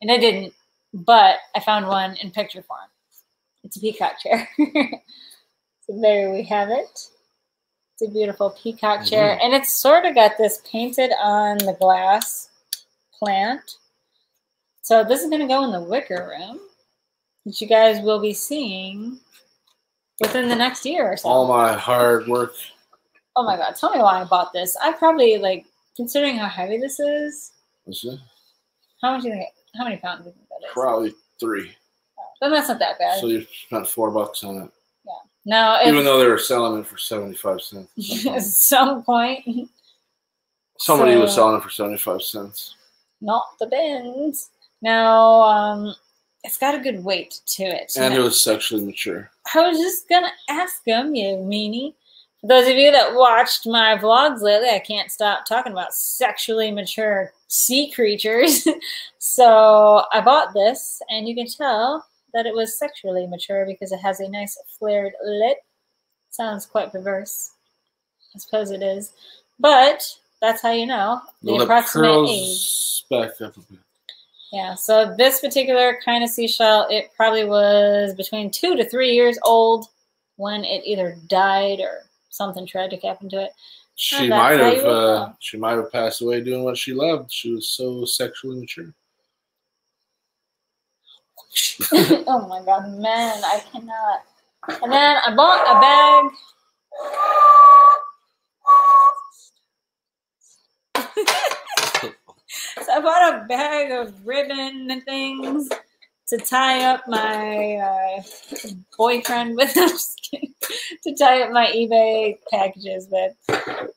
and I didn't. But I found one in picture form. It's a peacock chair. so there we have it. It's a beautiful peacock chair, and it's sort of got this painted on the glass plant. So this is going to go in the wicker room, which you guys will be seeing within the next year or so. All my hard work. Oh my god! Tell me why I bought this. I probably like considering how heavy this is. What's? How much do you think? How many pounds do you think that is? Probably three. Then that's not that bad. So you spent four bucks on it, now, if, even though they were selling it for seventy-five cents. at some point, Somebody was selling it for seventy-five cents. not the bins. Now, um, it's got a good weight to it. And it was sexually mature. I was just gonna ask him, you meanie. Those of you that watched my vlogs lately, I can't stop talking about sexually mature sea creatures. so I bought this, and you can tell that it was sexually mature because it has a nice flared lip. Sounds quite perverse. I suppose it is. But that's how you know the approximate age. back up a bit. Yeah, so this particular kind of seashell, it probably was between two to three years old when it either died or something tragic happened to it. She might have. Uh, she might have passed away doing what she loved. She was so sexually mature. oh my god, man, I cannot. And then I bought a bag. so I bought a bag of ribbon and things to tie up my uh, boyfriend with. I'm just kidding. To tie up my eBay packages with.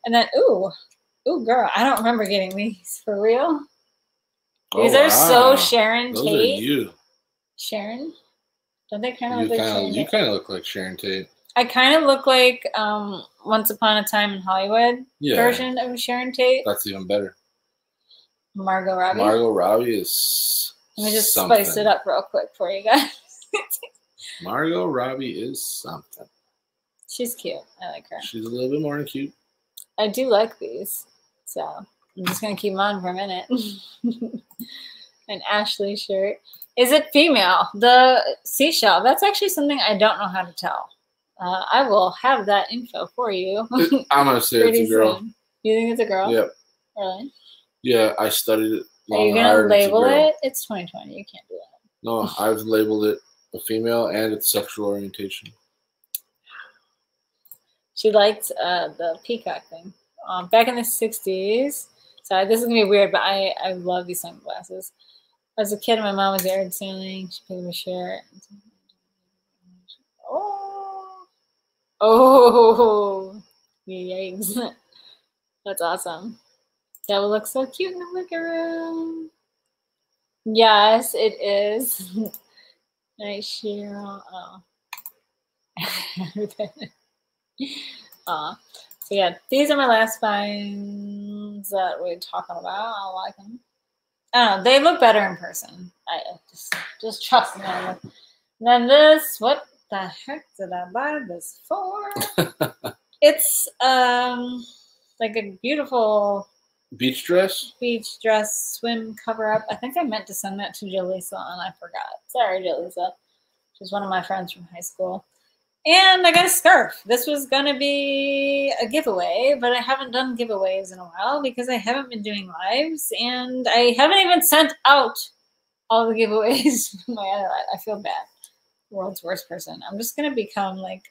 And then, ooh, ooh, girl, I don't remember getting these for real. These Oh, are so wow. Sharon Those are Tate. you. Sharon? Don't they kind of look like kind Sharon of. You kind of look like Sharon Tate. I kind of look like um, Once Upon a Time in Hollywood Yeah. version of Sharon Tate. That's even better. Margot Robbie. Margot Robbie is. Let me just something. spice it up real quick for you guys. Margot Robbie is something. She's cute. I like her. She's a little bit more than cute. I do like these. So I'm just going to keep them on for a minute. An Ashley shirt. Is it female? The seashell. That's actually something I don't know how to tell. Uh, I will have that info for you I'm gonna say it's a girl. soon. You think it's a girl? Yep. Really? Yeah, I studied it. Are you gonna hard. It's a label it? It's 2020. You can't do that. No, I've labeled it a female and its sexual orientation. She liked uh, the peacock thing. Um, back in the 60s. So this is gonna be weird, but I I love these sunglasses. As a kid, my mom was yard sailing. She picked up a shirt. Oh, oh, yikes! That's awesome. That will look so cute in the wicker room. Yes, it is. nice Cheryl. Oh. Aw. So yeah, these are my last finds that we're talking about. I like them. I don't know, they look better in person. I just just trust me. And then this, what the heck did I buy this for? it's um like a beautiful Beach dress? beach dress swim cover up. I think I meant to send that to Jaleesa and I forgot. Sorry, Jaleesa. She's one of my friends from high school. And I got a scarf. This was gonna be a giveaway, but I haven't done giveaways in a while because I haven't been doing lives and I haven't even sent out all the giveaways my. I feel bad. World's worst person. I'm just gonna become like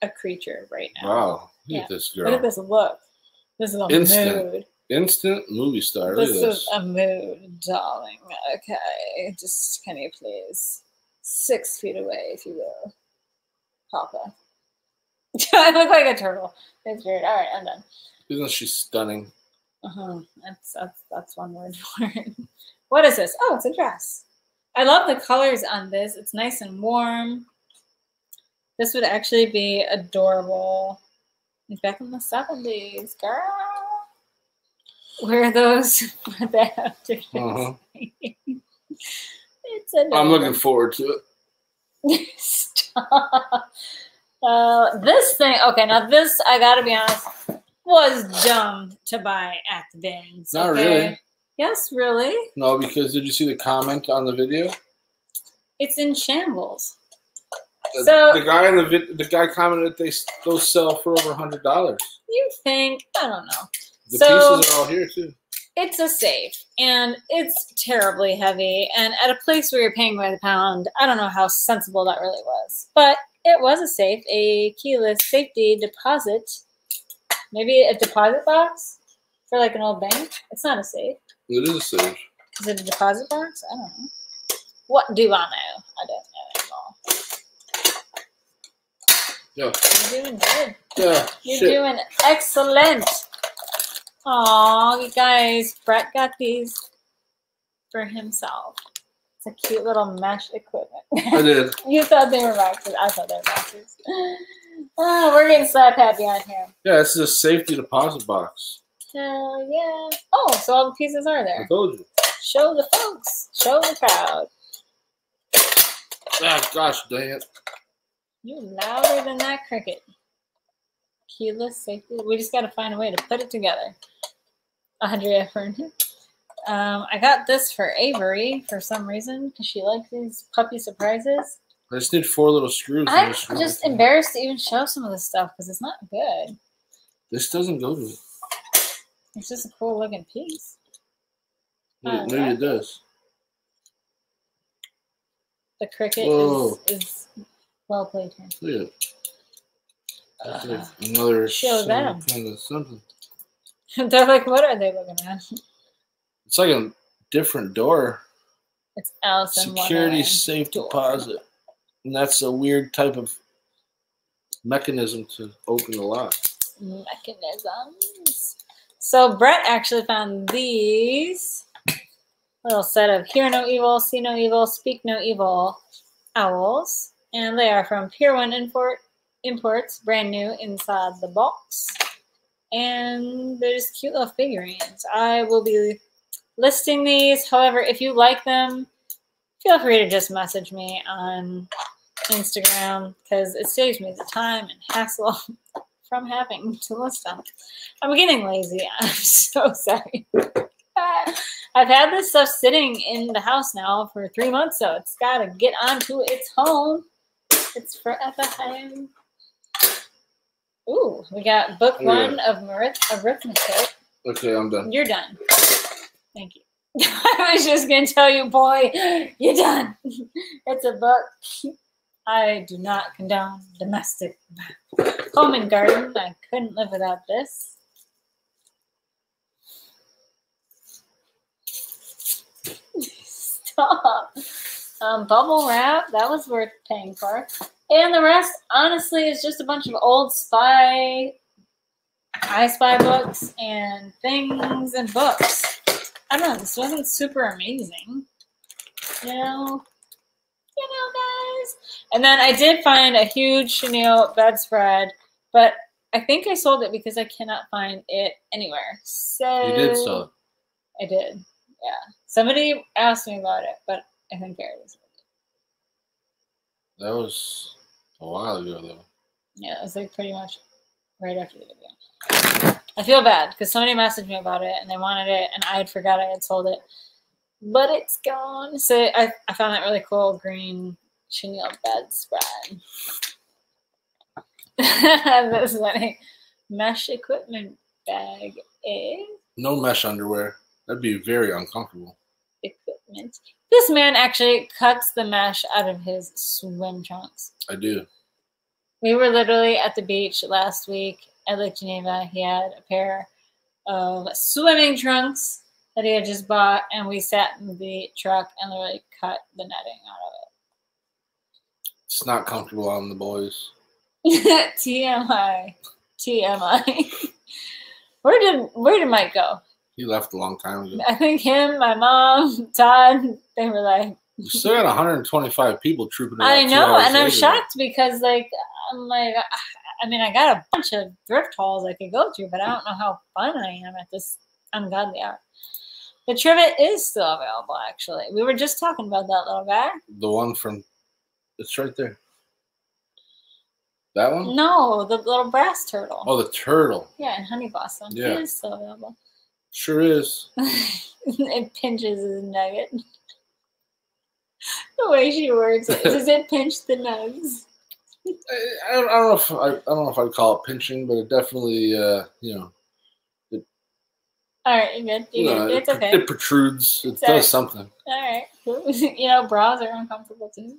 a creature right now. Wow. Look Yeah. at this Look girl. at this look. This is a Instant. mood. Instant movie star. This is this. a mood, darling. Okay, just can you please six feet away, if you will, Papa. I look like a turtle. It's weird. All right, I'm done. Isn't she stunning? Uh-huh. That's that's that's one word for it. What is this? Oh, it's a dress. I love the colors on this. It's nice and warm. This would actually be adorable. Back in the seventies, girl. Wear those for the after. Uh-huh. it's. I'm looking forward to it. Stop. Uh, this thing, okay, now this, I gotta be honest, was dumb to buy at the bins. Not okay? really. Yes, really? No, because did you see the comment on the video? It's in shambles. The, So- the guy in the vid- the guy commented they s- those sell for over a hundred dollars. You think, I don't know. The So- pieces are all here too. it's a safe and it's terribly heavy. And at a place where you're paying by the pound, I don't know how sensible that really was. But it was a safe, a keyless safety deposit. Maybe a deposit box for like an old bank. It's not a safe. It is a safe. Is it a deposit box? I don't know. What do I know? I don't know anymore. Yeah. You're doing good. Yeah. You're shit. doing excellent. Aw, you guys, Brett got these for himself. It's a cute little mesh equipment. I did. you thought they were boxes. I thought they were boxes. Oh, we're getting slap happy on here. Yeah, this is a safety deposit box. Hell yeah. Oh, so all the pieces are there. I told you. Show the folks. Show the crowd. Ah, gosh dang it. You louder than that cricket. Keyless safety. We just got to find a way to put it together. Andrea Fern. Um, I got this for Avery for some reason because she likes these puppy surprises. I just need four little screws. I'm screw just embarrassed to even show some of this stuff because it's not good. This doesn't go to it. It's just a cool looking piece. Maybe, Oh, maybe it does. The cricket is, is well played here. Look at it. Uh, another show them. kind of something. they're like, what are they looking at? It's like a different door. It's Alice Security safe door. deposit. And that's a weird type of mechanism to open the lock. mechanisms. So Brett actually found these little set of Hear No Evil, See No Evil, Speak No Evil owls, and they are from Pier One Import Imports, brand new inside the box, and they're cute little figurines. I will be listing these. However, if you like them, feel free to just message me on Instagram because it saves me the time and hassle from having to list them. I'm getting lazy. I'm so sorry. I've had this stuff sitting in the house now for three months, so it's got to get onto its home. It's forever home. Ooh, we got book Yeah. one of Marith- arithmetic. Okay, I'm done. You're done. Thank you. I was just going to tell you, boy, you're done. it's a book. I do not condone domestic home and garden. I couldn't live without this. Stop. Um, bubble wrap, that was worth paying for. And the rest, honestly, is just a bunch of old spy, I spy books and things and books. I don't know, this wasn't super amazing. You know? You know, guys? And then I did find a huge chenille bedspread, but I think I sold it because I cannot find it anywhere. So You did sell it. I did. Yeah. Somebody asked me about it, but I think I already sold it. That was a while ago, though. Yeah, it was like pretty much right after the video. I feel bad because somebody messaged me about it and they wanted it, and I had forgot I had sold it, but it's gone. So I, I found that really cool green chenille bedspread. That's funny. Mesh equipment bag is No mesh underwear. That'd be very uncomfortable. Equipment. This man actually cuts the mesh out of his swim trunks. I do. We were literally at the beach last week at Lake Geneva. He had a pair of swimming trunks that he had just bought, and we sat in the truck and literally cut the netting out of it. It's not comfortable on the boys. TMI. TMI. where did where did Mike go? He left a long time ago. I think him, my mom, Todd, they were like, You still got 125 people trooping around. I know, and I'm later. shocked because like I'm like I mean I got a bunch of thrift hauls I could go to, but I don't know how fun I am at this ungodly hour. The trivet is still available actually. We were just talking about that little guy. The one from, it's right there. That one? No, the little brass turtle. Oh, the turtle. Yeah, in Honey Blossom. Yeah. It is still available. Sure is. it pinches his nugget. the way she words it. Does it pinch the nugs? I, I don't I don't know if I, I don't know if I'd call it pinching, but it definitely, uh, you know, it All right, you're good. No, good. It's it, okay. it protrudes. It does something. All right. you know, bras are uncomfortable too.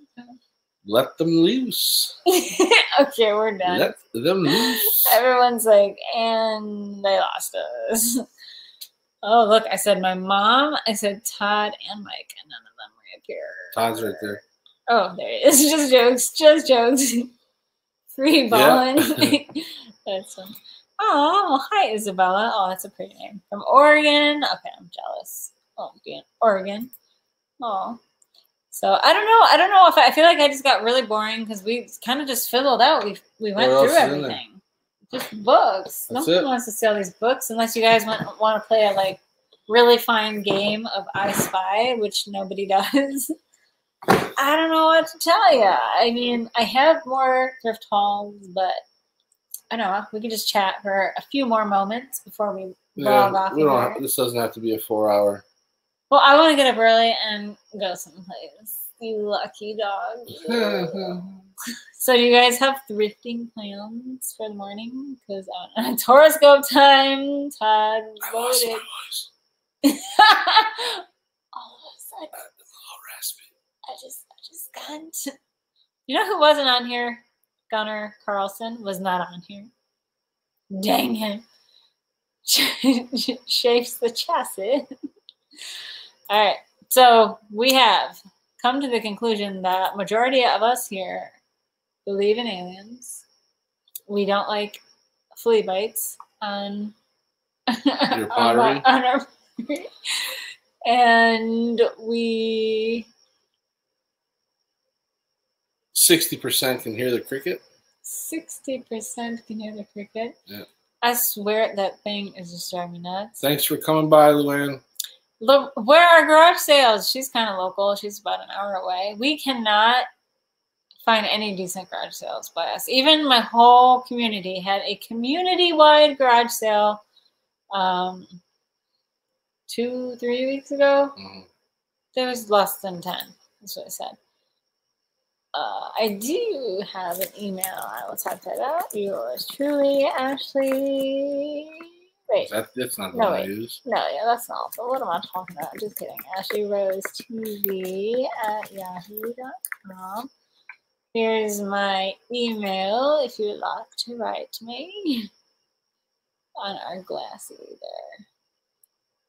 Let them loose. okay, we're done. Let them loose. Everyone's like, and they lost us. Oh, look, I said my mom, I said Todd and Mike, and none of them reappear. Todd's right there. Oh, there it is. Just jokes. Just jokes. Free balling. that's fun. Oh, hi, Isabella. Oh, that's a pretty name. From Oregon. Okay, I'm jealous. Oh, being Oregon. Oh. So I don't know. I don't know if I, I feel like I just got really boring because we kind of just fiddled out. We we went through is in there? everything. Just books. That's Nobody it. wants to see all these books unless you guys want want to play a like really fine game of I Spy, which nobody does. I don't know what to tell you. I mean, I have more thrift hauls, but I don't know. We could just chat for a few more moments before we log off. we don't have, this doesn't have to be a four hour. Well, I want to get up early and go someplace. You lucky dog. so, do you guys have thrifting plans for the morning? Because on uh, horoscope time, Todd I lost my voted. voice. All of a sudden, A little raspy. I just, I just can't. You know who wasn't on here? Gunnar Carlson was not on here. Dang him. Chafes the chassis. All right. So we have come to the conclusion that majority of us here believe in aliens. We don't like flea bites on Your on pottery? our- on our and we 60% can hear the cricket. sixty percent can hear the cricket. Yeah. I swear that thing is just driving me nuts. Thanks for coming by, Luann. Where are garage sales? She's kind of local. She's about an hour away. We cannot find any decent garage sales by us. Even my whole community had a community-wide garage sale um, two, three weeks ago. Mhm. There was less than 10. That's what I said. Uh, I do have an email. I will type that out. Yours truly, Ashley. Wait. That, that's not the No, wait. use. No, yeah, that's not. But what am I talking about? Just kidding. Ashley Rose TV at yahoo.com. Here's my email if you'd like to write to me on our glassy there.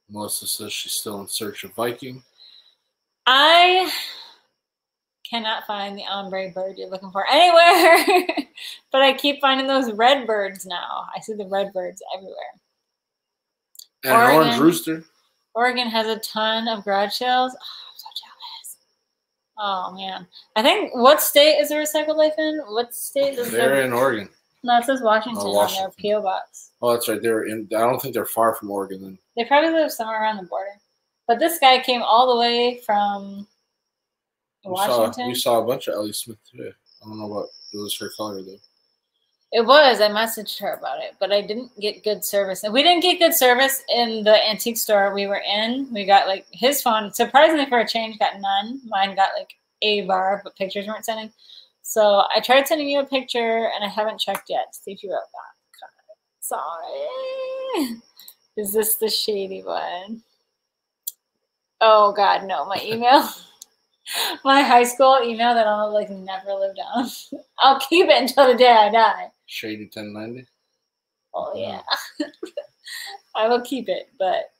Melissa says she's still in search of Viking. I cannot find the ombre bird you're looking for anywhere, but I keep finding those red birds now. I see the red birds everywhere. And an orange Oregon. rooster. Oregon has a ton of garage sales. Oh, I'm so jealous. Oh man, I think what state is the recycled life in? What state does They're the, in Oregon. No, it says Washington, Oh, on their PO box. Oh, that's right. They're in. I don't think they're far from Oregon. Then They probably live somewhere around the border. But this guy came all the way from we saw Washington. we saw a bunch of L.E. Smith today. I don't know what it was her color though. It was. I messaged her about it, but I didn't get good service. We didn't get good service in the antique store we were in. We got like his phone, surprisingly for a change, got none. Mine got like a bar, but pictures weren't sending. So I tried sending you a picture and I haven't checked yet. See if you wrote back. Sorry. Is this the shady one? Oh God, no, my email. my high school email that I'll like never live down. I'll keep it until the day I die. Shady ten ninety. Oh yeah. I will keep it, but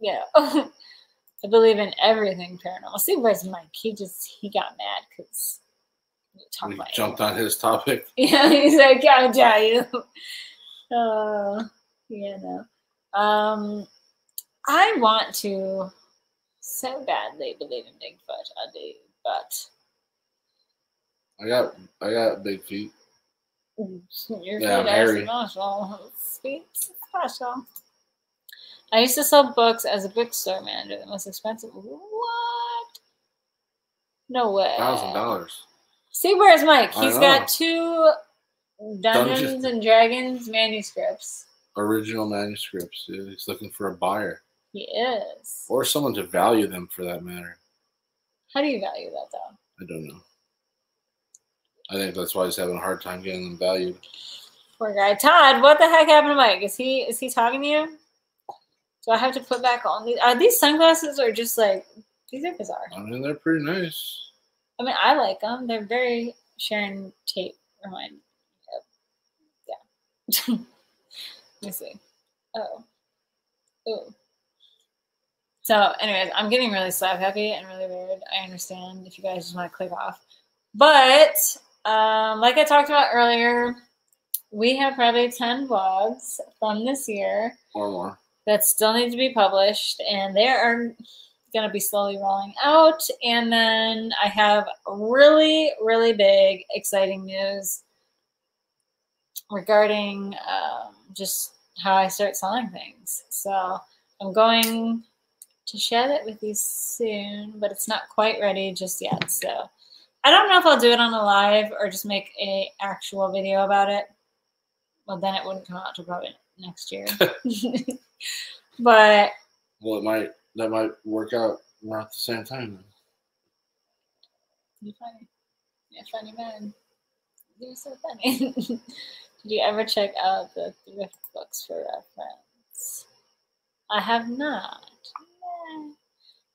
yeah. I believe in everything paranormal. See, where's Mike? He just he got mad because we jumped on his topic. Yeah, he's like, I'll tell you. Uh, yeah, no. Um, I want to so badly believe in Bigfoot. I do, but I got I got big feet. Your Yeah, I'm feet are hairy. special. Sweet special. I used to sell books as a bookstore manager. The most expensive. What? No way. Thousand dollars. See, where's Mike? He's got two Dungeons Dungeon- and Dragons manuscripts. Original manuscripts. He's looking for a buyer He is. or someone to value them for that matter. How do you value that, though? I don't know. I think that's why he's having a hard time getting them valued. Poor guy. Todd, what the heck happened to Mike? Is he is he talking to you? Do I have to put back on these? Are these sunglasses or just like these are bizarre? I mean, they're pretty nice. I mean, I like them. They're very Sharon Tate remind. Yeah. Let me see. Oh. Oh. So, anyways, I'm getting really slap happy and really weird. I understand if you guys just want to click off. But, um, like I talked about earlier, we have probably 10 vlogs from this year Or more. that still need to be published, and they are going to be slowly rolling out. And then I have really, really big, exciting news regarding um, just how I start selling things. So I'm going to share that with you soon, but it's not quite ready just yet. So I don't know if I'll do it on a live or just make a actual video about it. Well, then it wouldn't come out till probably next year. but Well, it might that might work out around the same time. You're funny. You're funny man. You're so funny. Did you ever check out the thrift books for reference? I have not. Yeah.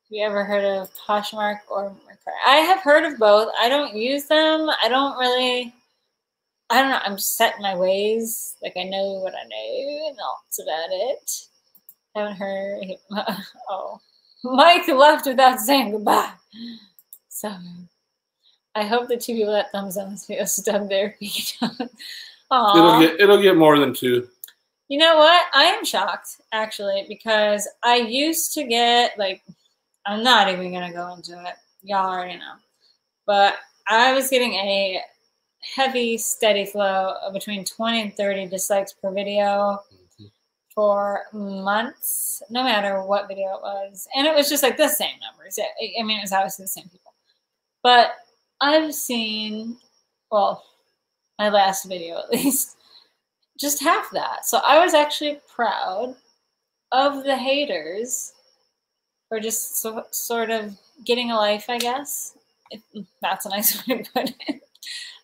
Have you ever heard of Poshmark or Mercari? I have heard of both. I don't use them. I don't really. I don't know. I'm set in my ways. Like I know what I know, and that's about it. I Haven't heard. Oh, Mike left without saying goodbye. So, I hope the two people that thumbs on this video stub their feet. It'll get it'll get more than two. You know what? I am shocked actually because I used to get like I'm not even gonna go into it. Y'all already know. But I was getting a heavy, steady flow of between 20 and 30 dislikes per video mm-hmm. for months, no matter what video it was. And it was just like the same numbers. I I mean, it was obviously the same people. But I've seen, well, my last video at least, just half that. So I was actually proud of the haters for just so, sort of getting a life, I guess. If that's a nice way to put it.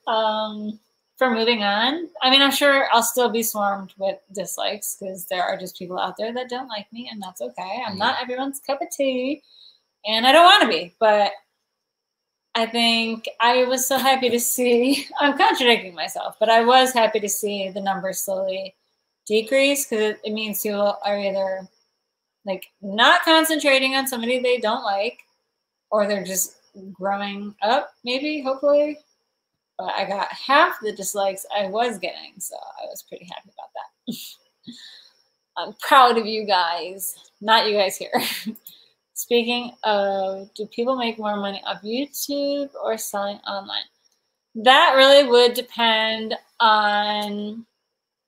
Um, for moving on. I mean, I'm sure I'll still be swarmed with dislikes because there are just people out there that don't like me, and that's okay. I'm not everyone's cup of tea, and I don't want to be, but I think I was so happy to see. I'm contradicting myself, but I was happy to see the numbers slowly decrease because it, it means people are either like not concentrating on somebody they don't like, or they're just growing up, maybe, hopefully. But I got half the dislikes I was getting, so I was pretty happy about that. I'm proud of you guys, not you guys here. Speaking of, do people make more money off YouTube or selling online? That really would depend on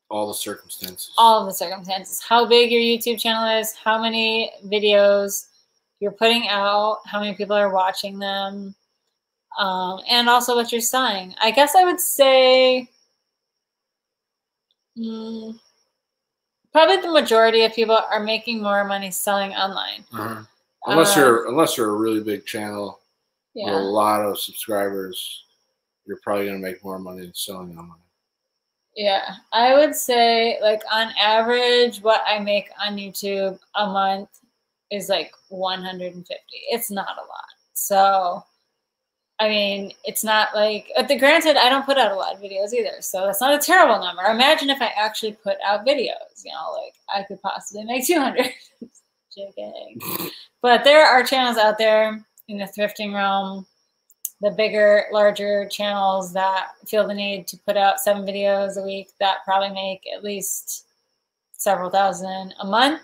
All the circumstances. all of the circumstances. How big your YouTube channel is, how many videos you're putting out, how many people are watching them, um, and also what you're selling. I guess I would say mm, probably the majority of people are making more money selling online. Uh-huh. Unless Uh, you're unless you're a really big channel with a lot of subscribers, you're probably gonna make more money selling online. Yeah, I would say like on average, what I make on YouTube a month is like 150. It's not a lot. So, I mean, it's not like, at the granted, I don't put out a lot of videos either. So that's not a terrible number. Imagine if I actually put out videos, you know, like I could possibly make 200. JK. But there are channels out there in the thrifting realm the bigger, larger channels that feel the need to put out seven videos a week that probably make at least several thousand a month.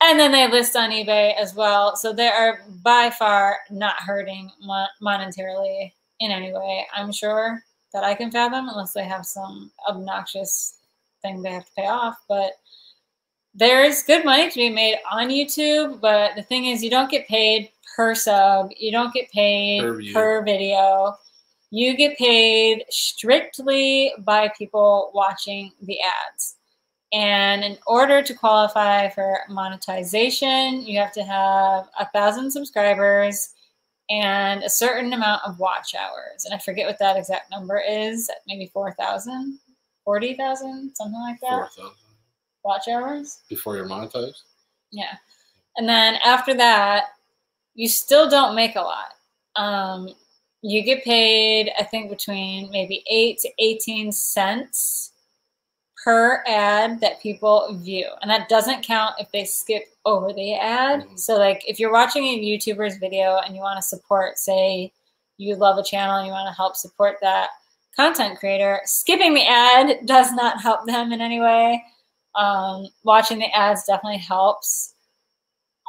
And then they list on eBay as well. So they are by far not hurting mon- monetarily in any way, I'm sure, that I can fathom, unless they have some obnoxious thing they have to pay off. But there's good money to be made on YouTube. But the thing is, you don't get paid per sub, you don't get paid Per per video. You get paid strictly by people watching the ads. And in order to qualify for monetization, you have to have a thousand subscribers and a certain amount of watch hours. And I forget what that exact number is, maybe 4,000, 40,000, something like that. Four thousand Watch hours. before you're monetized. Yeah. And then after that, you still don't make a lot. Um, you get paid, I think, between maybe 8 to 18 cents per ad that people view. And that doesn't count if they skip over the ad. Mhm. So, like, if you're watching a YouTuber's video and you want to support, say, you love a channel and you want to help support that content creator, skipping the ad does not help them in any way. Um, watching the ads definitely helps.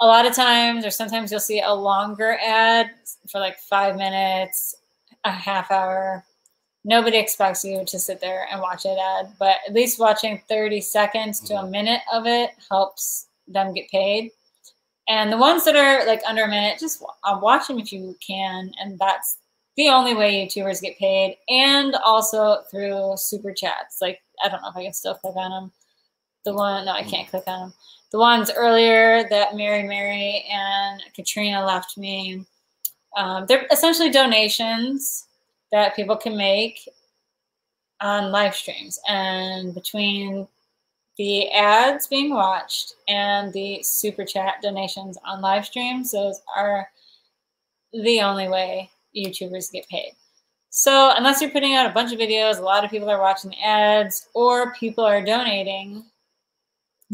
A lot of times, or sometimes you'll see a longer ad for like five minutes, a half hour. Nobody expects you to sit there and watch that ad, but at least watching 30 seconds to a minute of it helps them get paid. And the ones that are like under a minute, just uh, watch them if you can. And that's the only way YouTubers get paid. And also through super chats. Like, I don't know if I can still click on them. The one, no, I can't click on them. The ones earlier that Mary Mary and Katrina left me, um, they're essentially donations that people can make on live streams. And between the ads being watched and the super chat donations on live streams, those are the only way YouTubers get paid. So, unless you're putting out a bunch of videos, a lot of people are watching the ads, or people are donating,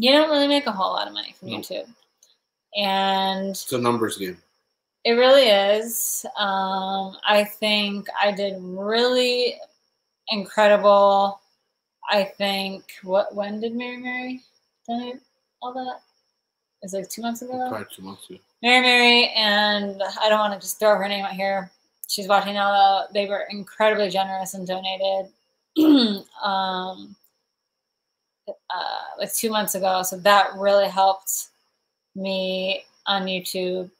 you don't really make a whole lot of money from. YouTube. And It's a numbers game. it really is. Um, I think I did really incredible. I think what when did Mary Mary donate all that? It was like two months ago. Probably two months ago. Mary Mary and I don't want to just throw her name out here. She's watching now. Though. They were incredibly generous and donated. um, uh, like two months ago, so that really helped me on YouTube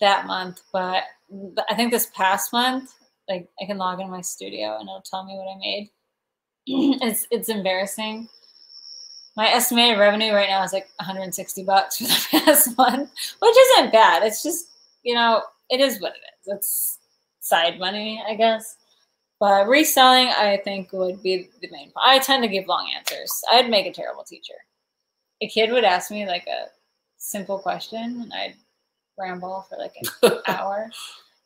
that month. But I think this past month, like I can log in my studio and it'll tell me what I made. it's it's embarrassing. My estimated revenue right now is like 160 bucks for the past month, which isn't bad. It's just you know it is what it is. It's side money, I guess. But reselling, I think, would be the main. I tend to give long answers. I'd make a terrible teacher. A kid would ask me like a simple question, and I'd ramble for like an hour,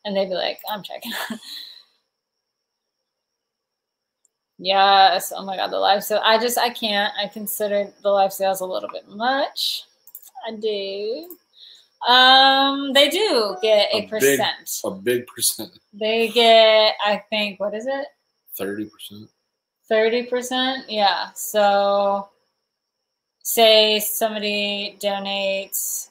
and they'd be like, "I'm checking." yes. Oh my god, the live sale. I just I can't. I consider the live sales a little bit much. I do. Um, they do get A percent. A big percent. They get, I think, what is it? Thirty percent. 30%? Yeah. So say somebody donates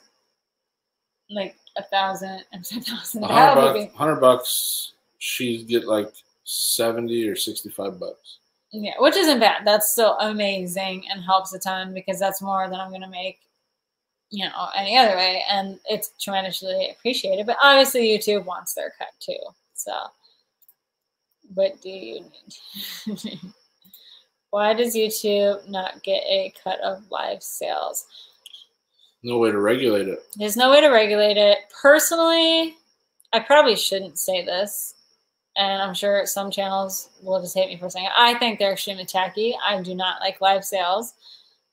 like a thousand and a thousand. Hundred bucks. Hundred bucks. She'd get like seventy or sixty-five bucks. yeah, which isn't bad. That's still amazing and helps a ton because that's more than I'm going to make, you know, any other way. And it's tremendously appreciated. But obviously, YouTube wants their cut too. So, what do you need? Why does YouTube not get a cut of live sales? No way to regulate it. There's no way to regulate it. Personally, I probably shouldn't say this, and I'm sure some channels will just hate me for saying it. I think they're extremely tacky. I do not like live sales.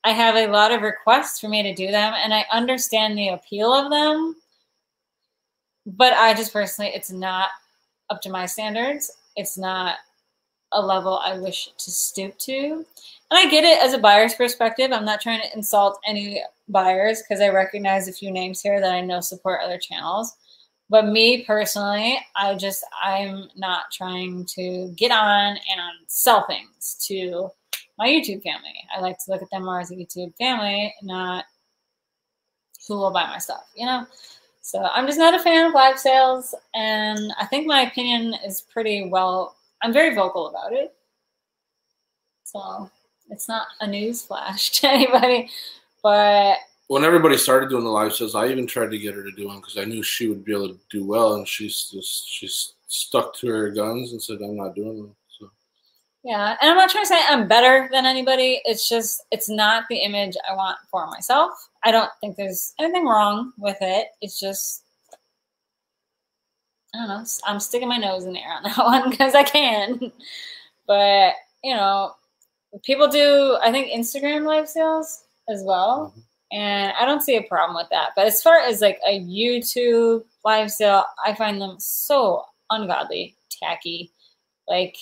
I have a lot of requests for me to do them, and I understand the appeal of them, but I just personally, it's not up to my standards. It's not a level I wish to stoop to. And I get it as a buyer's perspective. I'm not trying to insult any buyers because I recognize a few names here that I know support other channels. But me personally, I just, I'm not trying to get on and sell things to my YouTube family. I like to look at them more as a YouTube family, not who will buy my stuff, you know? So I'm just not a fan of live sales. And I think my opinion is pretty well, I'm very vocal about it. So it's not a news flash to anybody, but When everybody started doing the live sales, I even tried to get her to do one because I knew she would be able to do well, and she's just she's stuck to her guns and said, "I'm not doing them." Yeah. And I'm not trying to say I'm better than anybody. It's just, it's not the image I want for myself. I don't think there's anything wrong with it. It's just, I don't know. I'm sticking my nose in the air on that one because I can. But, you know, people do, I think, Instagram live sales as well. Mm-hmm. And I don't see a problem with that. But as far as like a YouTube live sale, I find them so ungodly tacky. Like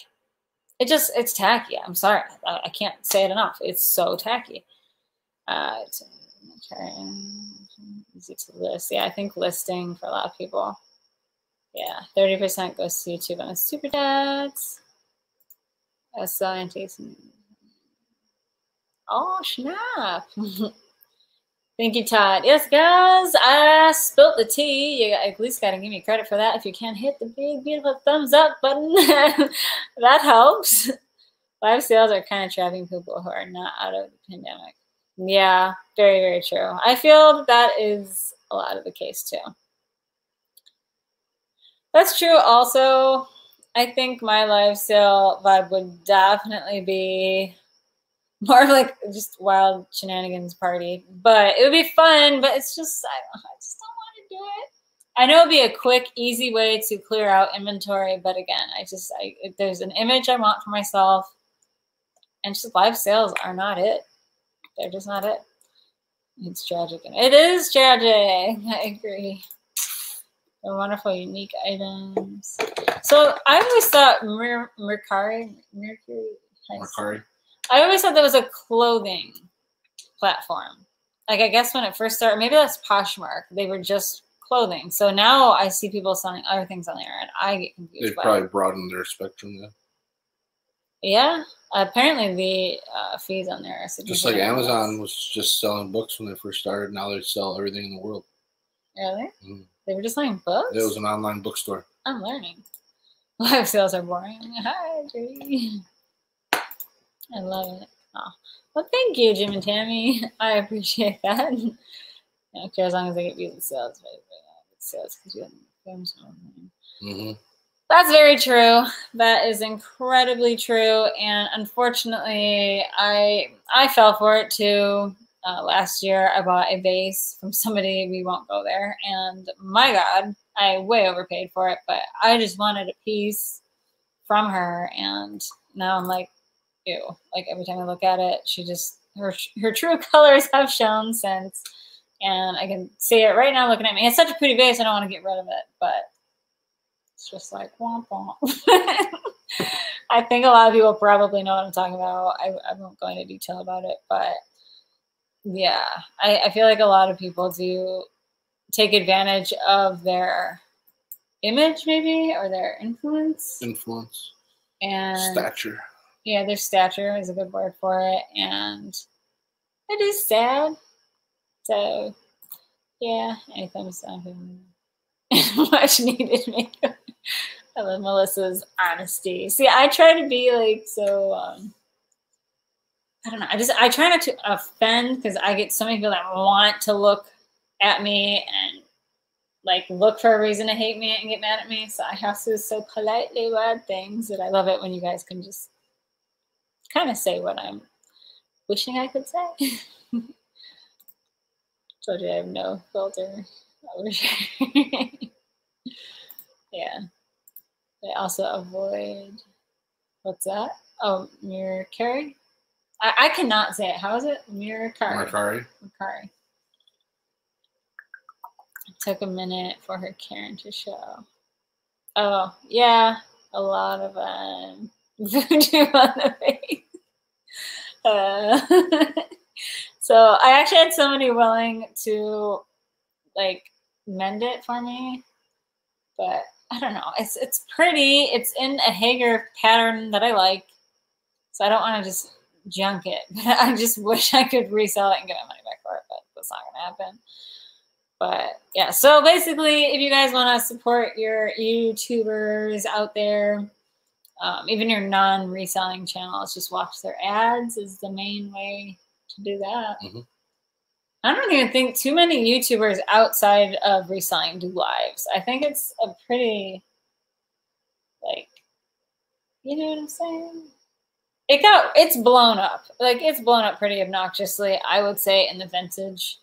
it just it's tacky. I'm sorry. I, I can't say it enough. It's so tacky. Uh, okay. Easy to list. Yeah, I think listing for a lot of people. Yeah, 30% goes to YouTube and super chats. Selling Jason. Oh, snap. Thank you, Todd. Yes, guys, I spilt the tea. You at least got to give me credit for that. If you can't hit the big, beautiful thumbs up button, that helps. Live sales are kind of trapping people who are not out of the pandemic. Yeah, very, very true. I feel that, that is a lot of the case too. That's true. Also, I think my live sale vibe would definitely be more of like just wild shenanigans party. But it would be fun, but it's just I, I just don't want to do it. I know it'd be a quick, easy way to clear out inventory, but again, I just I there's an image I want for myself, and just live sales are not it. They're just not it. It's tragic. It is tragic. I agree. They're wonderful, unique items. So I always thought Mer- Mercari, Mercury, Mercari. I always thought that was a clothing platform. Like I guess when it first started, maybe that's Poshmark. They were just clothing. So now I see people selling other things on there, and I get confused. They probably broadened their spectrum then. Yeah, apparently the uh, fees on there are just like Amazon was just selling books when they first started. Now they sell everything in the world. Really? Mm. They were just selling books. It was an online bookstore. I'm learning. Live sales are boring. Hi, Jerry. I love it. Oh. Well, thank you, Jim and Tammy. I appreciate that. I don't care as long as I get views and sales. But, but sales because you have mm-hmm. That's very true. That is incredibly true, and unfortunately, I I fell for it too. Uh, last year, I bought a vase from somebody. We won't go there, and my God, I way overpaid for it. But I just wanted a piece from her, and now I'm like, ew. Like every time I look at it, she just her her true colors have shown since, and I can see it right now looking at me. It's such a pretty vase. I don't want to get rid of it, but it's just like womp womp. I think a lot of people probably know what I'm talking about. I, I won't go into detail about it, but yeah, I, I feel like a lot of people do take advantage of their image, maybe, or their influence. Influence. And stature. Yeah, their stature is a good word for it, and it is sad. So, yeah, any thumbs down. Much needed makeup. I love Melissa's honesty. See, I try to be like so. Um, I don't know. I just I try not to offend because I get so many people that want to look at me and like look for a reason to hate me and get mad at me. So I have to so politely word things that I love it when you guys can just kind of say what I'm wishing I could say. Told you I have no filter. yeah. They also avoid what's that? Oh, mirror carry. I, I cannot say it. How is it? Mirror carry. Mercari. Mercari. It took a minute for her Karen to show. Oh, yeah. A lot of um, voodoo on the face. Uh, so I actually had somebody willing to like mend it for me, but I don't know. It's it's pretty. It's in a Haeger pattern that I like, so I don't want to just junk it. But I just wish I could resell it and get my money back for it, but that's not gonna happen. But yeah, so basically, if you guys want to support your YouTubers out there, um, even your non-reselling channels, just watch their ads is the main way to do that. Mm-hmm. I don't even think too many YouTubers outside of reselling do lives. I think it's a pretty, like, you know what I'm saying? It got, it's blown up. Like, it's blown up pretty obnoxiously, I would say, in the vintage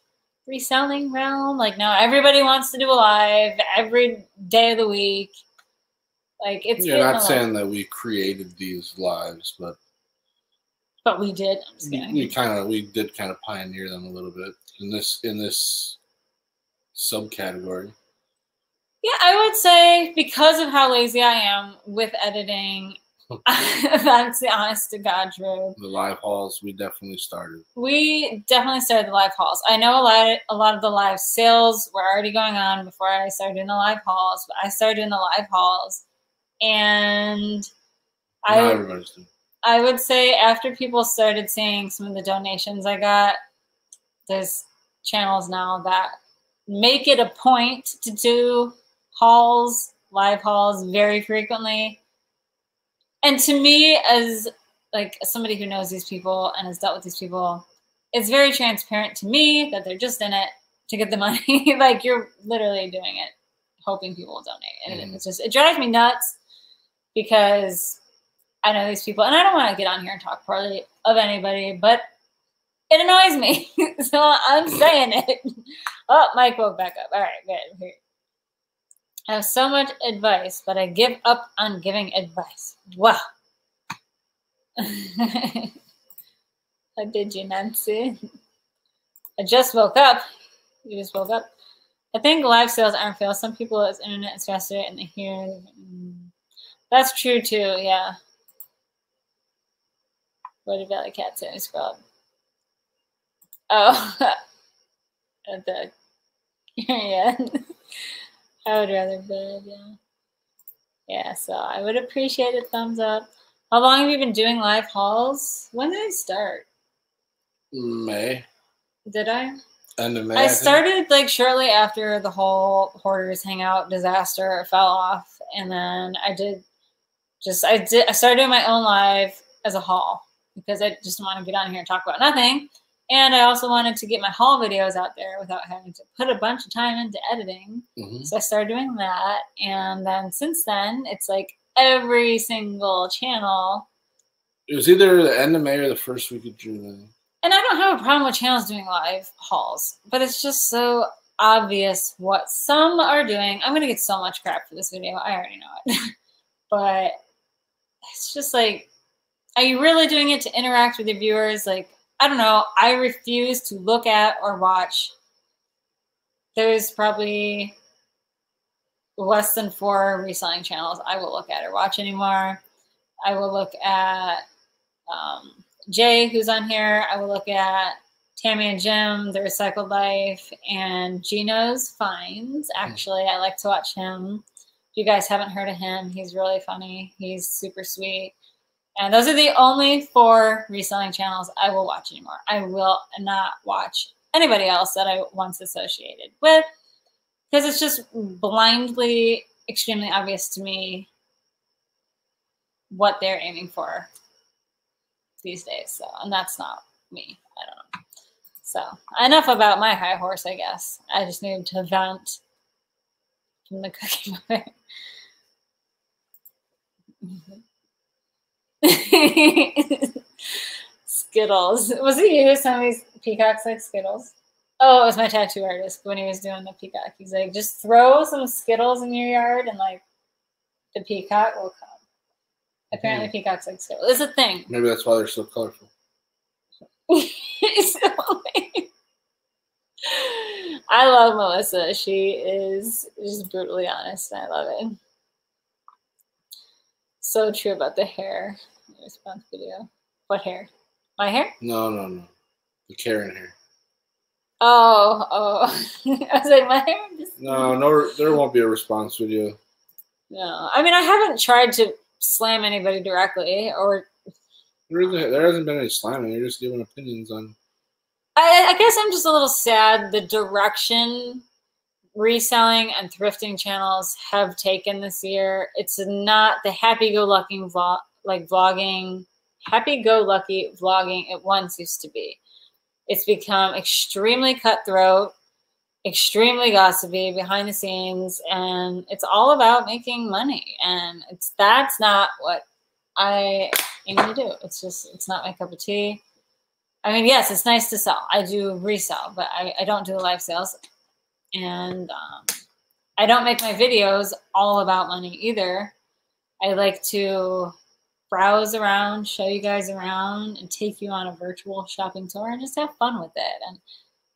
reselling realm. Like, now everybody wants to do a live every day of the week. Like, it's. You're not saying that we created these lives, but But we did. I'm just we, kind of we did kind of pioneer them a little bit in this in this subcategory. Yeah, I would say because of how lazy I am with editing, that's the honest to God truth. The live halls we definitely started. We definitely started the live halls. I know a lot, of, a lot of the live sales were already going on before I started doing the live halls, But I started doing the live hauls, and I, everybody's. I would say after people started seeing some of the donations I got, there's channels now that make it a point to do hauls, live hauls very frequently. And to me, as like somebody who knows these people and has dealt with these people, it's very transparent to me that they're just in it to get the money. like you're literally doing it, hoping people will donate. And Mhm. it's just it drives me nuts because I know these people, and I don't want to get on here and talk poorly of anybody, but it annoys me. so I'm saying it. Oh, Mike woke back up. All right, good. I have so much advice, but I give up on giving advice. Wow. How did you, Nancy? I just woke up. You just woke up. I think live sales aren't fail. Some people, it's internet is faster and they hear. Mm. That's true too. Yeah. What did Valley Cat say? Scrub. Oh, at the yeah. I would rather bed. Yeah. Yeah. So I would appreciate a thumbs up. How long have you been doing live hauls? When did I start? May Did I? end of May. I think. started like shortly after the whole hoarders hangout disaster fell off, and then I did just I did I started doing my own live as a haul because I just want to get on here and talk about nothing, and I also wanted to get my haul videos out there without having to put a bunch of time into editing. Mhm. So I started doing that, and then since then it's like every single channel It was either the end of May or the first week of June. and I don't have a problem with channels doing live hauls, but it's just so obvious what some are doing. I'm gonna get so much crap for this video. I already know it, but it's just like, are you really doing it to interact with your viewers? Like, I don't know. I refuse to look at or watch. There's probably less than four reselling channels I will look at or watch anymore. I will look at um, Jay, who's on here. I will look at Tammy and Jim, The Recycled Life, and Gino's Finds. Actually, I like to watch him. You guys haven't heard of him, he's really funny. He's super sweet. And those are the only four reselling channels I will watch anymore. I will not watch anybody else that I once associated with because it's just blindly extremely obvious to me what they're aiming for these days. So, and that's not me. I don't know. So, enough about my high horse, I guess. I just needed to vent from the cookie mother. Skittles. Was it you? Some of these peacocks like Skittles? Oh, it was my tattoo artist when he was doing the peacock. He's like, just throw some Skittles in your yard and like the peacock will come. Apparently, hmm. peacocks like Skittles. It's a thing. Maybe that's why they're so colorful. So, I love Melissa. She is just brutally honest. and I love it. So true about the hair. Response video. What hair? My hair? No, no, no. The Karen hair. Oh, oh. I was like, my hair? Just- No, no, there won't be a response video. No. I mean, I haven't tried to slam anybody directly or There, there hasn't been any slamming. You're just giving opinions on. I, I guess I'm just a little sad the direction reselling and thrifting channels have taken this year. It's not the happy-go-lucky vlog, like vlogging, happy-go-lucky vlogging it once used to be. It's become extremely cutthroat, extremely gossipy behind the scenes, and it's all about making money. And it's that's not what I aim to do. It's just it's not my cup of tea. I mean, yes, it's nice to sell. I do resell, but I, I don't do live sales. And um, I don't make my videos all about money either. I like to browse around, show you guys around, and take you on a virtual shopping tour and just have fun with it. And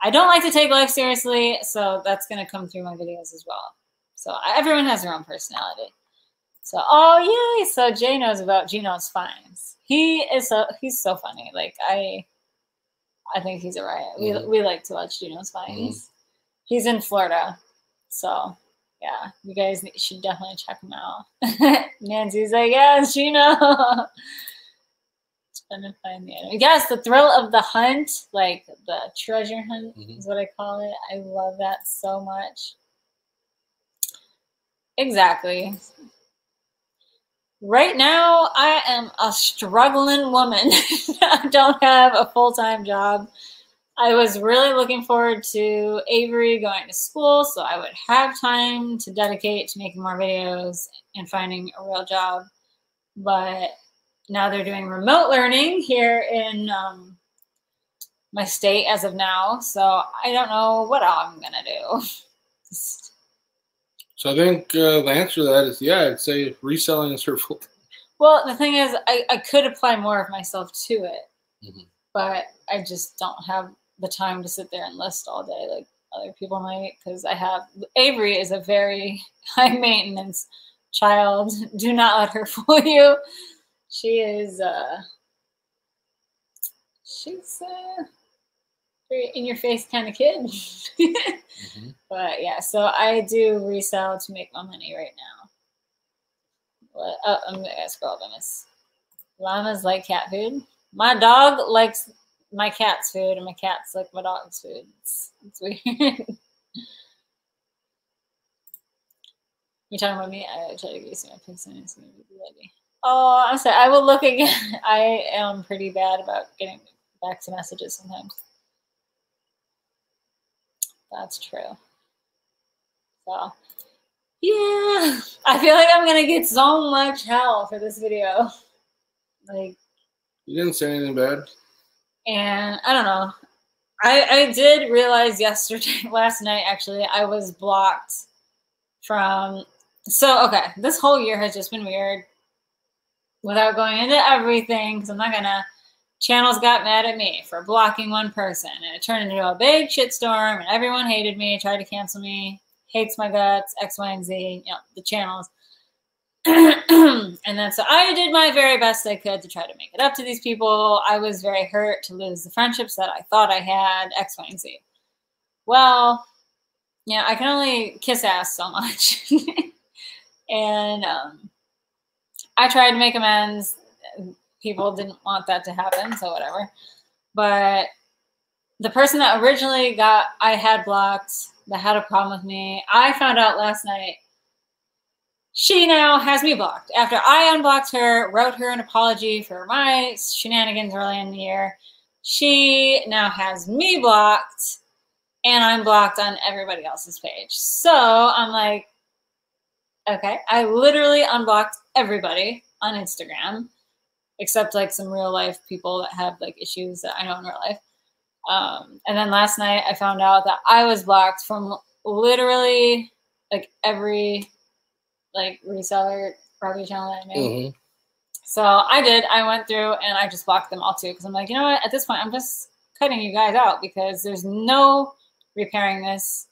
I don't like to take life seriously, so that's going to come through my videos as well. So everyone has their own personality. So oh yay! So Jay knows about Gino's finds. He is so he's so funny. Like I, I think he's a riot. We Mhm. we like to watch Gino's finds. He's in Florida, so yeah, you guys should definitely check him out. Nancy's like, yes, Gino. Trying to find the enemy. Yes, the thrill of the hunt, like the treasure hunt, Mhm. is what I call it. I love that so much. Exactly. Right now, I am a struggling woman. I don't have a full time job. I was really looking forward to Avery going to school so I would have time to dedicate to making more videos and finding a real job. But now they're doing remote learning here in um, my state as of now. So I don't know what I'm going to do. So I think uh, the answer to that is yeah. I'd say reselling is her full. Well, the thing is, I, I could apply more of myself to it, Mhm. but I just don't have the time to sit there and list all day like other people might because I have Avery is a very high maintenance child. Do not let her fool you. She is, uh, she's uh, very in your face kind of kid. Mhm. But yeah, so I do resell to make my money right now. What? Oh, I'm gonna scroll on this. Llamas like cat food. My dog likes my cat's food, and my cat's like my dog's food. It's, it's weird. you talking about me? I try to get you some pics and it's gonna be ready. Oh, I'm sorry. I will look again. I am pretty bad about getting back to messages sometimes. That's true. So, yeah, I feel like I'm gonna get so much hell for this video. Like, You didn't say anything bad. and I don't know. I I did realize yesterday, last night actually, I was blocked from. So okay, this whole year has just been weird. Without going into everything, because I'm not gonna. Channels got mad at me for blocking one person, and it turned into a big shitstorm, and everyone hated me, tried to cancel me, hates my guts, X, Y, and Z, you know, the channels. and then so I did my very best I could to try to make it up to these people. I was very hurt to lose the friendships that I thought I had, X, Y, and Z. Well, yeah, I can only kiss ass so much. and um, I tried to make amends. People didn't want that to happen, so whatever. But the person that originally got I had blocked that had a problem with me, I found out last night she now has me blocked. After I unblocked her, wrote her an apology for my shenanigans early in the year, she now has me blocked and I'm blocked on everybody else's page. So I'm like, okay, I literally unblocked everybody on Instagram except like some real life people that have like issues that I know in real life. Um, and then last night I found out that I was blocked from literally like every like reseller property channel that I made. Mhm. So I did. I went through and I just blocked them all too because I'm like, you know what? At this point, I'm just cutting you guys out because there's no repairing this.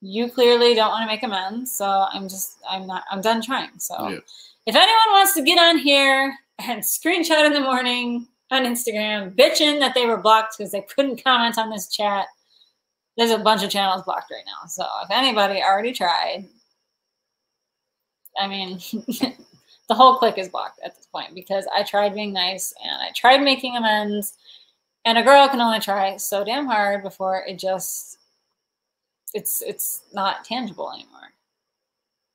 You clearly don't want to make amends, so I'm just I'm not I'm done trying. So Yeah. if anyone wants to get on here and screenshot in the morning on Instagram bitching that they were blocked because they couldn't comment on this chat, there's a bunch of channels blocked right now. So if anybody already tried, I mean, the whole clique is blocked at this point because I tried being nice and I tried making amends, and a girl can only try so damn hard before it just it's it's not tangible anymore.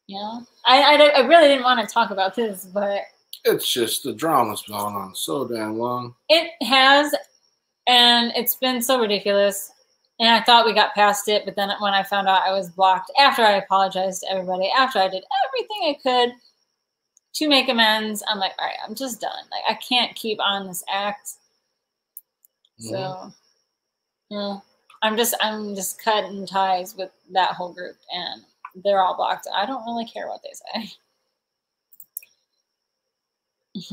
You know, I I, I really didn't want to talk about this, but It's just the drama's gone on so damn long. it has, and it's been so ridiculous. And I thought we got past it, but then when I found out I was blocked after I apologized to everybody, after I did everything I could to make amends, I'm like, all right, I'm just done. Like I can't keep on this act. Mm-hmm. So, yeah, I'm just I'm just cutting ties with that whole group, and they're all blocked. I don't really care what they say.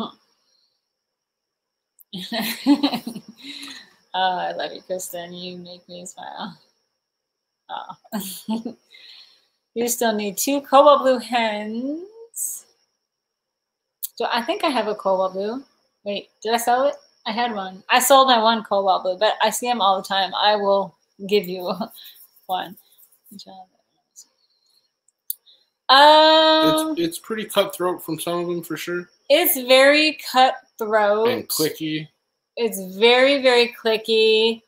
oh, I love you, Kristen. You make me smile. Oh. you still need two cobalt blue hens. So I think I have a cobalt blue. Wait, did I sell it? I had one. I sold my one cobalt blue, but I see them all the time. I will give you one. Um, It's it's pretty cutthroat from some of them for sure, it's very cutthroat. and clicky. It's very, very clicky.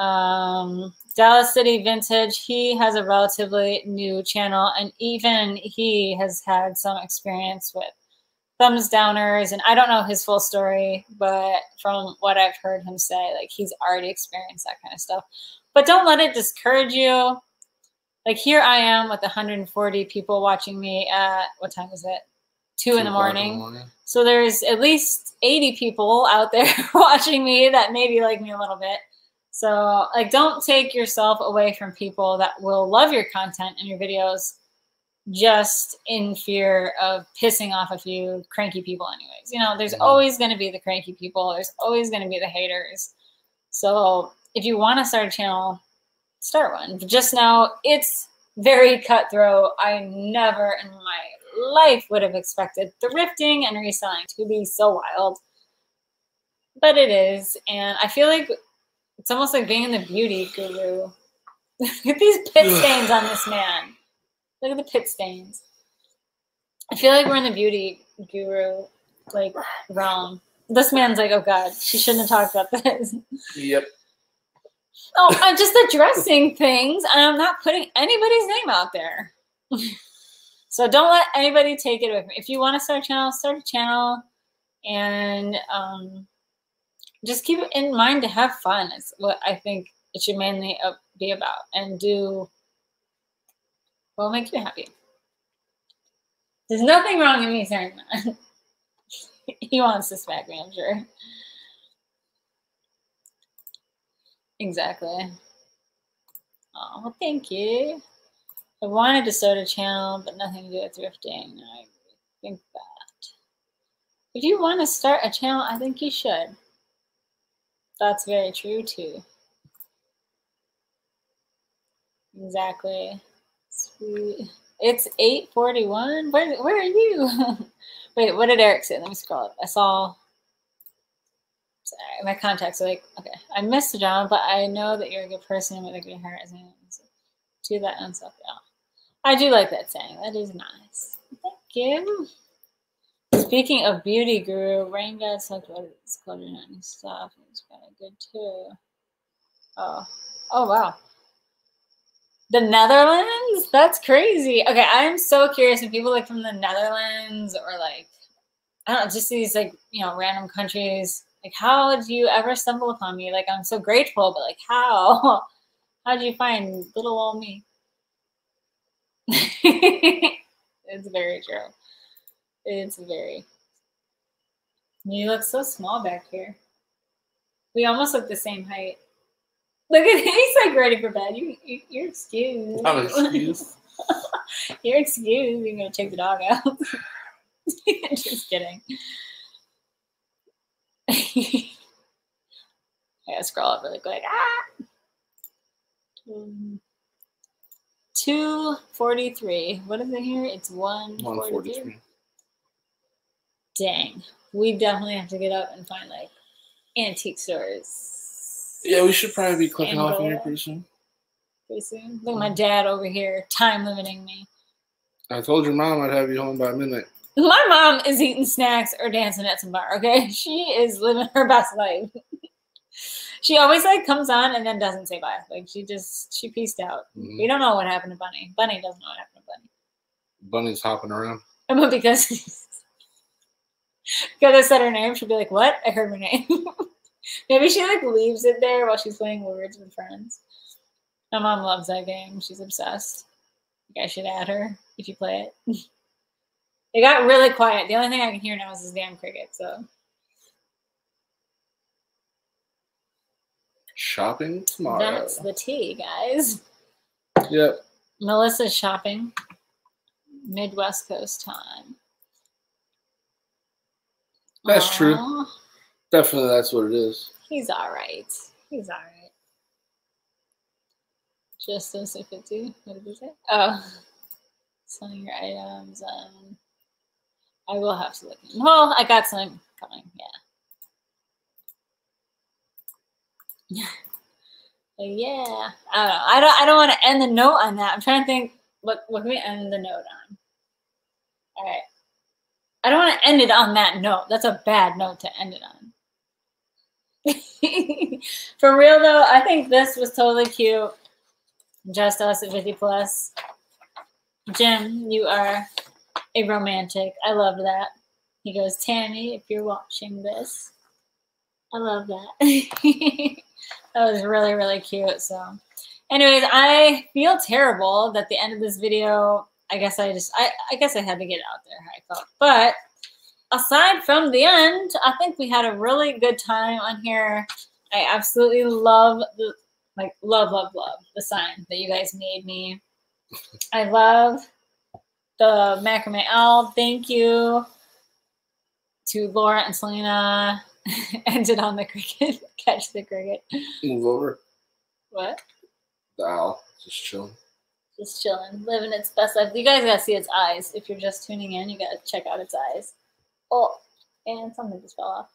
Um, Dallas City Vintage, he has a relatively new channel, and even he has had some experience with thumbs downers. And I don't know his full story, but from what I've heard him say, like he's already experienced that kind of stuff. But don't let it discourage you. Like here I am with 140 people watching me at what time is it? Two in the o'clock morning. So there's at least 80 people out there watching me that maybe like me a little bit. So like don't take yourself away from people that will love your content and your videos just in fear of pissing off a few cranky people anyways. You know, there's Mhm. always going to be the cranky people. There's always going to be the haters. So if you want to start a channel, start one. But just now, it's very cutthroat. I never in my life would have expected thrifting and reselling to be so wild. But it is. And I feel like it's almost like being in the beauty guru. Look at these pit stains on this man. Look at the pit stains. I feel like we're in the beauty guru like realm. This man's like, oh god, she shouldn't have talked about this. Yep. Oh, I'm just addressing things, and I'm not putting anybody's name out there. so don't let anybody take it from me. If you want to start a channel, start a channel, and um, just keep it in mind to have fun. It's what I think it should mainly uh, be about, and do what will make you happy. There's nothing wrong in me saying that. he wants to smack me, I'm sure. Exactly. Oh, well, thank you. I wanted to start a channel, but nothing to do with thrifting. I think that. If you want to start a channel, I think you should. That's very true, too. Exactly. Sweet. It's 841. Where, where are you? Wait, what did Eric say? Let me scroll up. I saw my contacts are like, okay, I missed John, but I know that you're a good person with a good heart. As to that and stuff. Yeah. I do like that saying. That is nice. Thank you. Speaking of beauty guru, Rain God talked about his coloring and stuff. It's kind of good too. Oh, oh wow. The Netherlands? That's crazy. Okay, I'm so curious when people like from the Netherlands or like I don't know, just these like, you know, random countries. Like, how did you ever stumble upon me? Like, I'm so grateful, but like, how? How did you find little old me? it's very true. It's very. You look so small back here. We almost look the same height. Look at he's like ready for bed. You, you you're excused. I'm excused. you're excused. You're gonna take the dog out. Just kidding. I gotta scroll up really quick. Ah! Um, 243. What is it here? It's 143. 143. Dang. We definitely have to get up and find like antique stores. Yeah, we should probably be clicking off here pretty soon. Pretty soon. Look at my dad over here, time limiting me. I told your mom I'd have you home by midnight. My mom is eating snacks or dancing at some bar, okay? She is living her best life. she always like comes on and then doesn't say bye. Like she just she pieced out. Mhm. We don't know what happened to Bunny. Bunny doesn't know what happened to Bunny. Bunny's hopping around. But because because I said her name, she'll be like, "What? I heard her name." Maybe she like leaves it there while she's playing Words with Friends. My mom loves that game. She's obsessed. You guys should add her if you play it. it got really quiet. The only thing I can hear now is this damn cricket. So Shopping tomorrow. that's the tea, guys. Yep. Melissa's shopping. Midwest Coast time. That's true. Definitely, that's what it is. He's all right. He's all right. Just as those 50. What did he say? Oh, selling your items. Um, I will have to look. In. Well, I got some coming. Yeah. But yeah, I don't know. I don't. I don't want to end the note on that. I'm trying to think. What what can we end the note on? All right. I don't want to end it on that note. That's a bad note to end it on. For real though, I think this was totally cute. Just us at 50 plus. Jim, you are a romantic. I love that. He goes, Tammy, if you're watching this, I love that. that was really, really cute. So, anyways, I feel terrible that the end of this video, I guess I just, I, I guess I had to get out there how I felt. But aside from the end, I think we had a really good time on here. I absolutely love the, like, love, love, love the sign that you guys made me. I love the macrame owl. Thank you to Laura and Selena. Ended on the cricket. Catch the cricket. Move over. What? The owl. Just chilling. Just chilling, living its best life. You guys gotta see its eyes. If you're just tuning in, you gotta check out its eyes. Oh, and something just fell off.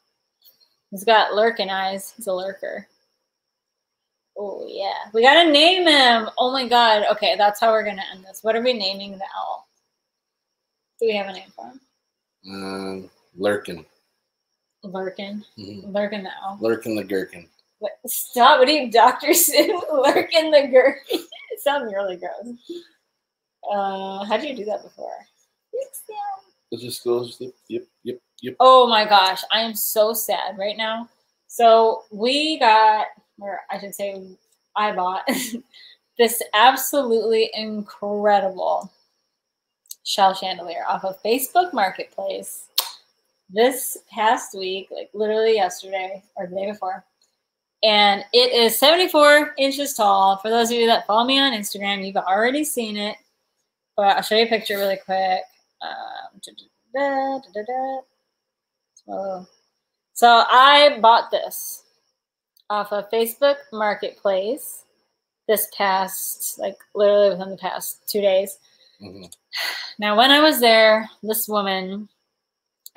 He's got lurking eyes. He's a lurker. Oh yeah, we gotta name him. Oh my god. Okay, that's how we're gonna end this. What are we naming the owl? Do we have a name for him? Um, lurking. Lurkin. Mhm. Lurkin the owl. Lurking the gherkin. What? Stop! What are you, Doctor Seuss? Lurkin the gherkin. sounds really gross. Uh, how did you do that before? It just goes. Yep, yep, yep, yep. Oh my gosh, I am so sad right now. So we got, or I should say, I bought this absolutely incredible shell chandelier off of Facebook Marketplace this past week, like literally yesterday or the day before. And it is 74 inches tall. For those of you that follow me on Instagram, you've already seen it. But I'll show you a picture really quick. Um, da, da, da. So, so I bought this off of Facebook Marketplace this past, like literally within the past two days. hmm Now, when I was there, this woman,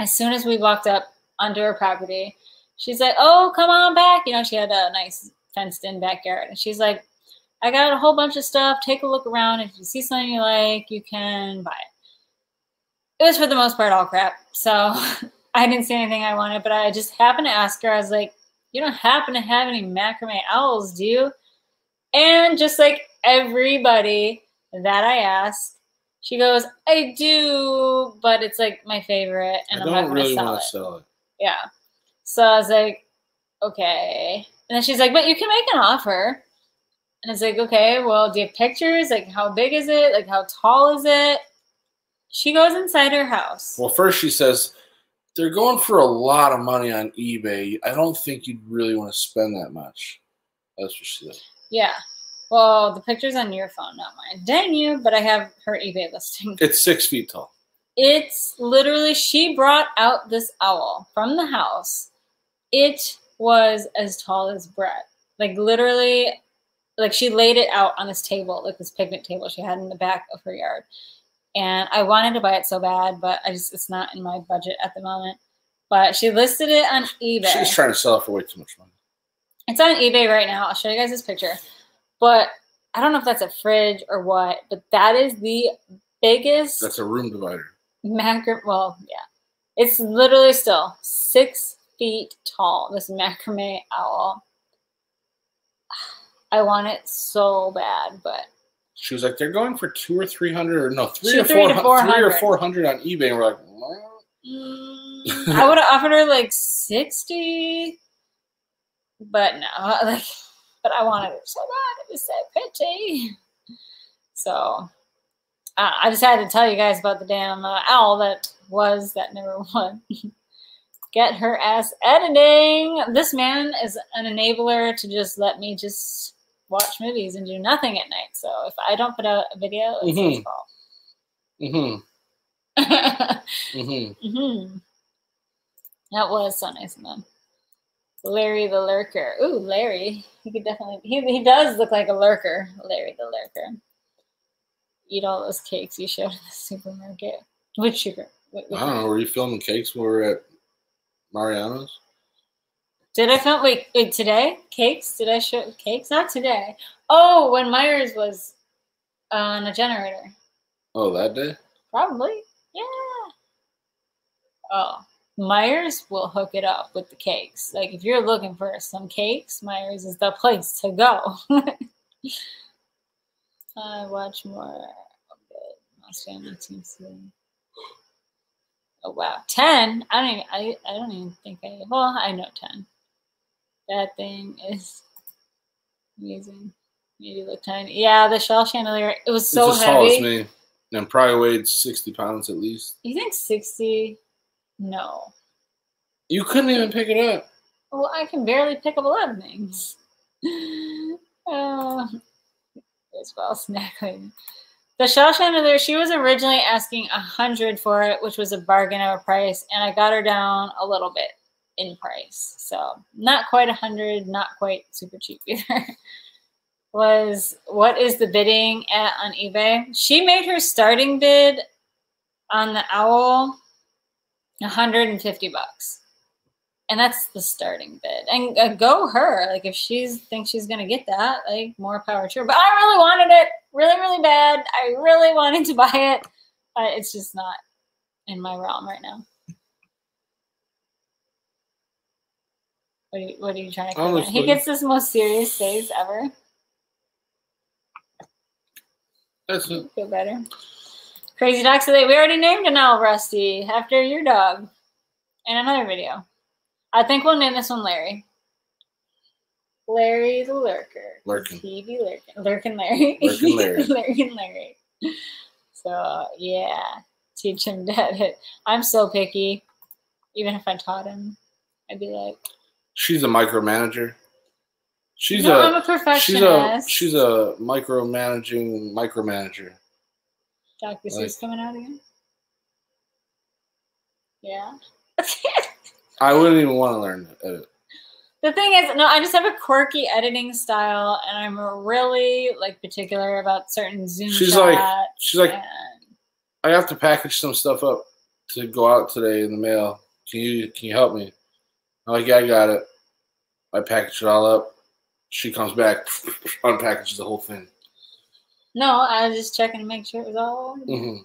as soon as we walked up under her property, she's like, "Oh, come on back!" You know, she had a nice fenced-in backyard, and she's like, "I got a whole bunch of stuff. Take a look around. If you see something you like, you can buy it." It was for the most part all crap, so I didn't see anything I wanted. But I just happened to ask her. I was like, "You don't happen to have any macrame owls, do you?" And just like everybody that I asked, she goes, I do, but it's like my favorite, and I I'm not don't gonna really sell want it. to sell it. Yeah. So I was like, okay. And then she's like, but you can make an offer. And it's like, okay, well, do you have pictures? Like, how big is it? Like, how tall is it? She goes inside her house. Well, first she says they're going for a lot of money on eBay. I don't think you'd really want to spend that much. That's what she said. Yeah. Well, the picture's on your phone, not mine. Dang you, but I have her eBay listing. It's six feet tall. It's literally, she brought out this owl from the house. It was as tall as Brett. Like, literally, like she laid it out on this table, like this picnic table she had in the back of her yard. And I wanted to buy it so bad, but I just, it's not in my budget at the moment. But she listed it on eBay. She's trying to sell it for way too much money. It's on eBay right now. I'll show you guys this picture. But I don't know if that's a fridge or what, but that is the biggest That's a room divider. macrame. Well, yeah. It's literally still six feet tall, this macrame owl. I want it so bad, but She was like, they're going for two or three hundred, or no, three Two, or three four, 400. three or four hundred on eBay. And we're like, mm, I would have offered her like 60, but no, like, but I wanted it so bad. It was so pretty. So uh, I just had to tell you guys about the damn uh, owl that was that number one. Get her ass editing. This man is an enabler to just let me just watch movies and do nothing at night. So if I don't put out a video, it's his Mhm. fault. mm-hmm, mm-hmm. Mm-hmm. That was so nice of them. Larry the lurker. Ooh, Larry. He could definitely. He he does look like a lurker. Larry the lurker. Eat all those cakes you showed in the supermarket. Which sugar? What, I don't know. Were you filming cakes when we were at Mariano's? Did I film wait, wait today? Cakes? Did I show cakes? Not today. Oh, when Meijer's was on a generator. Oh, that day? Probably. Yeah. Oh. Meijer's will hook it up with the cakes. Like if you're looking for some cakes, Meijer's is the place to go. I watch more of it. Australian TV. Oh wow, ten! I don't even. I, I don't even think I. Well, I know ten. That thing is amazing. Maybe look tiny. Yeah, the shell chandelier. It was so it's as heavy. tall as me, and probably weighed sixty pounds at least. You think sixty? No. You couldn't even pick it up. Well, I can barely pick up a lot of things. Uh, as well, snackling. The shell chandelier, she was originally asking a hundred for it, which was a bargain of a price, and I got her down a little bit in price. So not quite a hundred, not quite super cheap either. was what is the bidding at on eBay? She made her starting bid on the owl 150 bucks and that's the starting bid. And uh, go her. Like if she's thinks she's gonna get that, like more power to her. But I really wanted it, really, really bad. I really wanted to buy it, but it's just not in my realm right now. What are you, what are you trying to? He gets this most serious face ever. That's it. Feel better. Crazy dog today. We already named an owl, Rusty, after your dog, in another video. I think we'll name this one Larry. Larry the Lurker. Lurking. He be lurking. Lurking Larry. Lurking Larry. lurking Larry. So yeah, teach him to edit. I'm so picky. Even if I taught him, I'd be like. She's a micromanager. She's no, a, I'm a perfectionist. She's a she's a micromanaging micromanager. Seuss like, coming out again. Yeah. I wouldn't even want to learn to edit. The thing is, no, I just have a quirky editing style, and I'm really like particular about certain Zoom. She's like, she's like, and... I have to package some stuff up to go out today in the mail. Can you can you help me? I'm like, yeah, I got it. I package it all up. She comes back, unpackages the whole thing. No, I was just checking to make sure it was all. Mm-hmm.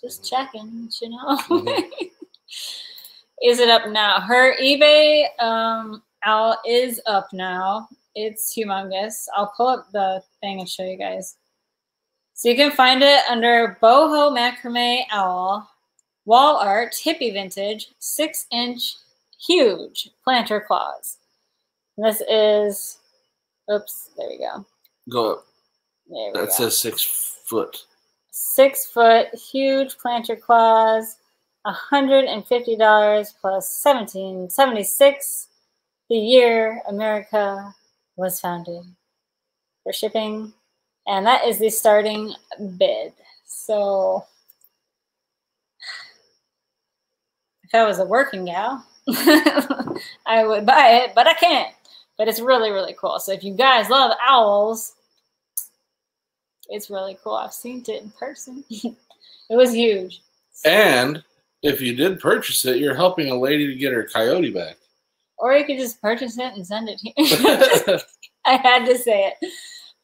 Just checking, you know. Mm-hmm. Is it up now? Her eBay um, owl is up now. It's humongous. I'll pull up the thing and show you guys. So you can find it under Boho Macrame Owl, Wall Art, Hippie Vintage, six inch, huge planter claws. And this is, oops, there we go. Go up. There that says six foot. Six foot, huge planter claws. $150 plus 1776 the year America was founded for shipping. And that is the starting bid. So if I was a working gal, I would buy it, but I can't. But it's really, really cool. So if you guys love owls, it's really cool. I've seen it in person. it was huge. And if you did purchase it, you're helping a lady to get her coyote back. Or you could just purchase it and send it here. I had to say it.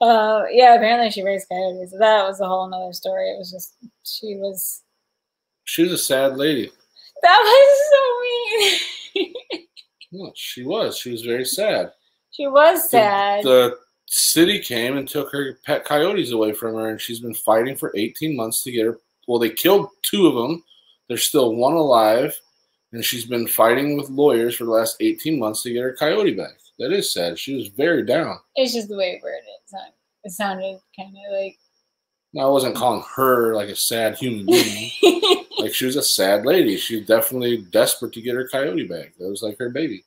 Uh, yeah, apparently she raised coyotes. That was a whole another story. It was just she was. She was a sad lady. That was so mean. well, she was. She was very sad. She was sad. The, the city came and took her pet coyotes away from her, and she's been fighting for 18 months to get her. Well, they killed two of them there's still one alive, and she's been fighting with lawyers for the last 18 months to get her coyote back. That is sad. She was very down. It's just the way it worded it. It sounded kind of like. No, I wasn't calling her like a sad human being. like she was a sad lady. She's definitely desperate to get her coyote back. That was like her baby.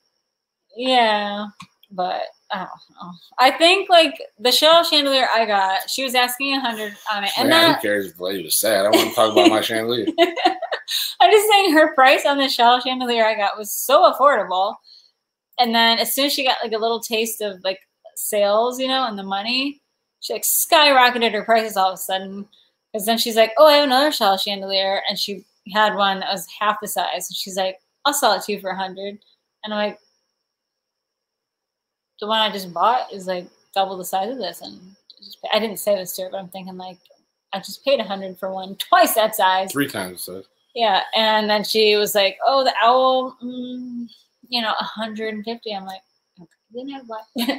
Yeah, but I don't know. I think like the shell chandelier I got, she was asking a hundred on it, and that, who cares if the lady was sad? I want to talk about my chandelier. I'm just saying her price on the shell chandelier I got was so affordable. And then as soon as she got like a little taste of like sales, you know, and the money, she like skyrocketed her prices all of a sudden. Because then she's like, "Oh, I have another shawl chandelier," and she had one that was half the size. And she's like, "I'll sell it to you for a hundred. And I'm like, "The one I just bought is like double the size of this." And just, I didn't say this to her, but I'm thinking like, I just paid a hundred for one twice that size. Three times the size. Yeah, and then she was like, "Oh, the owl, mm, you know, 150." I'm like, okay, then I what? like,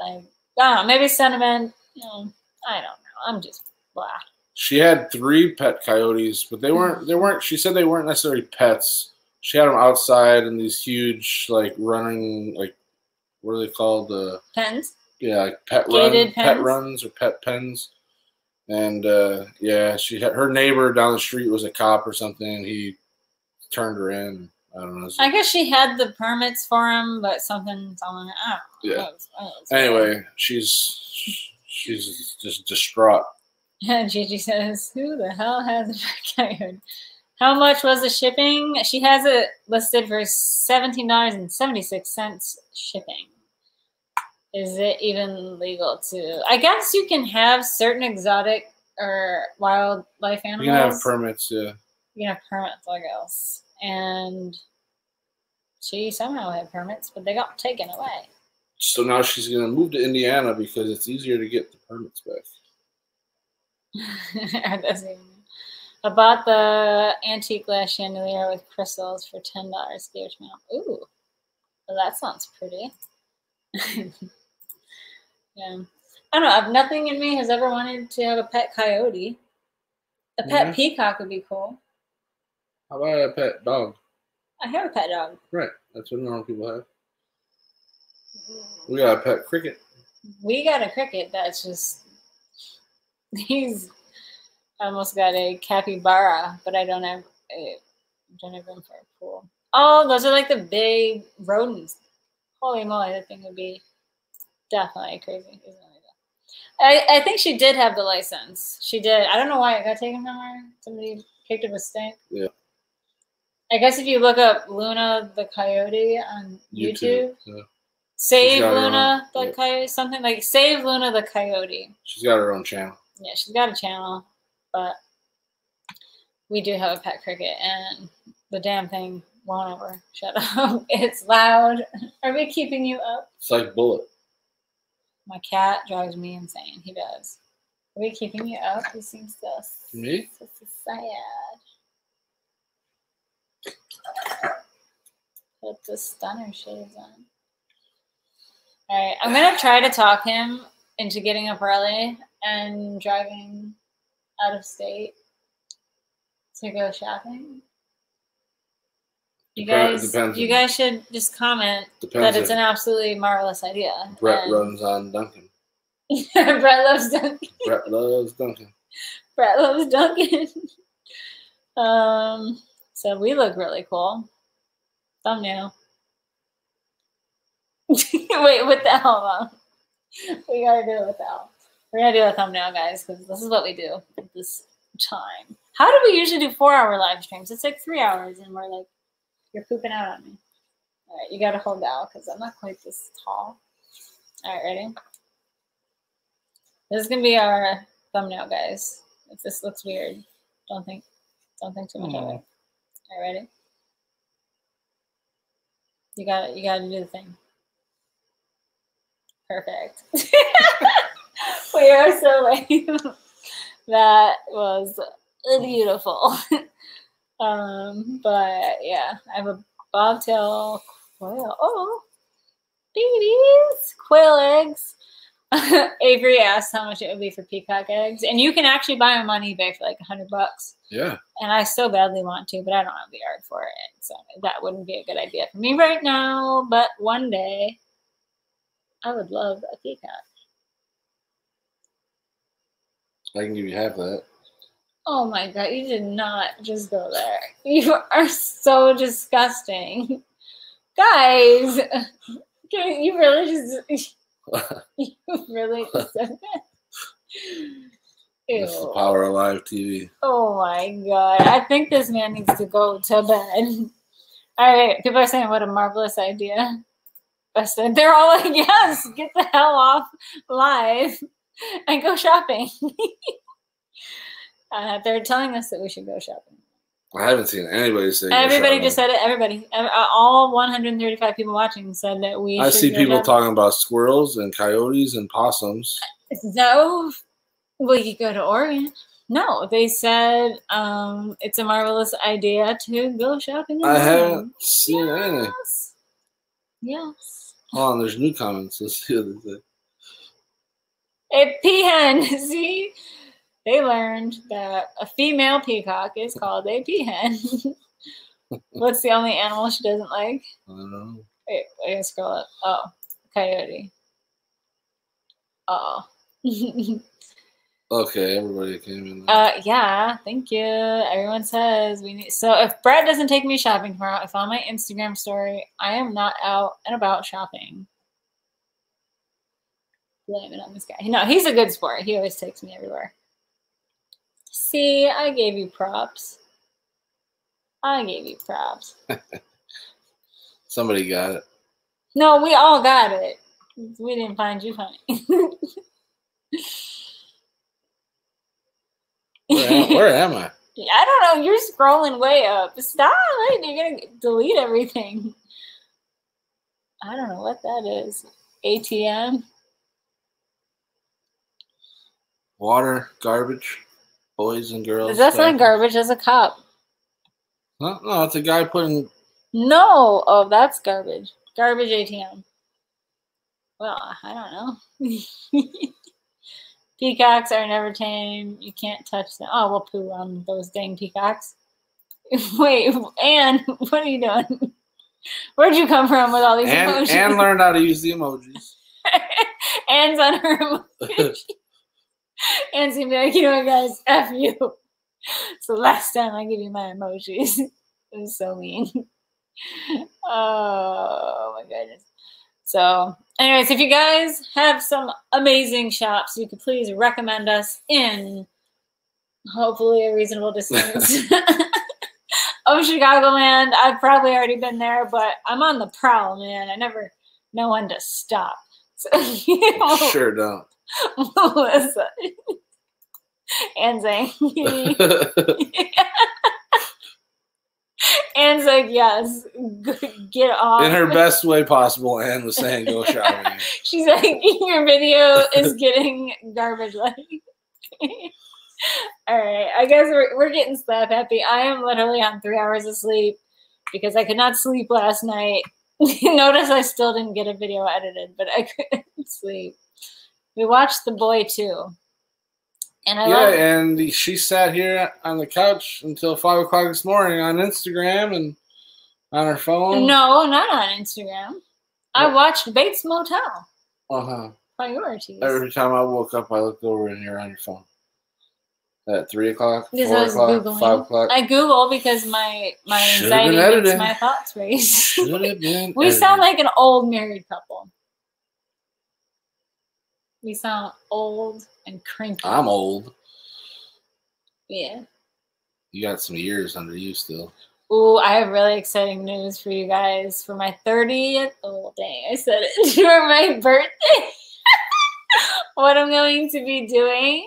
I don't know, maybe sentiment. You know, I don't know. I'm just blah. She had three pet coyotes, but they weren't. They weren't. She said they weren't necessarily pets. She had them outside in these huge, like running, like what are they called? The Pens. yeah, like pet run, Gated pet runs or pet pens. And uh, yeah, she had her neighbor down the street was a cop or something. And he turned her in. I don't know. I guess she had the permits for him, but something's telling her. I. Yeah. It was- it was Anyway, she's she's just distraught. And Gigi says, Who the hell has a pet coyote? How much was the shipping? She has it listed for $17.76 shipping. Is it even legal to? I guess you can have certain exotic or wildlife animals. You can have permits. Yeah. You can have permits, I guess. And she somehow had permits, but they got taken away. So now she's gonna move to Indiana because it's easier to get the permits back. Or doesn't even- I bought the antique glass chandelier with crystals for ten dollars. Gave it to me. Ooh, well, that sounds pretty. yeah, I don't know. I've, nothing in me has ever wanted to have a pet coyote. A pet Yeah. peacock would be cool. How about a pet dog? I have a pet dog. Right. That's what normal people have. We got a pet cricket. We got a cricket that's just he's almost got a capybara, but I don't have I don't have room for a pool. Oh, those are like the big rodents. Holy moly, that thing would be definitely crazy. I, I think she did have the license. She did. I don't know why it got taken from her. Somebody picked up a stink. Yeah. I guess if you look up Luna the Coyote on YouTube, Yeah. Save her own- Luna the yeah. Coyote, something like Save Luna the Coyote. She's got her own channel. Yeah, she's got a channel, but we do have a pet cricket, and the damn thing won't ever shut up. It's loud. Are we keeping you up? It's like Bullet. My cat drives me insane. He does. Are we keeping you up? He seems so, Me? so, so sad. Put the stunner shades on. All right, I'm gonna try to talk him into getting up early and driving out of state to go shopping. You guys, depends you guys should just comment Depends that it's if an absolutely marvelous idea. Brett and- runs on Dunkin'. Brett loves Dunkin'. Brett loves Dunkin'. Brett loves Dunkin'. um, so we look really cool. Thumbnail. Wait, what the hell? We gotta do it with the. We're gonna do a thumbnail, guys, because this is what we do at this time. How do we usually do four-hour live streams? It's like three hours, and we're like, you're pooping out on me. All right, you gotta hold down because I'm not quite this tall. All right, ready? This is gonna be our thumbnail, guys. If this looks weird, don't think, don't think too much of it. Mm-hmm. All right, ready? You got it. You got to do the thing. Perfect. we are so lame. that was beautiful. um, but yeah, I have a bobtail quail. Oh, babies, quail eggs. Avery asked how much it would be for peacock eggs, and you can actually buy them on eBay for like a hundred bucks. Yeah. And I so badly want to, but I don't have the yard for it, so that wouldn't be a good idea for me right now. But one day, I would love a peacock. I can give you half that. Oh my god, you did not just go there. You are so disgusting. Guys, can you really just you really just said that? That's the power of live TV. Oh my god. I think this man needs to go to bed. Alright, people are saying what a marvelous idea. I said, they're all like, yes, get the hell off live and go shopping. uh, they're telling us that we should go shopping. I haven't seen anybody say. Everybody just said it. Everybody, uh, all 135 people watching said that we. I see people shopping. talking about squirrels and coyotes and possums. No, we you go to Oregon. No, they said um, it's a marvelous idea to go shopping. in I haven't seen any. Yes. Yes. Hold on, there's new comments. Let's see what they say. A peahen. See, they learned that a female peacock is called a peahen. What's the only animal she doesn't like? I don't know. Wait, I gotta scroll up. Oh, coyote. Oh. Okay, everybody came in. There. Uh, yeah, thank you. Everyone says we need. So if Brad doesn't take me shopping tomorrow, if on my Instagram story I am not out and about shopping, blame it on this guy. No, he's a good sport. He always takes me everywhere. See, I gave you props. I gave you props. Somebody got it. No, we all got it. We didn't find you funny. Where am, where am I? I don't know. You're scrolling way up. Stop. You're going to delete everything. I don't know what that is. ATM? Water, garbage, boys and girls. That's not garbage. That's a cup. No, no, it's a guy putting. No. Oh, that's garbage. Garbage ATM. Well, I don't know. Peacocks are never tame. You can't touch them. Oh, we'll poo on those dang peacocks. Wait, Anne, what are you doing? Where'd you come from with all these And, emojis? and learned how to use the emojis. Anne's on her emoji. Anne's gonna be like, you know what, guys, F you. It's the last time I give you my emojis. it was so mean. oh my goodness. So, anyways, if you guys have some amazing shops, you could please recommend us in hopefully a reasonable distance. of Chicagoland. I've probably already been there, but I'm on the prowl, man. I never know when to stop. So, you know, sure don't. Melissa and Zane. Anne's like, yes, get off. In her best way possible, Anne was saying go shopping. She's like, your video is getting garbage like. All right, I guess we're, we're getting slap happy. I am literally on three hours of sleep because I could not sleep last night. Notice I still didn't get a video edited, but I couldn't sleep. We watched The Boy too. And I yeah, and she sat here on the couch until five o'clock this morning on Instagram and on her phone. No, not on Instagram. I watched Bates Motel. Uh huh. Priorities. Every time I woke up, I looked over and you're on your phone. At three o'clock, Because four I was o'clock, Googling. five o'clock. I Google because my my Should've anxiety makes my thoughts race. We sound like an old married couple. We sound old and cranky. I'm old. Yeah. You got some years under you still. Ooh, I have really exciting news for you guys. For my 30th, oh dang, I said it. For my birthday, what I'm going to be doing,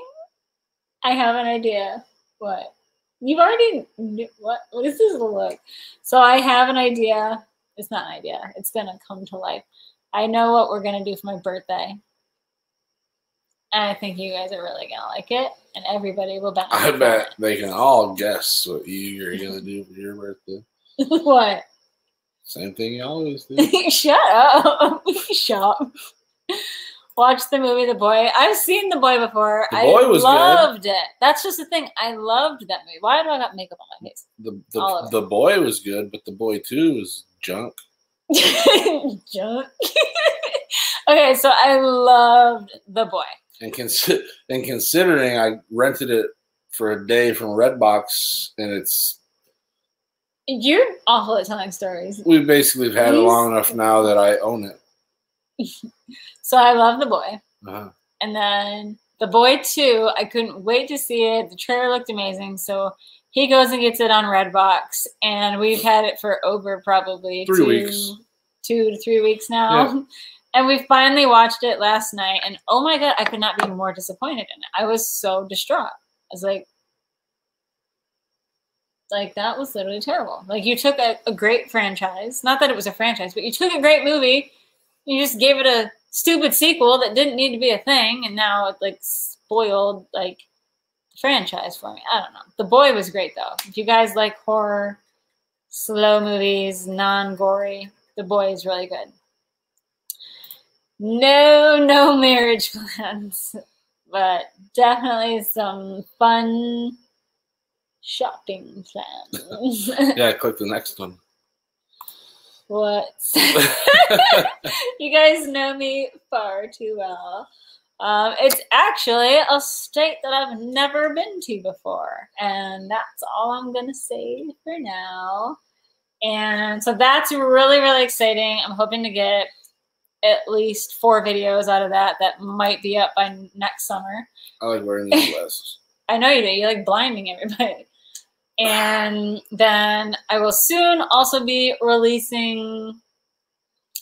I have an idea. What? You've already, what? What is this look? So I have an idea. It's not an idea. It's going to come to life. I know what we're going to do for my birthday. I think you guys are really going to like it. And everybody will benefit. I bet they can all guess what you're gonna do for your birthday. what? Same thing you always do. Shut up. Shut up. Watch the movie The Boy. I've seen The Boy before. The I Boy was good. loved it. That's just the thing. I loved that movie. Why do I got makeup on my face? The the, the boy was good, but the boy two was junk. Junk. okay, so I loved The Boy. And and considering I rented it for a day from Redbox, and it's You're awful at telling stories. we basically have had it long enough now that I own it. So I love The Boy. Uh-huh. And then The Boy too. I couldn't wait to see it. The trailer looked amazing. So he goes and gets it on Redbox. And we've had it for over probably Three two, weeks. two to three weeks now. And we finally watched it last night, and oh my god, I could not be more disappointed in it. I was so distraught. I was like, like that was literally terrible. Like you took a, a great franchise, not that it was a franchise, but you took a great movie, you just gave it a stupid sequel that didn't need to be a thing, and now it like spoiled like the franchise for me. I don't know. The Boy was great though. If you guys like horror, slow movies, non-gory, The Boy is really good. No, no marriage plans, but definitely some fun shopping plans. Yeah, click the next one. what? you guys know me far too well. Um, it's actually a state that I've never been to before, and that's all I'm gonna say for now. And so that's really, really exciting. I'm hoping to get at least four videos out of that that might be up by next summer. I like wearing these glasses. I know you do. You like blinding everybody. And then I will soon also be releasing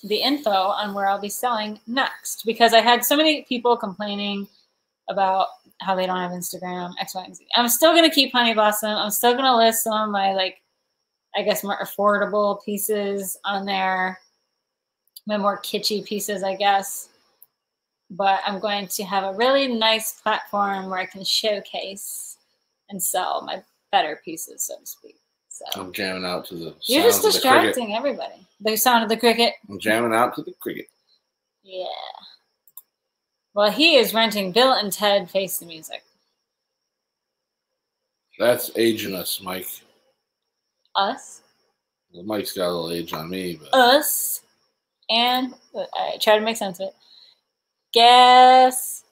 the info on where I'll be selling next because I had so many people complaining about how they don't have Instagram, X, Y, and Z. I'm still gonna keep Honey Blossom. I'm still gonna list some of my like, I guess more affordable pieces on there, my more kitschy pieces, I guess. But I'm going to have a really nice platform where I can showcase and sell my better pieces, so to speak. So I'm jamming out to the you're just of the distracting everybody. The sound of the cricket. I'm jamming out to the cricket. Yeah. Well, he is renting Bill and Ted Face the Music. That's aging us, Mike. Us, Well, Mike's got a little age on me, but us, and I try to make sense of it. Gas,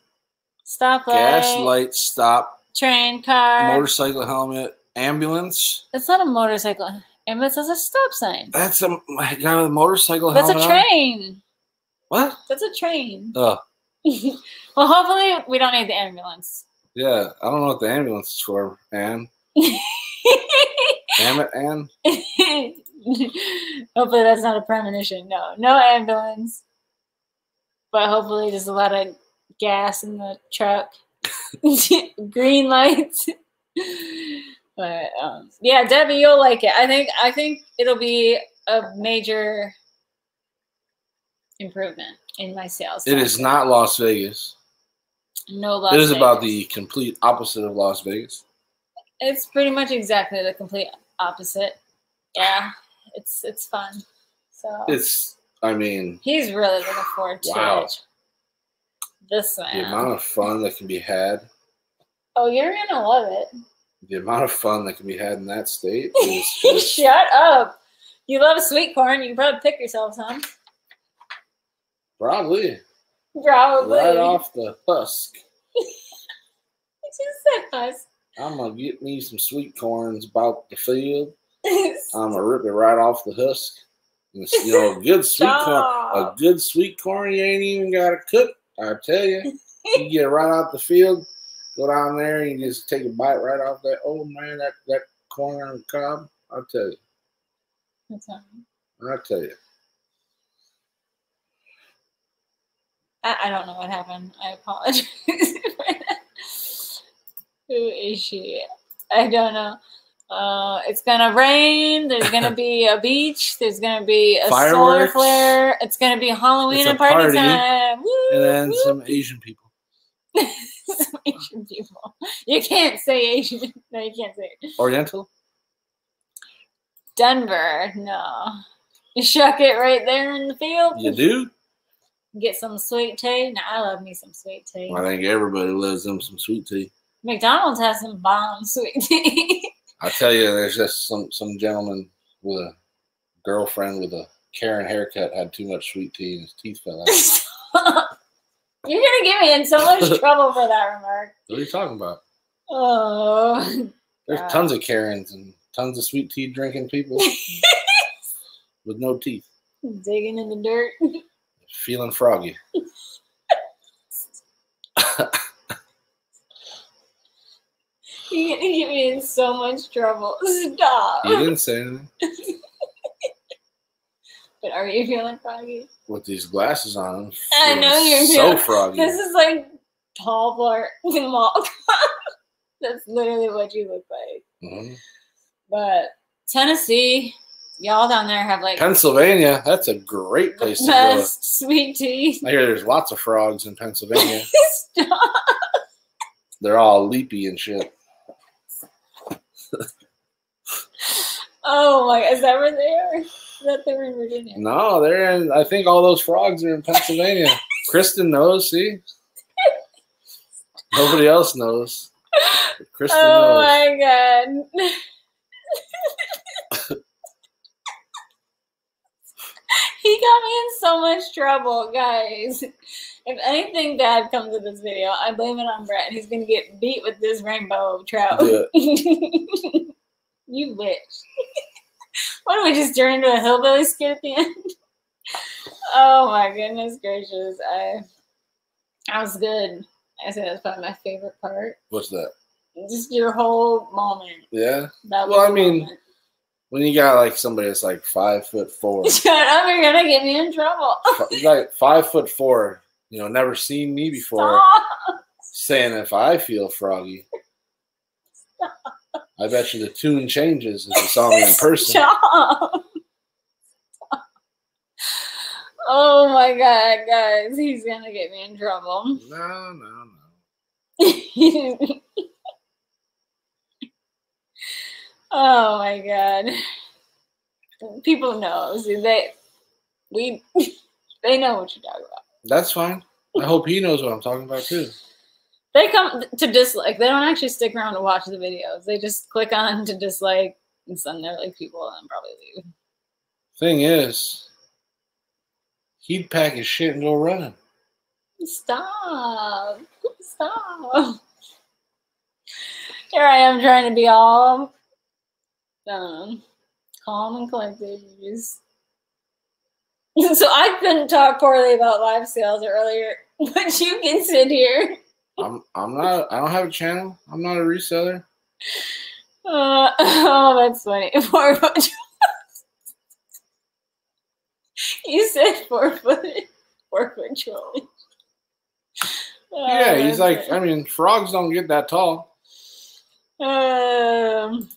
stoplight, gas light, stop, train, car. motorcycle helmet, ambulance. It's not a motorcycle. Ambulance is a stop sign. That's a my God, a motorcycle That's a helmet. on? train. What? That's a train. Oh, well, hopefully we don't need the ambulance. yeah. I don't know what the ambulance is for, Ann. Damn it, Ann. hopefully that's not a premonition. No, no ambulance. But hopefully there's a lot of gas in the truck. Green lights. but um, yeah, Debbie, you'll like it. I think I think it'll be a major improvement in my sales. It is not Las Vegas. No Las It is about the complete opposite of Las Vegas. It's pretty much exactly the complete opposite. Yeah, it's it's fun. So It's, I mean, he's really looking forward to Wow. it. This the amount of fun that can be had, oh, you're gonna love it. the amount of fun that can be had in that state is just, Shut up. You love sweet corn. You can probably pick yourself some. probably Probably. right off the husk. You just said us. I'm gonna get me some sweet corns about the field. I'm gonna rip it right off the husk. And you know, a good sweet corn, a good sweet corn you ain't even gotta cook. I tell you, you get it right out the field, go down there and just take a bite right off that. Oh man, that that corn on the cob. I'll tell you. That's. I'll tell you. I, I don't know what happened. I apologize. Who is she? I don't know. Uh, it's gonna rain. There's gonna be a beach. There's gonna be a solar flare. It's gonna be Halloween and party, party. time. Woo, And then woo. some Asian people. Some Asian people. You can't say Asian. No, you can't say it. Oriental? Denver. No. You shuck it right there in the field. You do? Get some sweet tea. Now I love me some sweet tea. I think everybody loves them some sweet tea. McDonald's has some bomb sweet tea. I tell you, there's just some some gentleman with a girlfriend with a Karen haircut had too much sweet tea and his teeth fell out. You're gonna get me in so much trouble for that remark. What are you talking about? Oh, There's God. tons of Karens and tons of sweet tea drinking people with no teeth, digging in the dirt. feeling froggy. You're gonna get me in so much trouble. Stop. You didn't say anything. But are you feeling froggy? With these glasses on, I'm know you're so feeling- froggy. This is like tall Bart mall. That's literally what you look like. Mhm. But Tennessee, y'all down there have like Pennsylvania, that's a great place to go. sweet tea. I hear there's lots of frogs in Pennsylvania. Stop. They're all leapy and shit. Oh my! God, is that where they are? Is that they were in Virginia? No, they're in. I think all those frogs are in Pennsylvania. Kristen knows. See, nobody else knows. Kristen Oh knows. my god. he got me in so much trouble, guys. If anything bad comes of this video, I blame it on Brett. He's gonna get beat with this rainbow trout. You wish. Why don't we just turn into a hillbilly skit at the end? oh my goodness gracious. I that was good. I said that's probably my favorite part. What's that? Just your whole moment. Yeah. That Well, I mean, moment. When you got like somebody that's like five foot four, Shut oh, up, you're gonna get me in trouble. like five foot four, you know, never seen me before, Stop. saying if I feel froggy, I bet you the tune changes if you saw me in person. Stop. Oh my god, guys, he's gonna get me in trouble. No, no, no. oh my god. People know. See, they we they know what you're talking about. That's fine. I hope he knows what I'm talking about too. They come to dislike. They don't actually stick around to watch the videos. They just click on to dislike and send their like people and probably leave. Thing is, he'd pack his shit and go running. Stop. Stop. Here I am trying to be all um, calm and collected. You Just... So I couldn't talk poorly about live sales earlier, but you can sit here. I'm I'm not I don't have a channel. I'm not a reseller. Uh, oh, that's funny. Four foot. you said four foot. Four foot trolley. Oh, yeah, he's like funny. I mean, frogs don't get that tall. Um,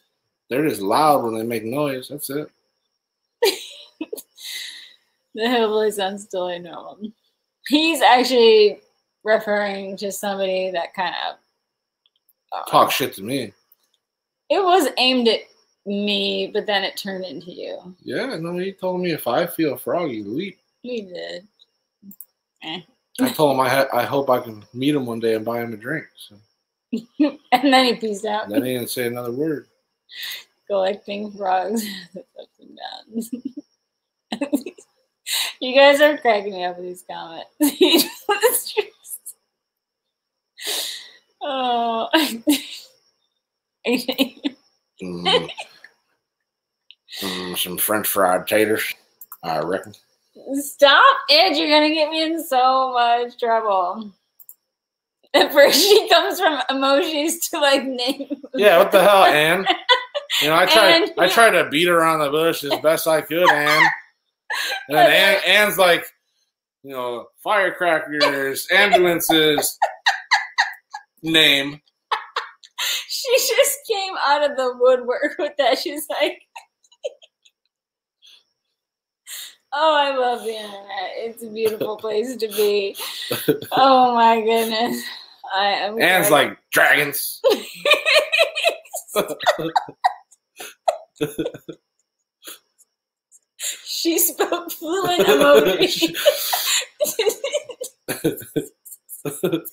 They're just loud when they make noise. That's it. The hillbilly sounds still I know. He's actually referring to somebody that kind of uh, Talk shit to me. It was aimed at me, but then it turned into you. Yeah, no, he told me if I feel froggy, leap. We did. Eh. I told him I ha- I hope I can meet him one day and buy him a drink. So And then he peaced out, then he didn't say another word. collecting frogs ups and downs. You guys are cracking me up with these comments. It's just- oh. Mm. Mm, some French fried taters, I reckon. Stop it! You're gonna get me in so much trouble. At first, she comes from emojis to like name. Yeah, what the hell, Anne? You know, I tried Ann. I tried to beat her on the bush as best I could, Anne. And then Ann, Anne's like, you know, firecrackers, ambulances, name. She just came out of the woodwork with that. She's like, "Oh, I love the internet. It's a beautiful place to be." Oh my goodness, I am. Anne's glad- like dragons. she spoke fluent emoji.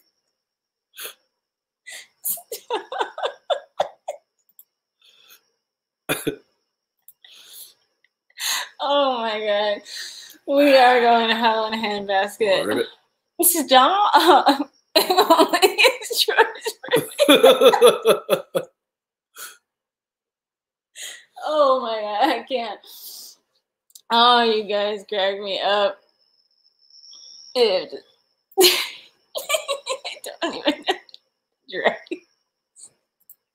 oh my god. We are going to hell in a handbasket. Stop. It's yours. Oh my god, I can't. Oh, you guys crack me up. It. I don't even know.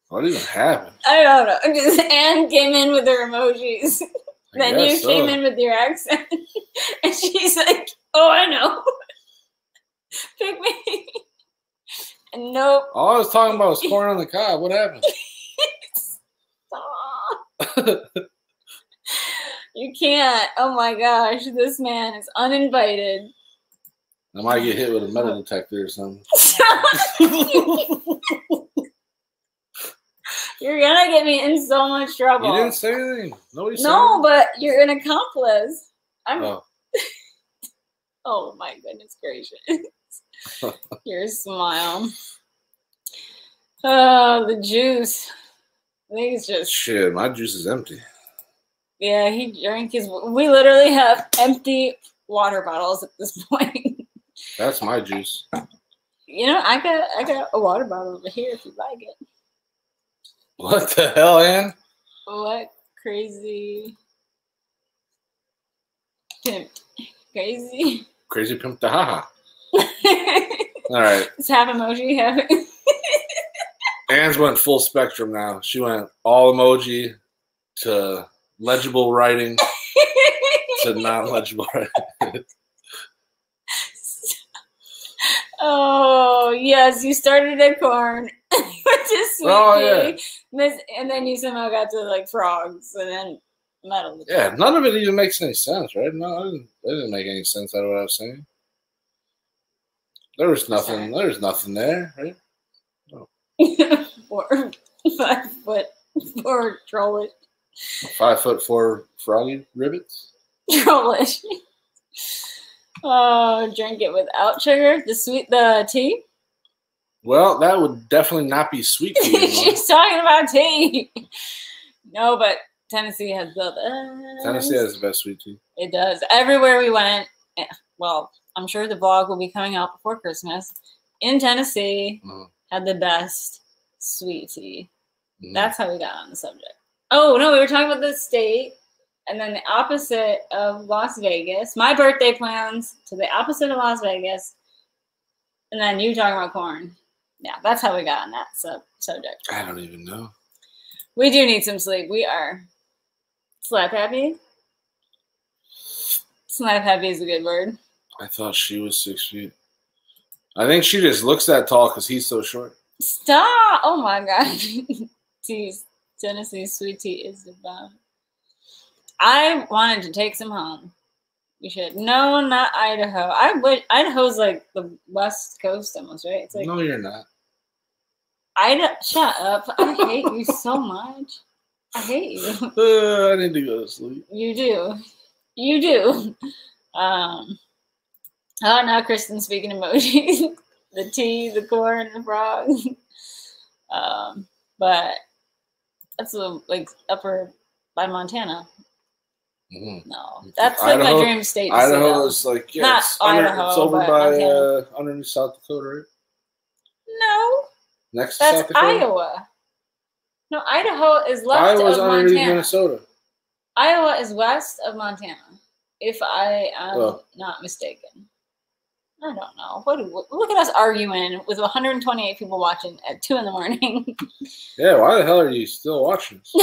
What even happened? I don't know. Just Anne came in with her emojis. I then you guess came in with your accent, and she's like, "Oh, I know, pick me." And nope. All I was talking about was corn on the cob. What happened? Stop. You can't. Oh my gosh, this man is uninvited. I might get hit with a metal detector or something. You're gonna get me in so much trouble. You didn't say anything. Nobody said no, but you're an accomplice. I'm. Oh, Oh, my goodness gracious! Your smile. Oh, the juice. I think it's just shit, my juice is empty. Yeah. He drank his. We literally have empty water bottles at this point. That's my juice. you know, I got I got a water bottle over here if you'd like it. What the hell, Ann? What crazy pimp? Crazy. Crazy pimp the haha. All right. it's half emoji, half. Ann's went full spectrum now. She went all emoji to legible writing to non legible writing. oh yes, you started at corn, which is sweet. Oh, yeah. And then you somehow got to like frogs, and then metal. Yeah, none of it even makes any sense, right? No, it didn't, it didn't make any sense out of what I was saying. There was nothing. There was nothing there, right? four, five foot, four trollish, Five foot four froggy ribbits. trollish. Oh, drink it without sugar. The sweet, the tea. Well, that would definitely not be sweet tea. She's talking about tea. No, but Tennessee has the best. Tennessee has the best sweet tea. It does. Everywhere we went, eh, well, I'm sure the vlog will be coming out before Christmas. In Tennessee, Mhm. had the best sweet tea. Mhm. That's how we got on the subject. Oh no, we were talking about the state, and then the opposite of Las Vegas. My birthday plans to the opposite of Las Vegas, and then you talking about corn. Yeah, that's how we got on that sub subject. I don't even know. We do need some sleep. We are slap happy. Slap happy is a good word. I thought she was six feet. I think she just looks that tall because he's so short. Stop! Oh my god. Tea, Tennessee sweet tea is the bomb. I wanted to take some home. You should. No, not Idaho. I would. Idaho's like the west coast almost, right? It's like no, you're not. Idaho. Shut up! I hate you so much. I hate you. Uh, I need to go to sleep. You do. You do. Um. Oh, now Kristen speaking emojis. the tea, the corn, the frog. um, but that's a, like upper by Montana. Mhm. No, that's like Idaho- my dream state. Idaho though. is like yeah, Not it's, under, Idaho, it's over by uh, underneath South Dakota, right? No, Next to South that's Iowa. No, Idaho is left Iowa's of Montana. Minnesota. Iowa is west of Montana, if I am Oh. not mistaken. I don't know. What? do- Look at us arguing with 128 people watching at two in the morning. Yeah, why the hell are you still watching?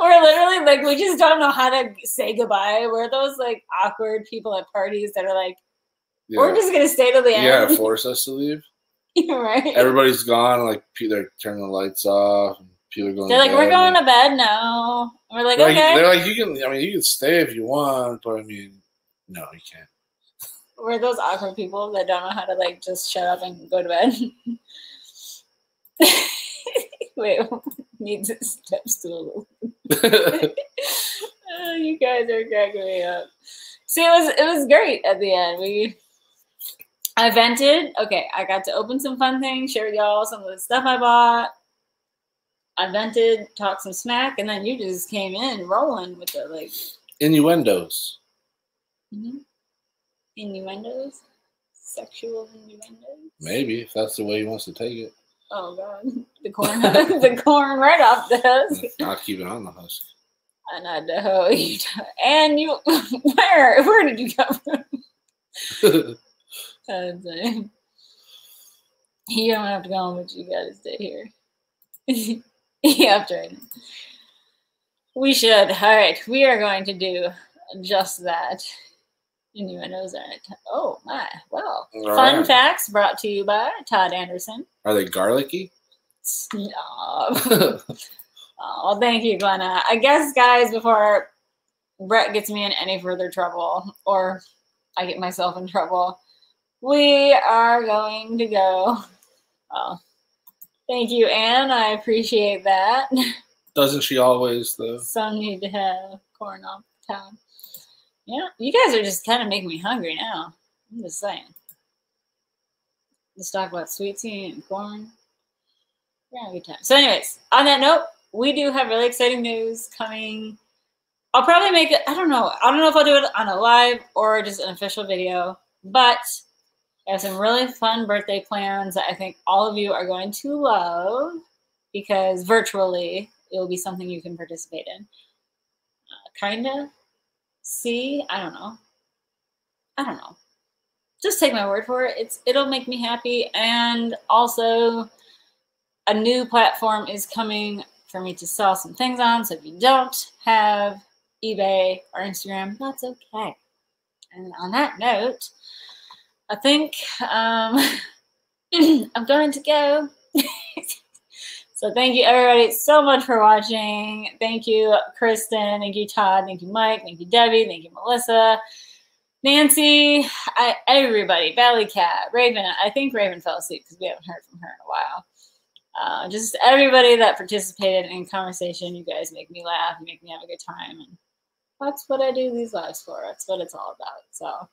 We're literally like we just don't know how to say goodbye. We're those like awkward people at parties that are like, we're just gonna stay till the you gotta force us to leave. right? Everybody's gone. Like they're turning the lights off. People are going. They're like, we're going to bed now. We're like, Like, okay. They're like, you can. I mean, you can stay if you want, but I mean, no, you can't. We're those awkward people that don't know how to like just shut up and go to bed. Wait, need to step stool. oh, you guys are cracking me up. See, it was it was great at the end. We I vented. Okay, I got to open some fun things, share with y'all some of the stuff I bought. I vented, talked some smack, and then you just came in rolling with the like Innuendos. Mhm, innuendos, sexual innuendos. Maybe if that's the way he wants to take it. Oh god, the corn, the corn right off the husk. Not keep it on the husk. And Idaho, Utah. and you, where, where did you come from? You don't have to go home, but you gotta stay here. yeah, I'm. We should. All right, we are going to do just that. Innuendos aren't. Oh my! Well, All fun right. facts brought to you by Todd Anderson. Are they garlicky? Stop. Oh, well, thank you, Glenna. I guess, guys, before Brett gets me in any further trouble or I get myself in trouble, we are going to go. Oh, thank you, Anne. I appreciate that. Doesn't she always though? Some need to have corn off the top. Yeah, you guys are just kind of making me hungry now. I'm just saying. Let's talk about sweet tea and corn. We're good time. So, anyways, on that note, we do have really exciting news coming. I'll probably make it, I don't know. I don't know if I'll do it on a live or just an official video, but I have some really fun birthday plans that I think all of you are going to love because virtually it will be something you can participate in. Uh, kinda see, I don't know. I don't know. Just take my word for it. It's it'll make me happy and also a new platform is coming for me to sell some things on. So if you don't have eBay or Instagram, that's okay. And on that note, I think um, I'm going to go. so thank you everybody so much for watching. Thank you, Kristen. Thank you, Todd. Thank you, Mike. Thank you, Debbie. Thank you, Melissa. Nancy, I, everybody, Valley Cat, Raven. I think Raven fell asleep because we haven't heard from her in a while. Uh, just everybody that participated in conversation. You guys make me laugh. Make me have a good time, and that's what I do these lives for. That's what it's all about. So,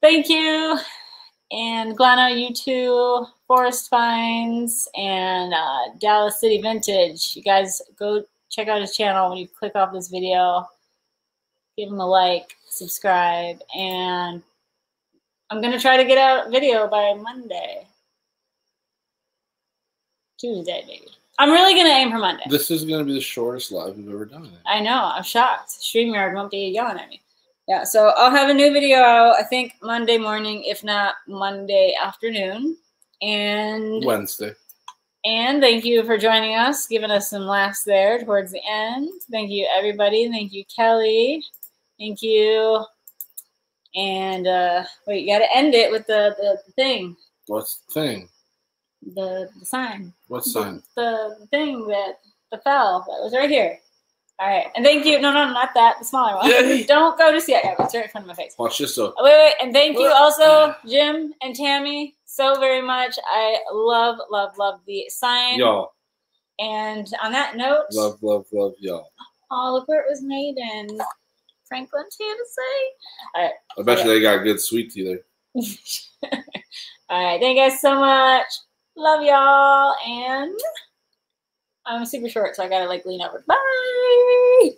thank you, and Glenna, you too, Forest Finds, and uh, Dallas City Vintage. You guys go check out his channel when you click off this video. Give him a like, subscribe, and I'm gonna try to get out a video by Monday. Tuesday, maybe. I'm really gonna aim for Monday. This is gonna be the shortest live we've ever done. I know. I'm shocked. StreamYard won't be yelling at me. Yeah, so I'll have a new video out. I think Monday morning, if not Monday afternoon. And Wednesday. and thank you for joining us, giving us some laughs there towards the end. Thank you, everybody. Thank you, Kelly. Thank you. And uh, wait, you got to end it with the, the, the thing, What's the thing? the, the sign. What sign? the thing that the fell that was right here. All right, and thank you. No, no, not that. The smaller one. Yay. Don't go to see it. Yeah, it's right in front of my face. Watch this though. Wait, wait, and thank you also, Jim and Tammy, so very much. I love, love, love the sign. Y'all. And on that note, Love, love, love y'all. oh, look where it was made in Franklin, Tennessee. All right. I bet you they got good sweet tea there. All right. Thank you guys so much. Love y'all. And I'm super short, so I gotta like lean over. Bye.